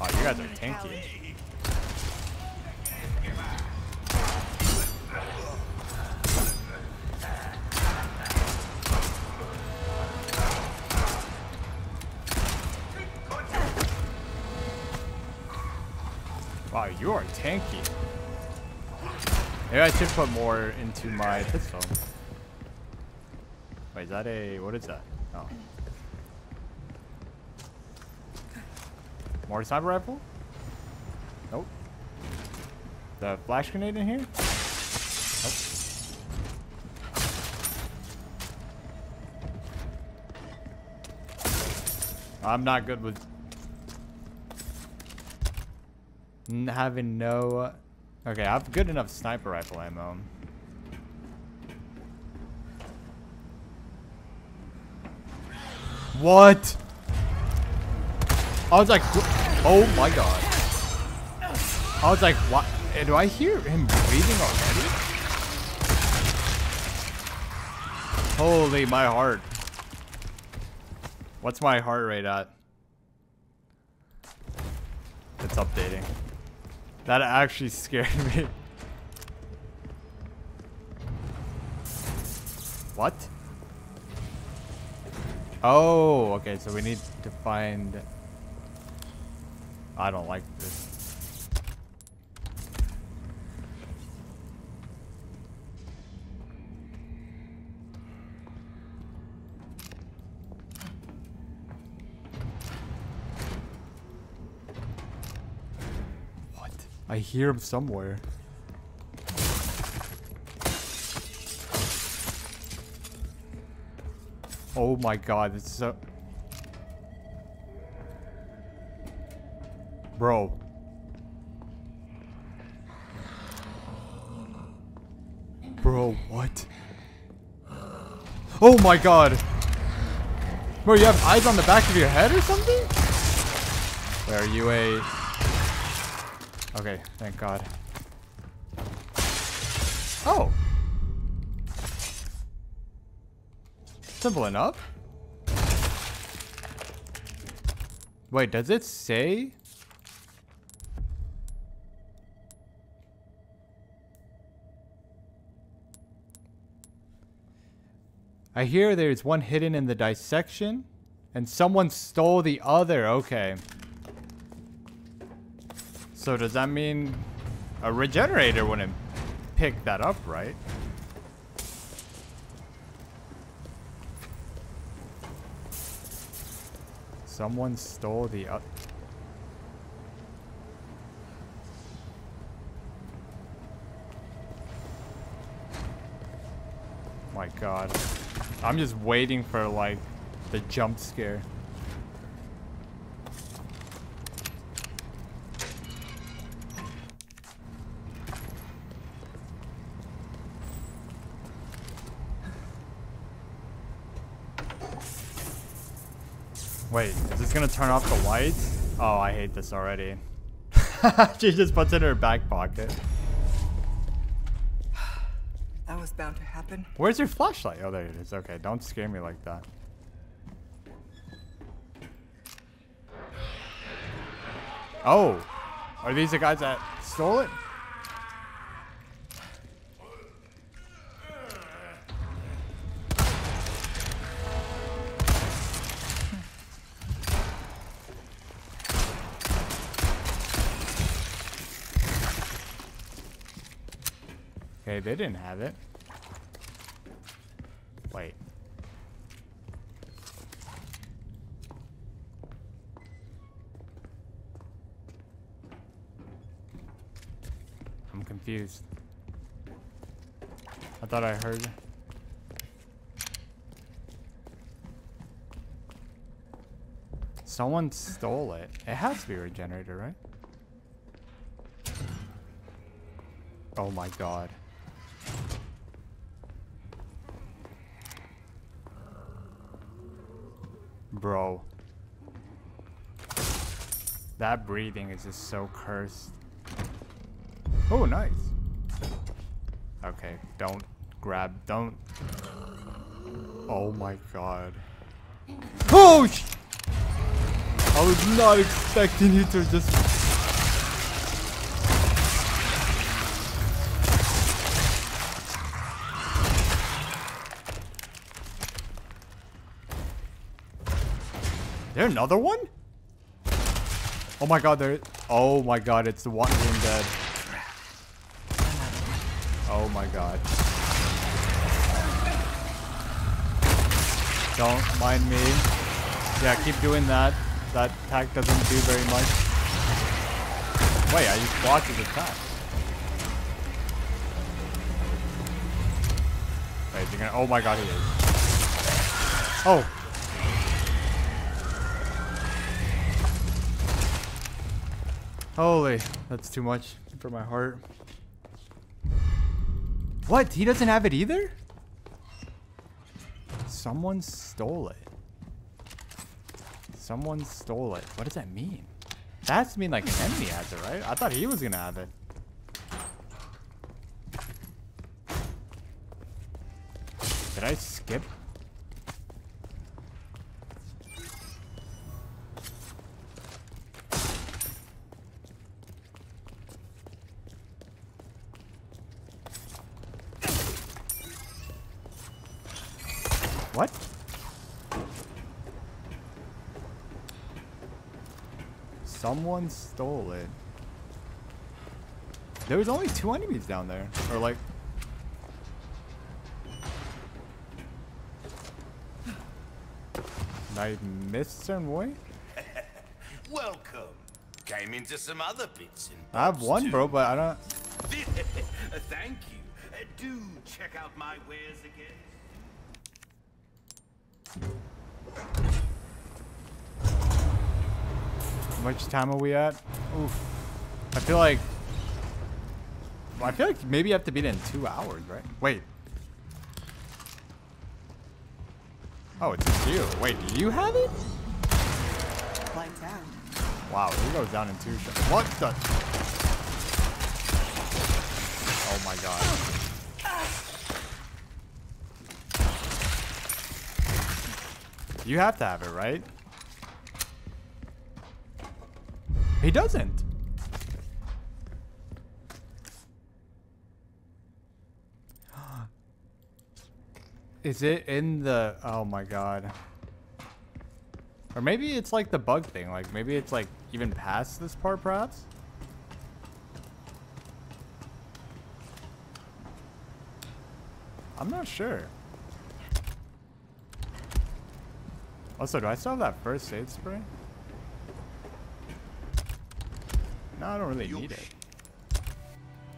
Wow, you guys are tanky. Tanky. Maybe I should put more into my pistol. Wait, is that a... What is that? Oh. More sniper rifle? Nope. The flash grenade in here? Nope. I'm not good with having no. Okay, I have good enough sniper rifle ammo. What? I was like, oh my god. I was like, what? eh, Do I hear him breathing already? Holy, my heart. What's my heart rate at? It's updating. That actually scared me. What? Oh, okay, so we need to find... I don't like this. I hear him somewhere. Oh my god, it's so... Bro. Bro, what? Oh my god! Bro, you have eyes on the back of your head or something? Wait, are you a... Okay, thank god. Oh! Simple enough. Wait, does it say? I hear there's one hidden in the dissection, and someone stole the other. Okay. So does that mean a regenerator wouldn't pick that up, right? Someone stole the other. My god. I'm just waiting for like the jump scare. Wait, is this gonna turn off the lights? Oh, I hate this already. she just puts it in her back pocket. That was bound to happen. Where's your flashlight? Oh, there it is. Okay, don't scare me like that. Oh, are these the guys that stole it? They didn't have it. Wait. I'm confused. I thought I heard. Someone stole it. It has to be a regenerator, right? Oh my god. Bro. That breathing is just so cursed. Oh, nice. Okay, don't grab, don't. Oh my god. Oh! I was not expecting you to just. There another one? Oh my god, there. Oh my god, it's the one room dead. Oh my god. Don't mind me. Yeah, keep doing that. That attack doesn't do very much. Wait, I just blocked his attack. Wait, he gonna? Oh my god, he is. Oh. Holy, that's too much for my heart. What? He doesn't have it either? Someone stole it. Someone stole it. What does that mean? That has to mean like an enemy has it, right? I thought he was gonna have it. did I skip? Someone stole it. There was only two enemies down there. Or like... I miss certain way? Welcome. Came into some other bits and I have one, too. bro, but I don't... Thank you. Uh, do check out my wares again. How much time are we at? Oof. I feel like... Well, I feel like maybe you have to beat it in two hours, right? Wait. Oh, it's you. Wait, do you have it? Lights out. Wow, he goes down in two shots. What the? Oh my god. You have to have it, right? He doesn't. Is it in the... Oh my god. Or maybe it's like the bug thing. Like maybe it's like even past this part, perhaps. I'm not sure. Also, do I still have that first aid spray? No, I don't really need it.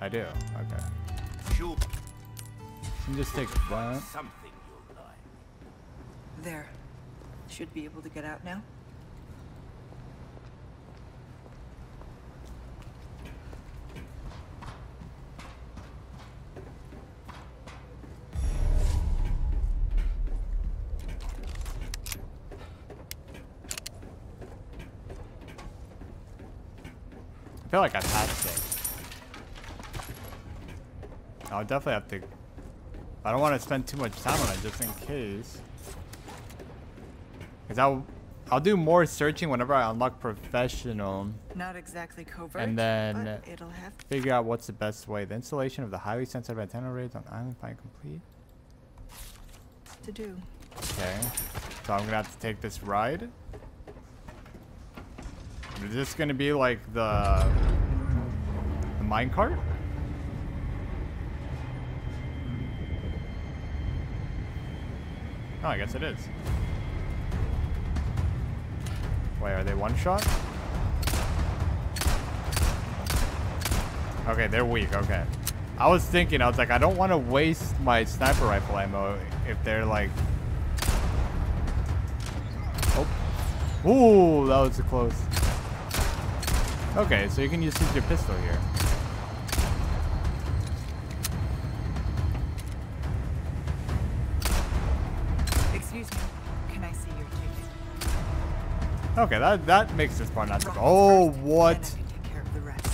I do. Okay. Sure. Can just take front. Something you'll like. There. Should be able to get out now. Feel like I passed it. I'll definitely have to. I don't want to spend too much time on it just in case. Cause I'll, I'll do more searching whenever I unlock professional, Not exactly covert, and then but it'll have to. figure out what's the best way. The installation of the highly sensitive antenna arrays on island find complete. to do. Okay, so I'm gonna have to take this ride. Is this gonna be like the the minecart? Oh, I guess it is. Wait, are they one shot? Okay, they're weak. Okay. I was thinking, I was like, I don't want to waste my sniper rifle ammo if they're like. Oh. Ooh, that was close. Okay, so you can just use your pistol here. Excuse me. Can I see your ticket? Okay, that that makes this part not so. Oh, what? Take care of the rest.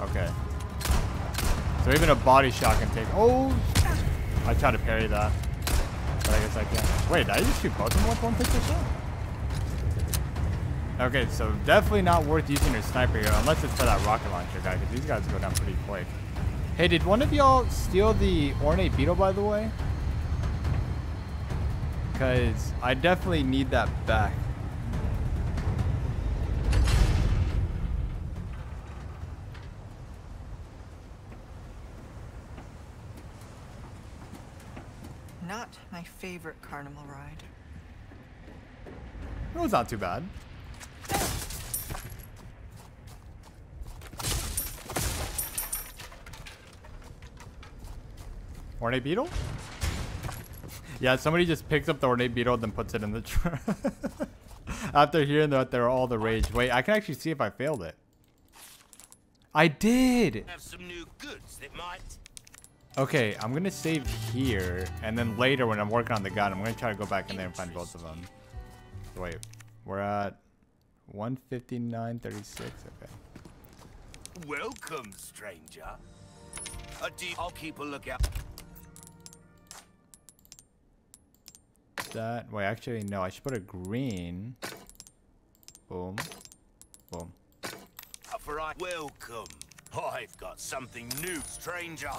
Okay. So even a body shot can take. Oh, I tried to parry that, but I guess I can't. Wait, did I just shoot both of them with one pistol shot? Okay, so definitely not worth using your sniper here unless it's for that rocket launcher guy, because these guys go down pretty quick. Hey, did one of y'all steal the ornate beetle, by the way? Because I definitely need that back. Not my favorite carnival ride. It was not too bad. Ornate beetle? Yeah, somebody just picks up the ornate beetle and then puts it in the trunk. After hearing that they're all the rage. Wait, I can actually see if I failed it. I did! Have some new goods that might. Okay, I'm gonna save here, and then later when I'm working on the gun, I'm gonna try to go back in there and find both of them. Wait, we're at 159.36. Okay. Welcome, stranger. Uh, I'll keep a lookout. That. Wait, actually, no. I should put a green. Boom. Boom. For I welcome. I've got something new, stranger.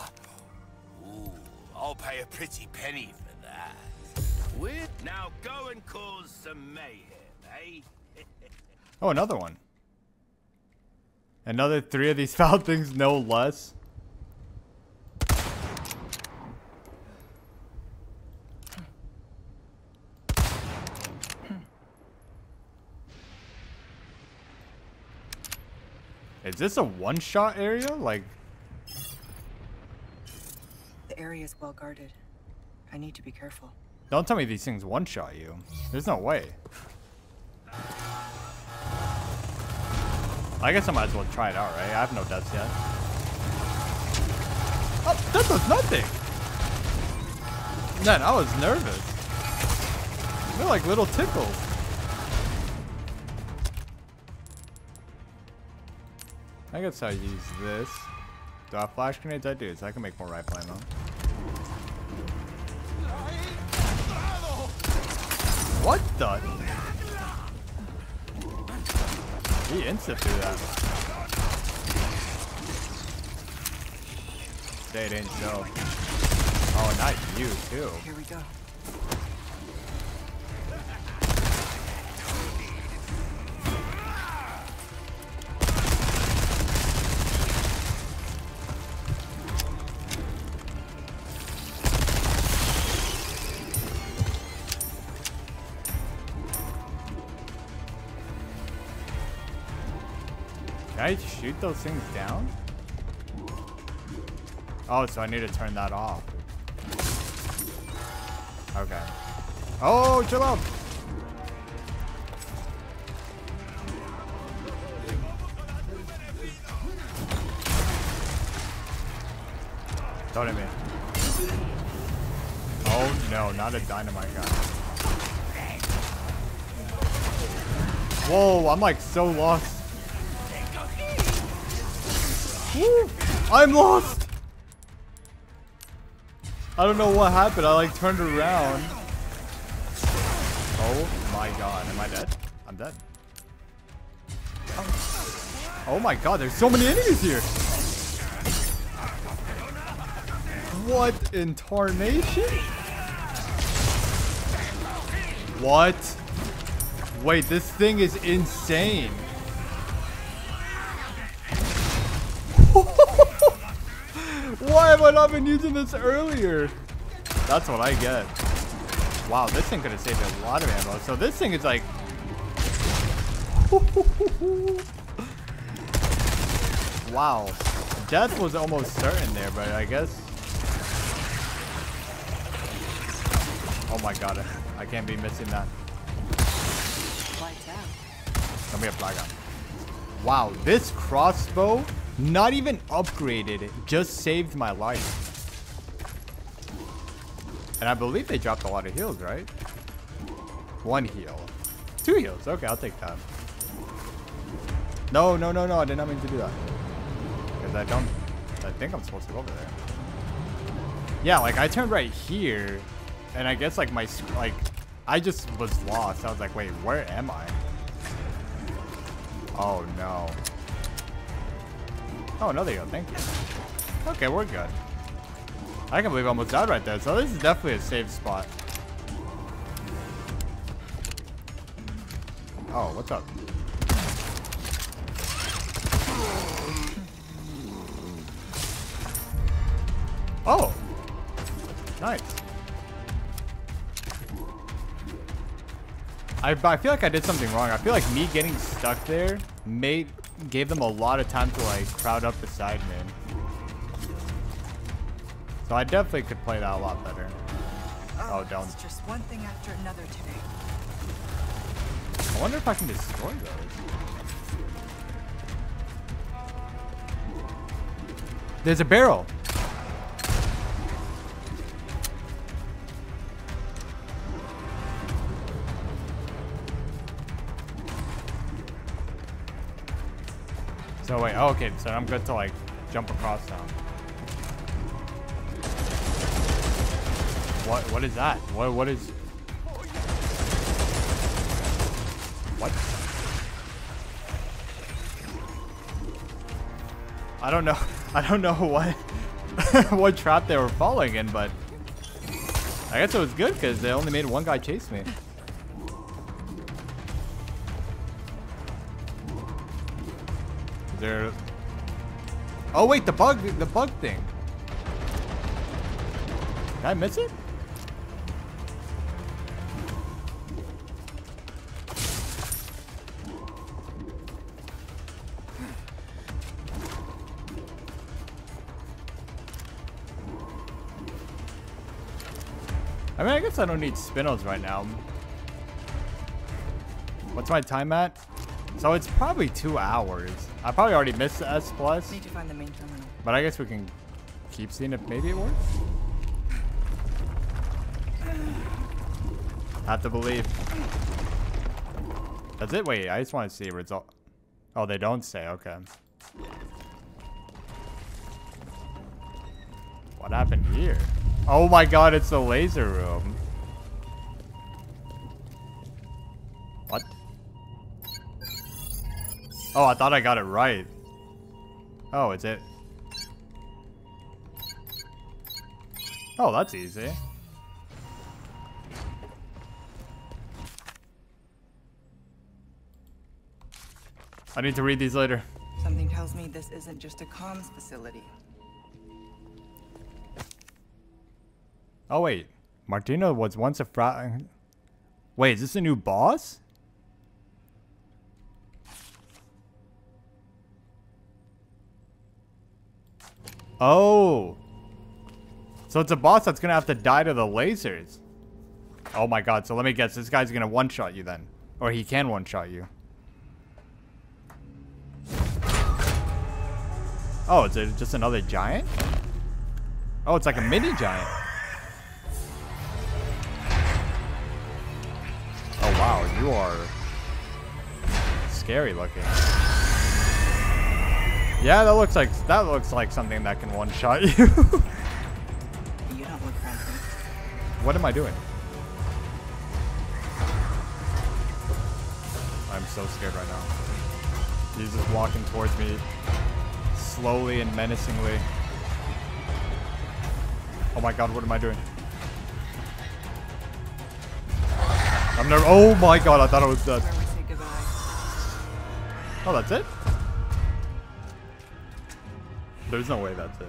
Ooh, I'll pay a pretty penny for that. With now go and cause some mayhem, eh? Oh, another one. Another three of these foul things, no less. Is this a one-shot area? Like, The area is well guarded. I need to be careful. don't tell me these things one-shot you. There's no way. I guess I might as well try it out, right? I have no deaths yet. Oh, that does nothing! Man, I was nervous. They're like little tickles. I guess I'll use this. Do I flash grenades? I do, so I can make more rifle ammo. What the? He insta through that. They didn't show. Oh, not you too. Here we go. Shoot those things down? Oh, so I need to turn that off. Okay. Oh, chill out. Don't hit me. Oh no, not a dynamite guy. Whoa, I'm like so lost. Woo! I'm lost! I don't know what happened. I like turned around. Oh my god. Am I dead? I'm dead. Oh, oh my god. There's so many enemies here. What in tarnation? What? Wait, this thing is insane. Why have I not been using this earlier? That's what I get. Wow, this thing could have saved a lot of ammo. So this thing is like... wow. Death was almost certain there, but I guess... Oh my god, I can't be missing that. Lights out. Let me apply that. Wow, this crossbow, not even upgraded, just saved my life. And I believe they dropped a lot of heals, right? One heal. Two heals. Okay, I'll take that. No, no, no, no. I did not mean to do that. Because I don't... I think I'm supposed to go over there. Yeah, like, I turned right here. And I guess, like, my... Like, I just was lost. I was like, wait, where am I? Oh, no. Oh, no, there you go. Thank you. Okay, we're good. I can believe I almost died right there. So this is definitely a safe spot. Oh, what's up? Oh! Nice. I, I feel like I did something wrong. I feel like me getting stuck there made gave them a lot of time to like crowd up the side man. So I definitely could play that a lot better. Oh, oh don't. Just one thing after another today. I wonder if I can destroy those. There's a barrel. So wait, oh, okay, so I'm good to like jump across now. What what is that? What what is What? I don't know I don't know what what trap they were falling in, but I guess it was good because they only made one guy chase me. Oh wait, the bug, the bug thing. Did I miss it? I mean, I guess I don't need spinels right now. What's my time at? So it's probably two hours. I probably already missed the S plus. Need to find the main terminal. But I guess we can keep seeing if maybe it works. Have to believe. That's it? Wait, I just want to see result. Oh, they don't say. Okay. What happened here? Oh my god, it's the laser room. Oh, I thought I got it right. Oh, it's it? Oh, that's easy. I need to read these later. Something tells me this isn't just a comms facility. Oh, wait. Martina was once a fra- Wait, is this a new boss? Oh. So it's a boss that's gonna have to die to the lasers. Oh my god, so let me guess, this guy's gonna one-shot you then. Or he can one-shot you. Oh, is it just another giant? Oh, it's like a mini giant. Oh wow, you are scary looking. Yeah, that looks like that looks like something that can one-shot you. You don't look friendly. what am I doing? I'm so scared right now. He's just walking towards me slowly and menacingly. Oh my god, what am I doing? I'm never. Oh my god, I thought I was dead. Where we say goodbye. Oh, that's it? There's no way that's it.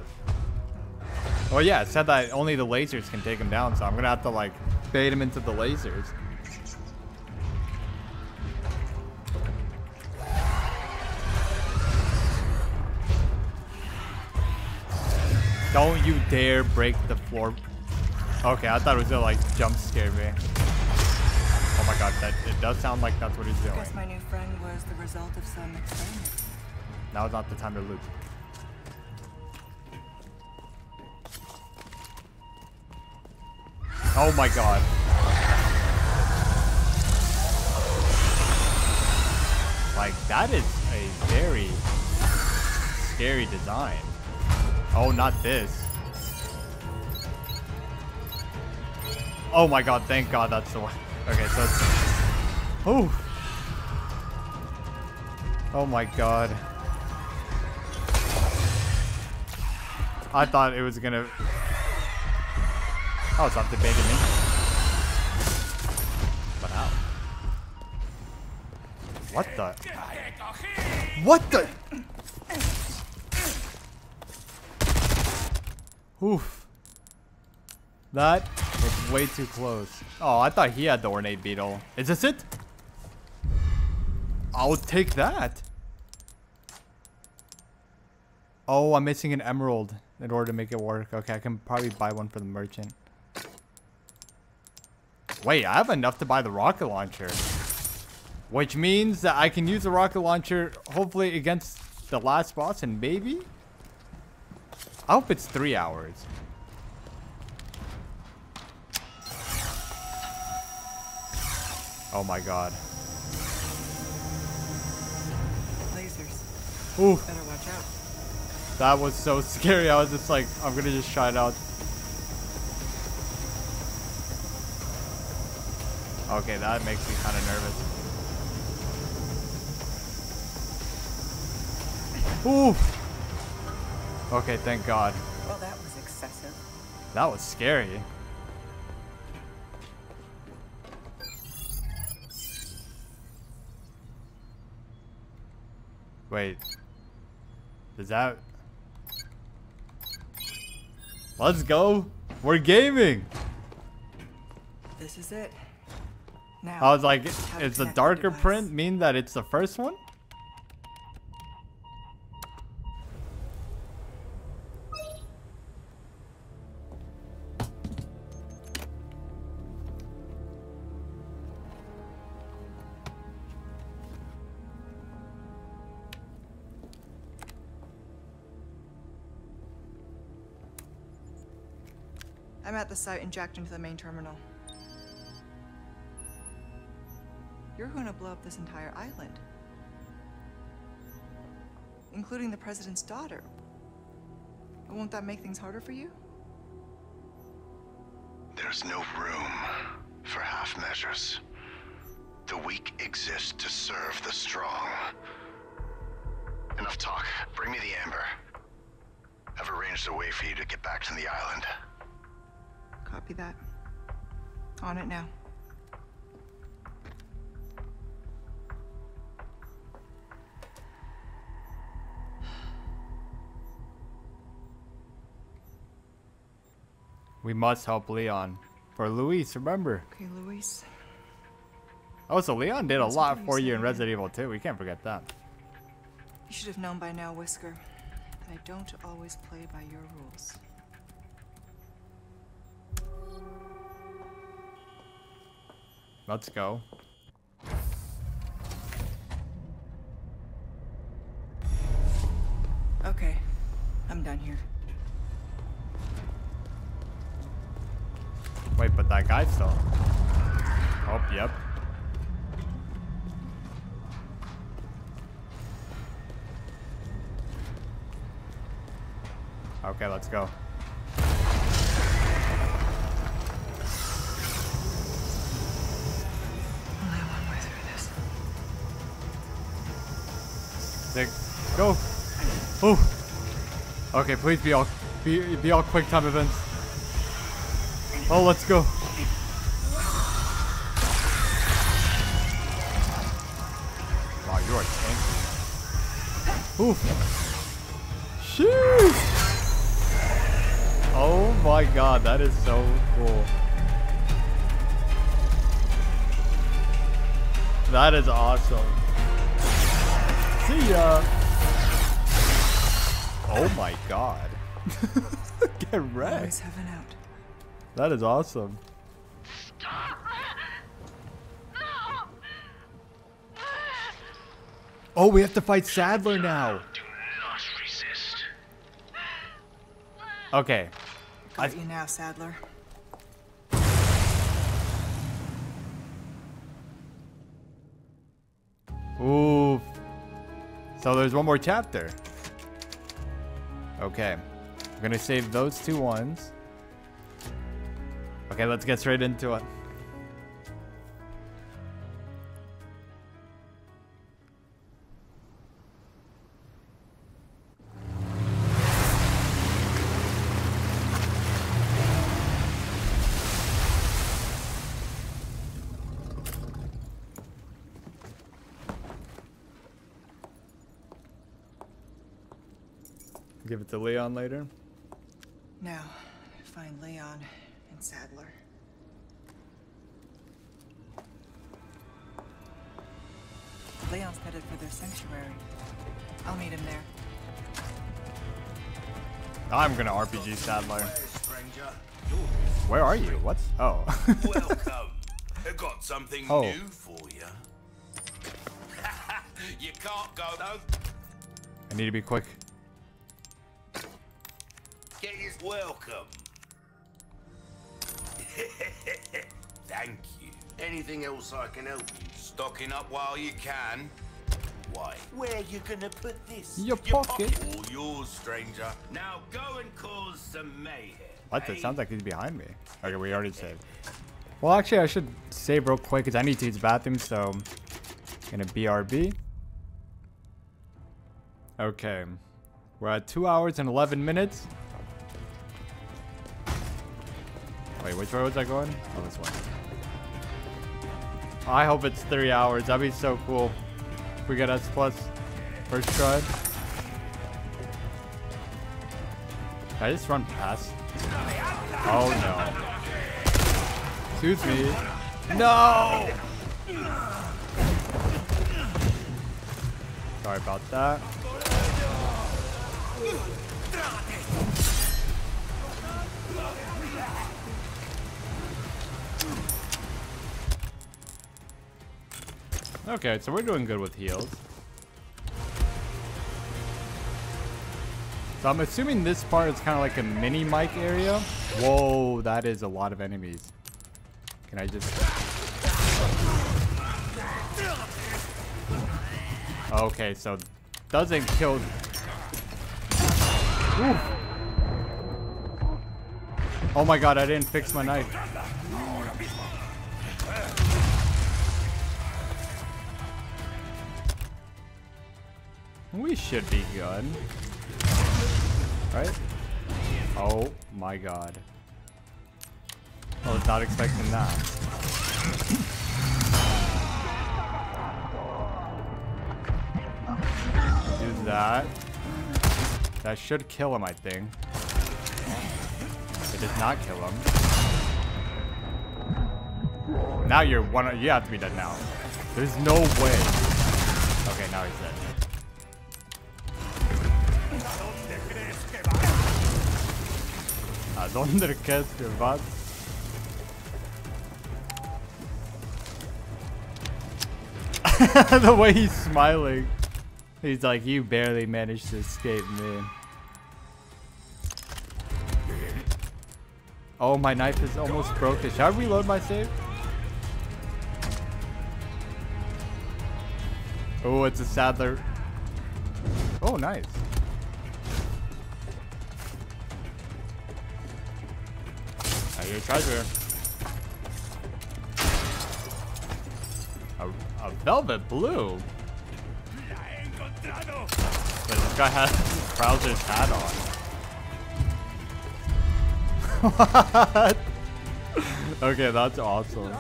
Oh yeah, it said that only the lasers can take him down, so I'm gonna have to like bait him into the lasers. Don't you dare break the floor. Okay, I thought it was gonna like jump scare me. Oh my god, that it does sound like that's what he's doing. Guess my new friend was the result of some experiment. Now is not the time to loot. Oh my god. Like, that is a very scary design. Oh, not this. Oh my god, thank god that's the one. Okay, so it's... Oh. Oh my god. I thought it was gonna... Oh, it's not debating me. But how? What the? What the? Oof. That was way too close. Oh, I thought he had the ornate beetle. Is this it? I'll take that. Oh, I'm missing an emerald in order to make it work. Okay, I can probably buy one for the merchant. Wait, I have enough to buy the rocket launcher. Which means that I can use the rocket launcher hopefully against the last boss and maybe? I hope it's three hours. Oh my god. Lasers. Ooh. Better watch out. That was so scary. I was just like, I'm gonna just try it out. Okay, that makes me kind of nervous. Ooh! Okay, thank God. Well, that was excessive. That was scary. Wait. Is that... Let's go! We're gaming! This is it. Now. I was like, is the darker print mean that it's the first one? I'm at the site and jacked into the main terminal. You're going to blow up this entire island. Including the president's daughter. Won't that make things harder for you? There's no room for half measures. The weak exist to serve the strong. Enough talk. Bring me the amber. I've arranged a way for you to get back to the island. Copy that. On it now. We must help Leon. For Luis, remember. Okay, Luis. Oh, so Leon did a That's lot for you in. Resident Evil 2. We can't forget that. You should have known by now, Wesker. That I don't always play by your rules. Let's go. Okay, I'm done here. Wait, but that guy's still. Oh, yep. Okay, let's go. Only one way through this. Sick. Go. Oh. Okay, please be all be be all quick time events. Oh, let's go. Wow, you are tanky. Oof. Sheesh. Oh my god, that is so cool. That is awesome. See ya. Oh my god. Get wrecked. Always have an out. That is awesome. Oh, we have to fight Sadler now. Do not resist. Okay. Got you now, Sadler. Oof. So there's one more chapter. Okay. I'm gonna save those two ones. Okay, let's get straight into it. Give it to Leon later. Now, find Leon Sadler. Leon's headed for their sanctuary. I'll meet him there. I'm gonna RPG Sadler. Where are you? What? Oh. Welcome. I got something Oh. new for you. you can't go though. I need to be quick. Get his welcome. Thank you. Anything else I can help you? Stocking up while you can. Why? Where are you gonna put this? Your pocket. All yours, stranger. Now go and cause some mayhem. What? It eh? sounds like he's behind me. Okay, we already saved. Well, actually, I should save real quick because I need to use the bathroom, so I'm gonna BRB. Okay. We're at 2 hours and 11 minutes. Wait, which way was I going? Oh, this one. I hope it's 3 hours. That'd be so cool. If we get S plus first try. I just run past? Oh no. Excuse me. No! Sorry about that. Okay, so we're doing good with heals. So I'm assuming this part is kind of like a mini mic area. Whoa, that is a lot of enemies. Can I just... Okay, so doesn't kill... Oh my god, I didn't fix my knife. We should be good. Right? Oh my god. I was not expecting that. That. That should kill him, I think. It did not kill him. Now you're one. You have to be dead now. There's no way. Okay, now he's dead. ¿A dónde crees que vas? the way he's smiling. He's like, you barely managed to escape me. Oh, my knife is almost broken. Should I reload my save? Oh, it's a Sadler. Oh, nice. I treasure. A, a velvet blue? But this guy has Krauser's hat on. what? Okay, that's awesome.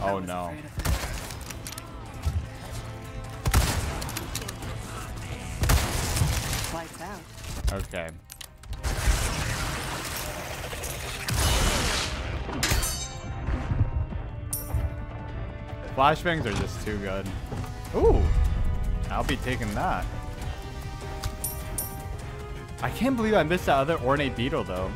Oh no. Okay. Flashbangs are just too good. Ooh. I'll be taking that. I can't believe I missed that other ornate beetle though.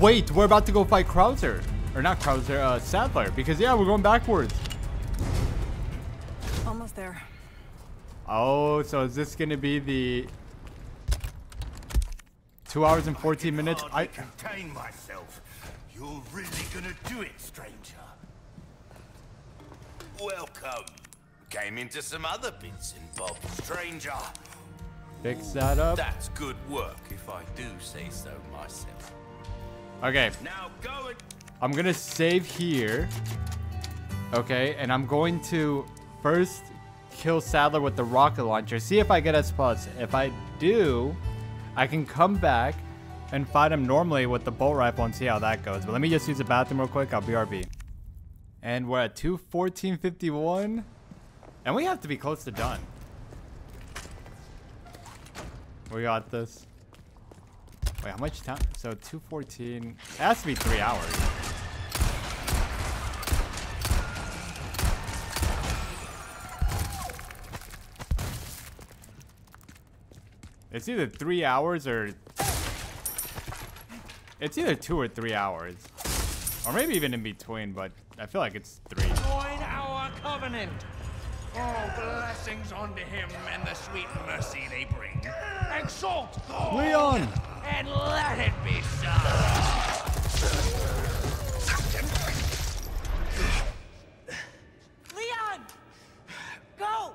Wait, we're about to go fight Krauser. Or not Krauser, uh, Sadler. Because yeah, we're going backwards. Almost there. Oh, so is this gonna be the two hours and 14 minutes? Hardly I contain myself. You're really gonna do it, stranger. Welcome. Came into some other bits and bobs, stranger. fix that up. That's good work, if I do say so myself. Okay, Now go and I'm gonna save here. Okay, and I'm going to first kill Sadler with the rocket launcher. See if I get S plus. If I do, I can come back and fight him normally with the bolt rifle and see how that goes. But let me just use the bathroom real quick. I'll BRB. And we're at 214.51. And we have to be close to done. We got this. Wait, how much time? So 214. It has to be three hours. It's either three hours or... It's either two or three hours. Or maybe even in between, but I feel like it's three. Join our covenant. All blessings unto him and the sweet mercy they bring. Exalt the Leon! And let it be so. Leon! Go!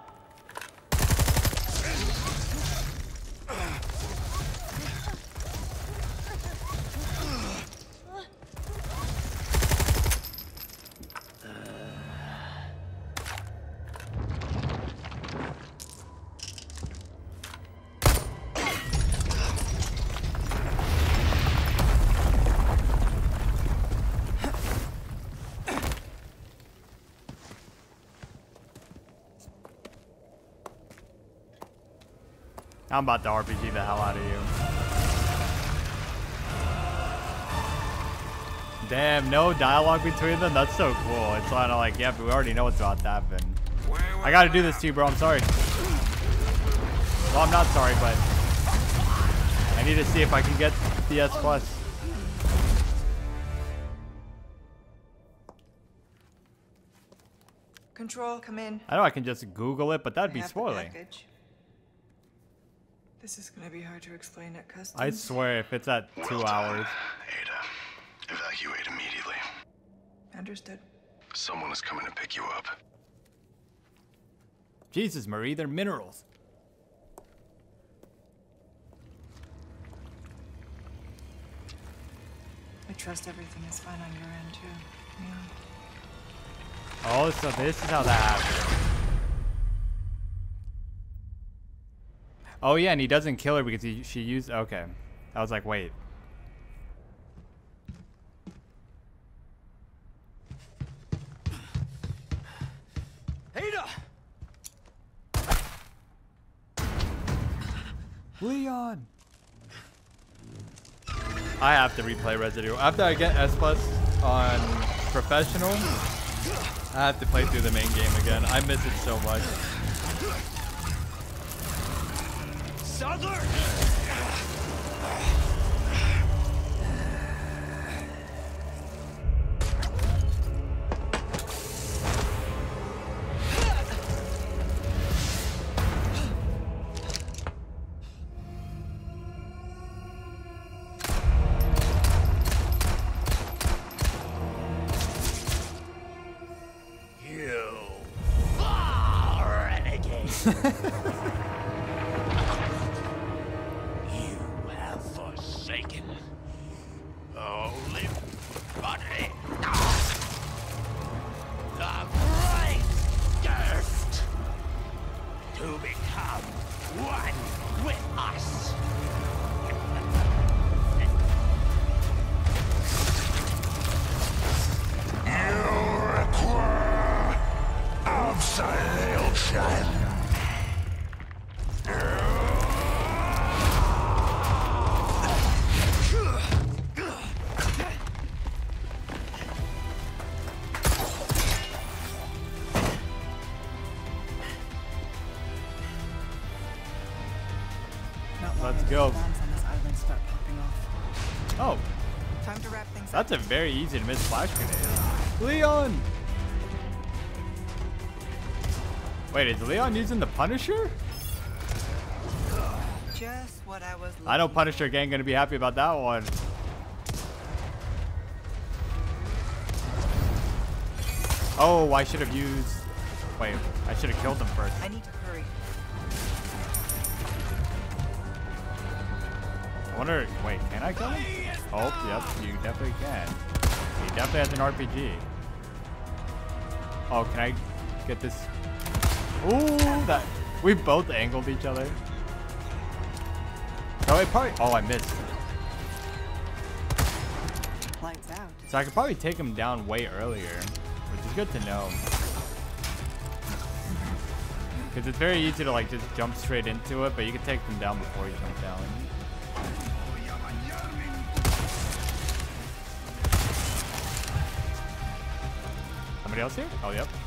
I'm about to RPG the hell out of you. Damn, no dialogue between them? That's so cool. It's kind of like, yeah, but we already know what's about to happen. I gotta do this to you, bro. I'm sorry. Well, I'm not sorry, but I need to see if I can get the S plus. Control, come in. I know I can just Google it, but that'd I be spoiling. Package. This is gonna be hard to explain at customs. I swear, if it's at two Well done, hours. Ada, evacuate immediately. Understood. Someone is coming to pick you up. Jesus, Marie, they're minerals. I trust everything is fine on your end too. Yeah. Oh, so this is how that happens. Oh yeah, and he doesn't kill her because he, she used. Okay, I was like, wait. Ada! Leon. I have to replay Resident Evil after I get S plus on professional. I have to play through the main game again. I miss it so much. Sadler! That's a very easy to miss flash grenade. Leon. Wait, is Leon using the Punisher? Just what I was I know looking Punisher gang gonna be happy about that one. Oh, I should have used. Wait, I should have killed them first. I need to hurry. I wonder. Wait, can I kill him? Oh, yep, you definitely can. He definitely has an RPG. Oh, can I get this? Ooh, that. We both angled each other. Oh, it probably. Oh, I missed. Lights out. So I could probably take him down way earlier, which is good to know. Because it's very easy to like just jump straight into it, but you can take them down before you jump down. Somebody else here? Oh, yep.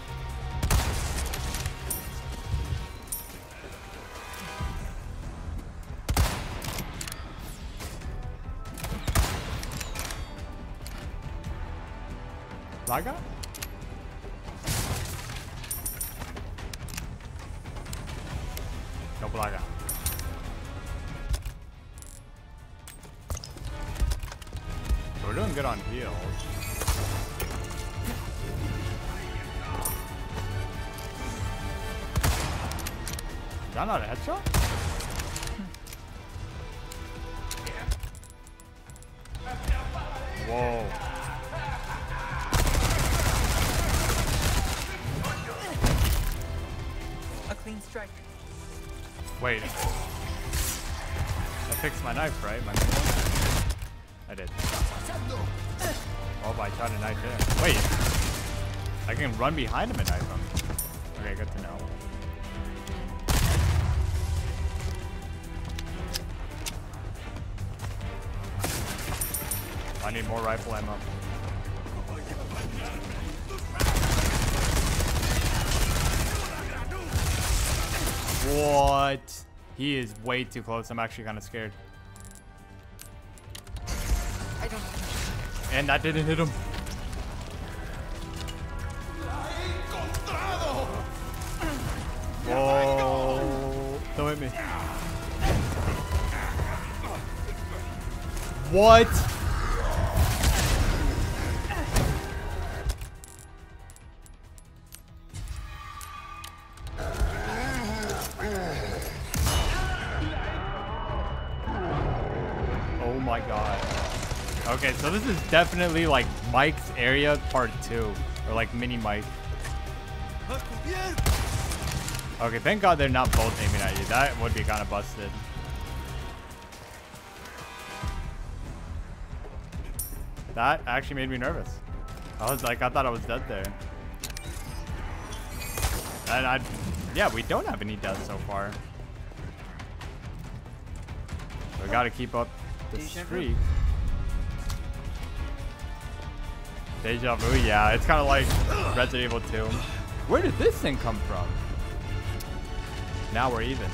run behind him and knife him. Okay, good to know. I need more rifle ammo. What? He is way too close. I'm actually kind of scared. And that didn't hit him. What? Oh my god. Okay, so this is definitely like Mike's area part two. Or like mini Mike. Okay, thank god they're not both aiming at you. That would be kind of busted. That actually made me nervous. I was like, I thought I was dead there. And I, yeah, we don't have any deaths so far. So we gotta keep up the streak. Deja vu, yeah. It's kind of like Resident Evil 2. Where did this thing come from? Now we're even.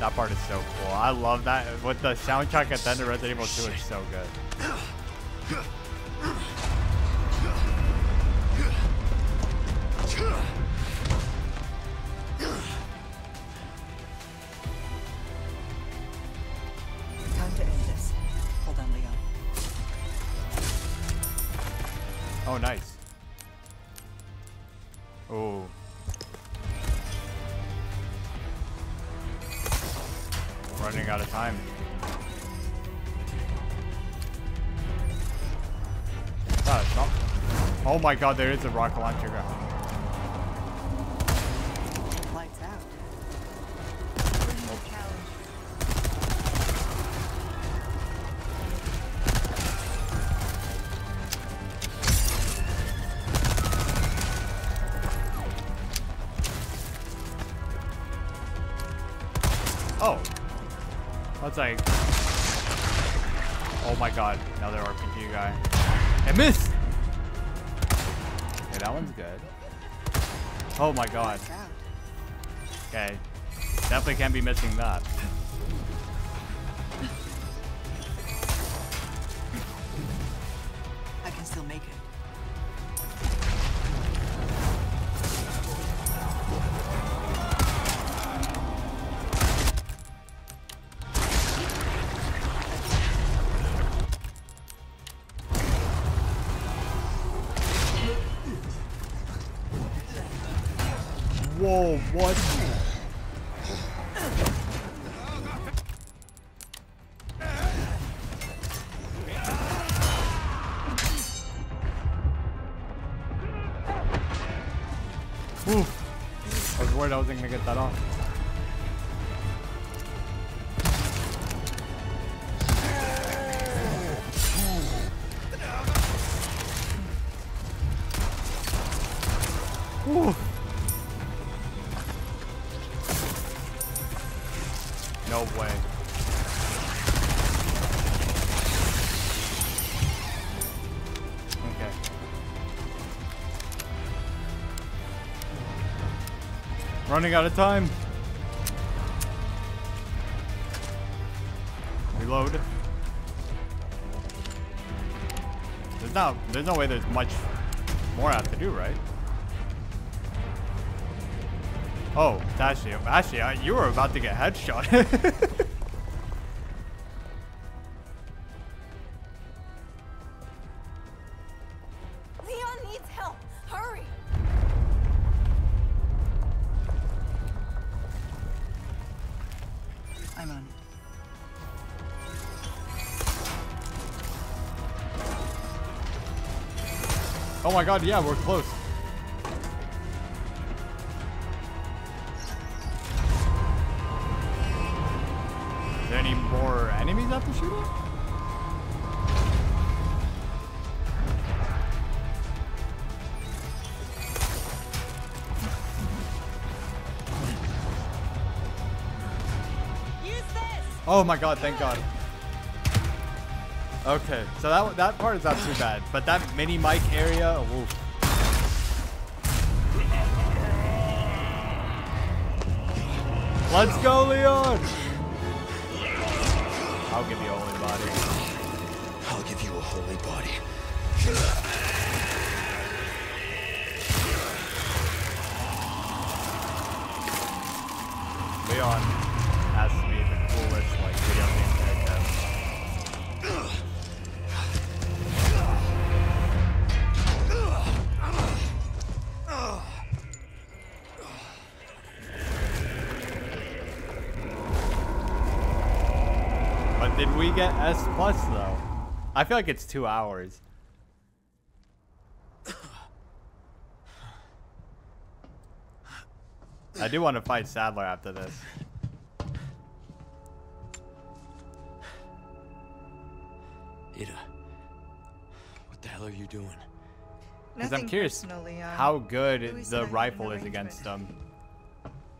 That part is so cool. I love that. With the soundtrack at the end of Resident Evil 2 is so good. Nice. Oh. Running out of time. Ah, not- Oh my god, there is a rocket launcher gun. Running out of time. Reload. There's not there's no way there's much more I have to do, right? Oh. Ashley, uh, you were about to get headshot. my god, yeah, we're close. Is there any more enemies I have to shoot? Oh my god, thank god. Okay, so that that part is not too bad, but that mini Mike area, oof. Let's go, Leon! I'll give you a holy body. I'll give you a holy body. I feel like it's two hours. I do want to fight Sadler after this. Ada, what the hell are you doing? Because I'm curious personal, um, how good Louis the and I had rifle is against them.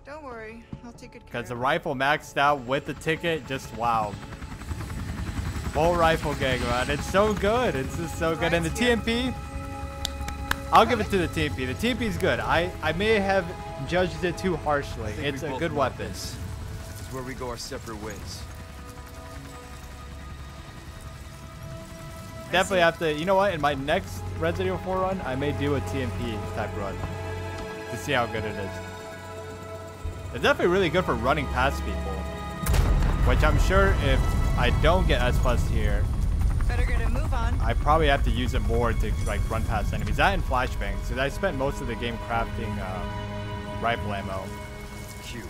Don't worry, I'll take good care. Because the rifle maxed out with the ticket, just wow. Full rifle gang, man. It's so good. It's just so good. And the TMP, I'll give it to the TMP. The TMP is good. I, I may have judged it too harshly. It's a good weapon. this. It's where we go our separate ways. Definitely have to, you know what? In my next Resident Evil 4 run, I may do a TMP type run to see how good it is. It's definitely really good for running past people. Which I'm sure if I don't get S plus here, Better get a move on. I probably have to use it more to like run past enemies. That and flashbangs, because I spent most of the game crafting um, rifle ammo. Cute.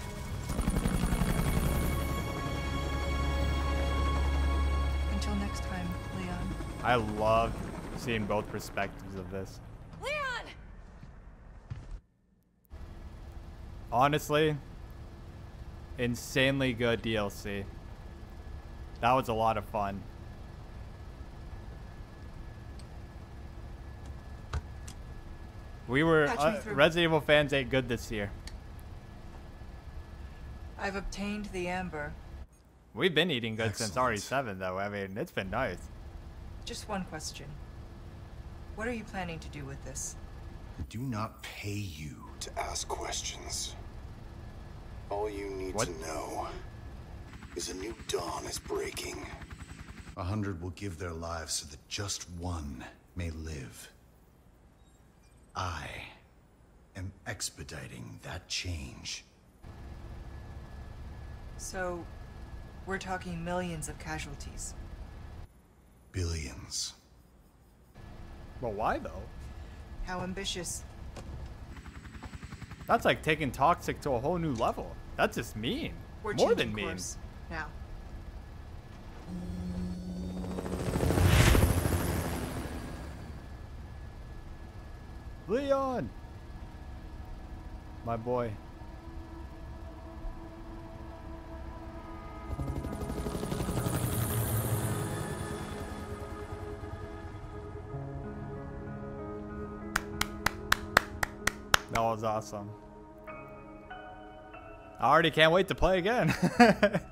Until next time, Leon. I love seeing both perspectives of this. Leon! Honestly, insanely good DLC. That was a lot of fun. We were uh. Resident Evil fans ain't good this year. I've obtained the amber. We've been eating good since Excellent. RE7 though. I mean, it's been nice. Just one question. What are you planning to do with this? I do not pay you to ask questions. All you need What? to know is a new dawn is breaking. A hundred will give their lives so that just one may live. I am expediting that change. So, we're talking millions of casualties. Billions. Well, why though? How ambitious. That's like taking toxic to a whole new level. That's just mean. We're More changing than mean. course now. Leon! My boy. That was awesome. I already can't wait to play again.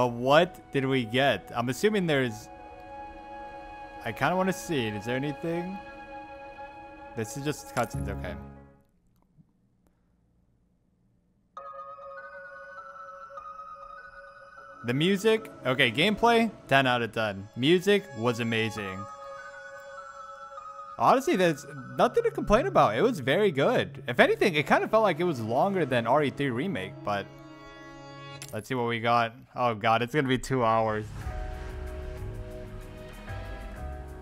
but what did we get? I'm assuming there's... I kind of want to see it. Is there anything? This is just cutscenes, okay. The music, okay, gameplay, 10 out of 10. Music was amazing. Honestly, there's nothing to complain about. It was very good. If anything, it kind of felt like it was longer than RE3 Remake, but let's see what we got. Oh god, it's gonna be two hours.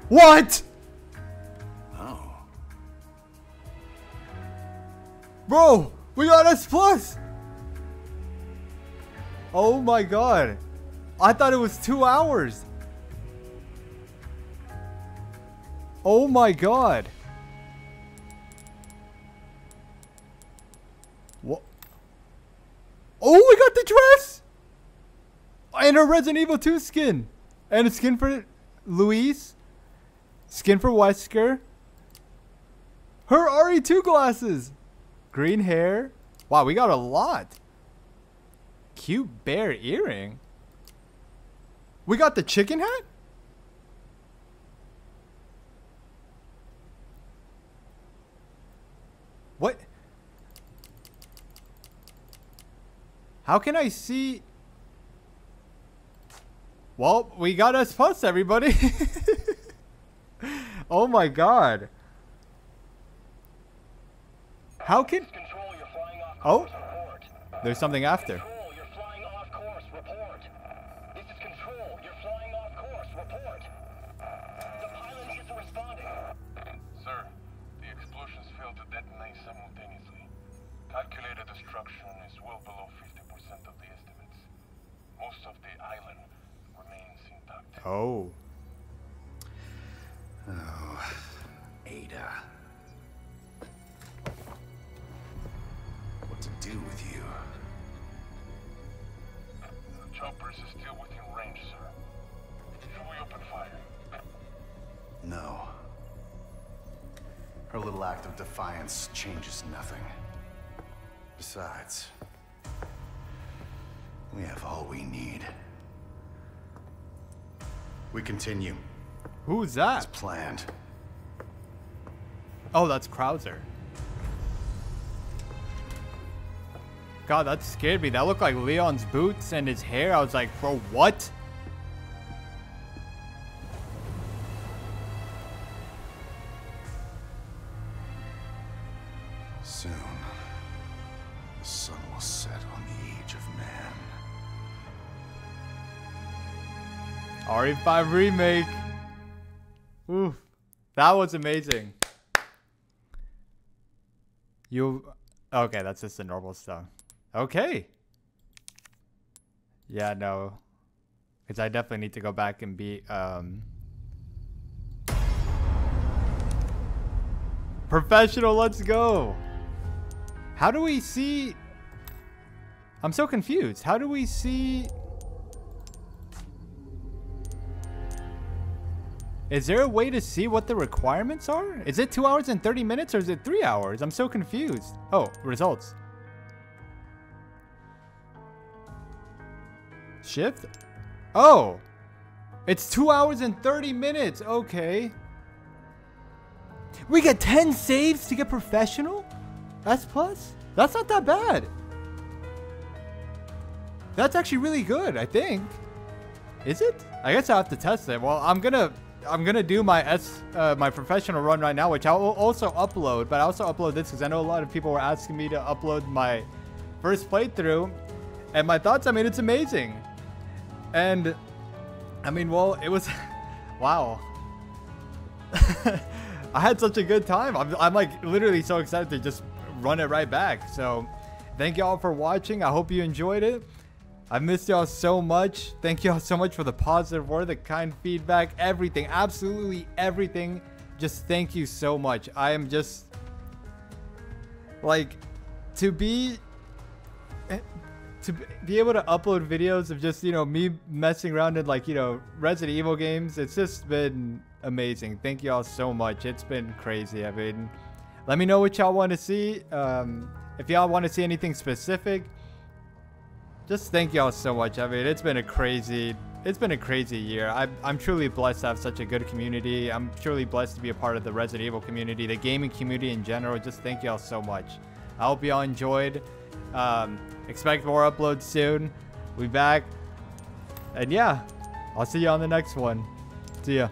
What? Oh. Bro, we got S plus. Oh my god. I thought it was two hours. Oh my god. Oh, we got the dress! And a Resident Evil 2 skin. And a skin for Luis. Skin for Wesker. Her RE2 glasses. Green hair. Wow, we got a lot. Cute bear earring. We got the chicken hat? What? How can I see? Well, we got us plus, everybody. oh my god. How can... Oh? There's something after. Sir, the explosions failed to detonate simultaneously. Calculated destruction is well below 50% of the estimates. Most of the island remains intact. Oh. Oh, Ada. What to do with you? The choppers is still within range, sir. Should we open fire? No. Her little act of defiance changes nothing. Besides, we have all we need. We continue. Who's that? As planned. Oh, that's Krauser. God, that scared me. That looked like Leon's boots and his hair. I was like, bro, what? RE5 remake. Oof. That was amazing. You okay, that's just the normal stuff. Okay. Yeah, no. Cause I definitely need to go back and be um Professional, let's go. How do we see I'm so confused. How do we see Is there a way to see what the requirements are? Is it 2 hours and 30 minutes or is it 3 hours? I'm so confused. Oh, results. Shift? Oh! It's 2 hours and 30 minutes. Okay. We get 10 saves to get professional? S plus? That's not that bad. That's actually really good, I think. Is it? I guess I'll have to test it. Well, I'm gonna I'm gonna do my S uh, my professional run right now, which I'll also upload. But I also upload this because I know a lot of people were asking me to upload my first playthrough, and my thoughts. I mean, it's amazing, and I mean, well, it was wow. I had such a good time. I'm, I'm like literally so excited to just run it right back. So, thank y'all for watching. I hope you enjoyed it. I missed y'all so much. Thank y'all so much for the positive word, the kind feedback, everything, absolutely everything. Just thank you so much. I am just like to be eh, to be able to upload videos of just, you know, me messing around in like, you know, Resident Evil games. It's just been amazing. Thank y'all so much. It's been crazy. I mean, let me know what y'all want to see. Um, if y'all want to see anything specific, just thank y'all so much. I mean, it's been a crazy, it's been a crazy year. I, I'm truly blessed to have such a good community. I'm truly blessed to be a part of the Resident Evil community, the gaming community in general. Just thank y'all so much. I hope y'all enjoyed. Um, expect more uploads soon. We back. And yeah, I'll see you on the next one. See ya.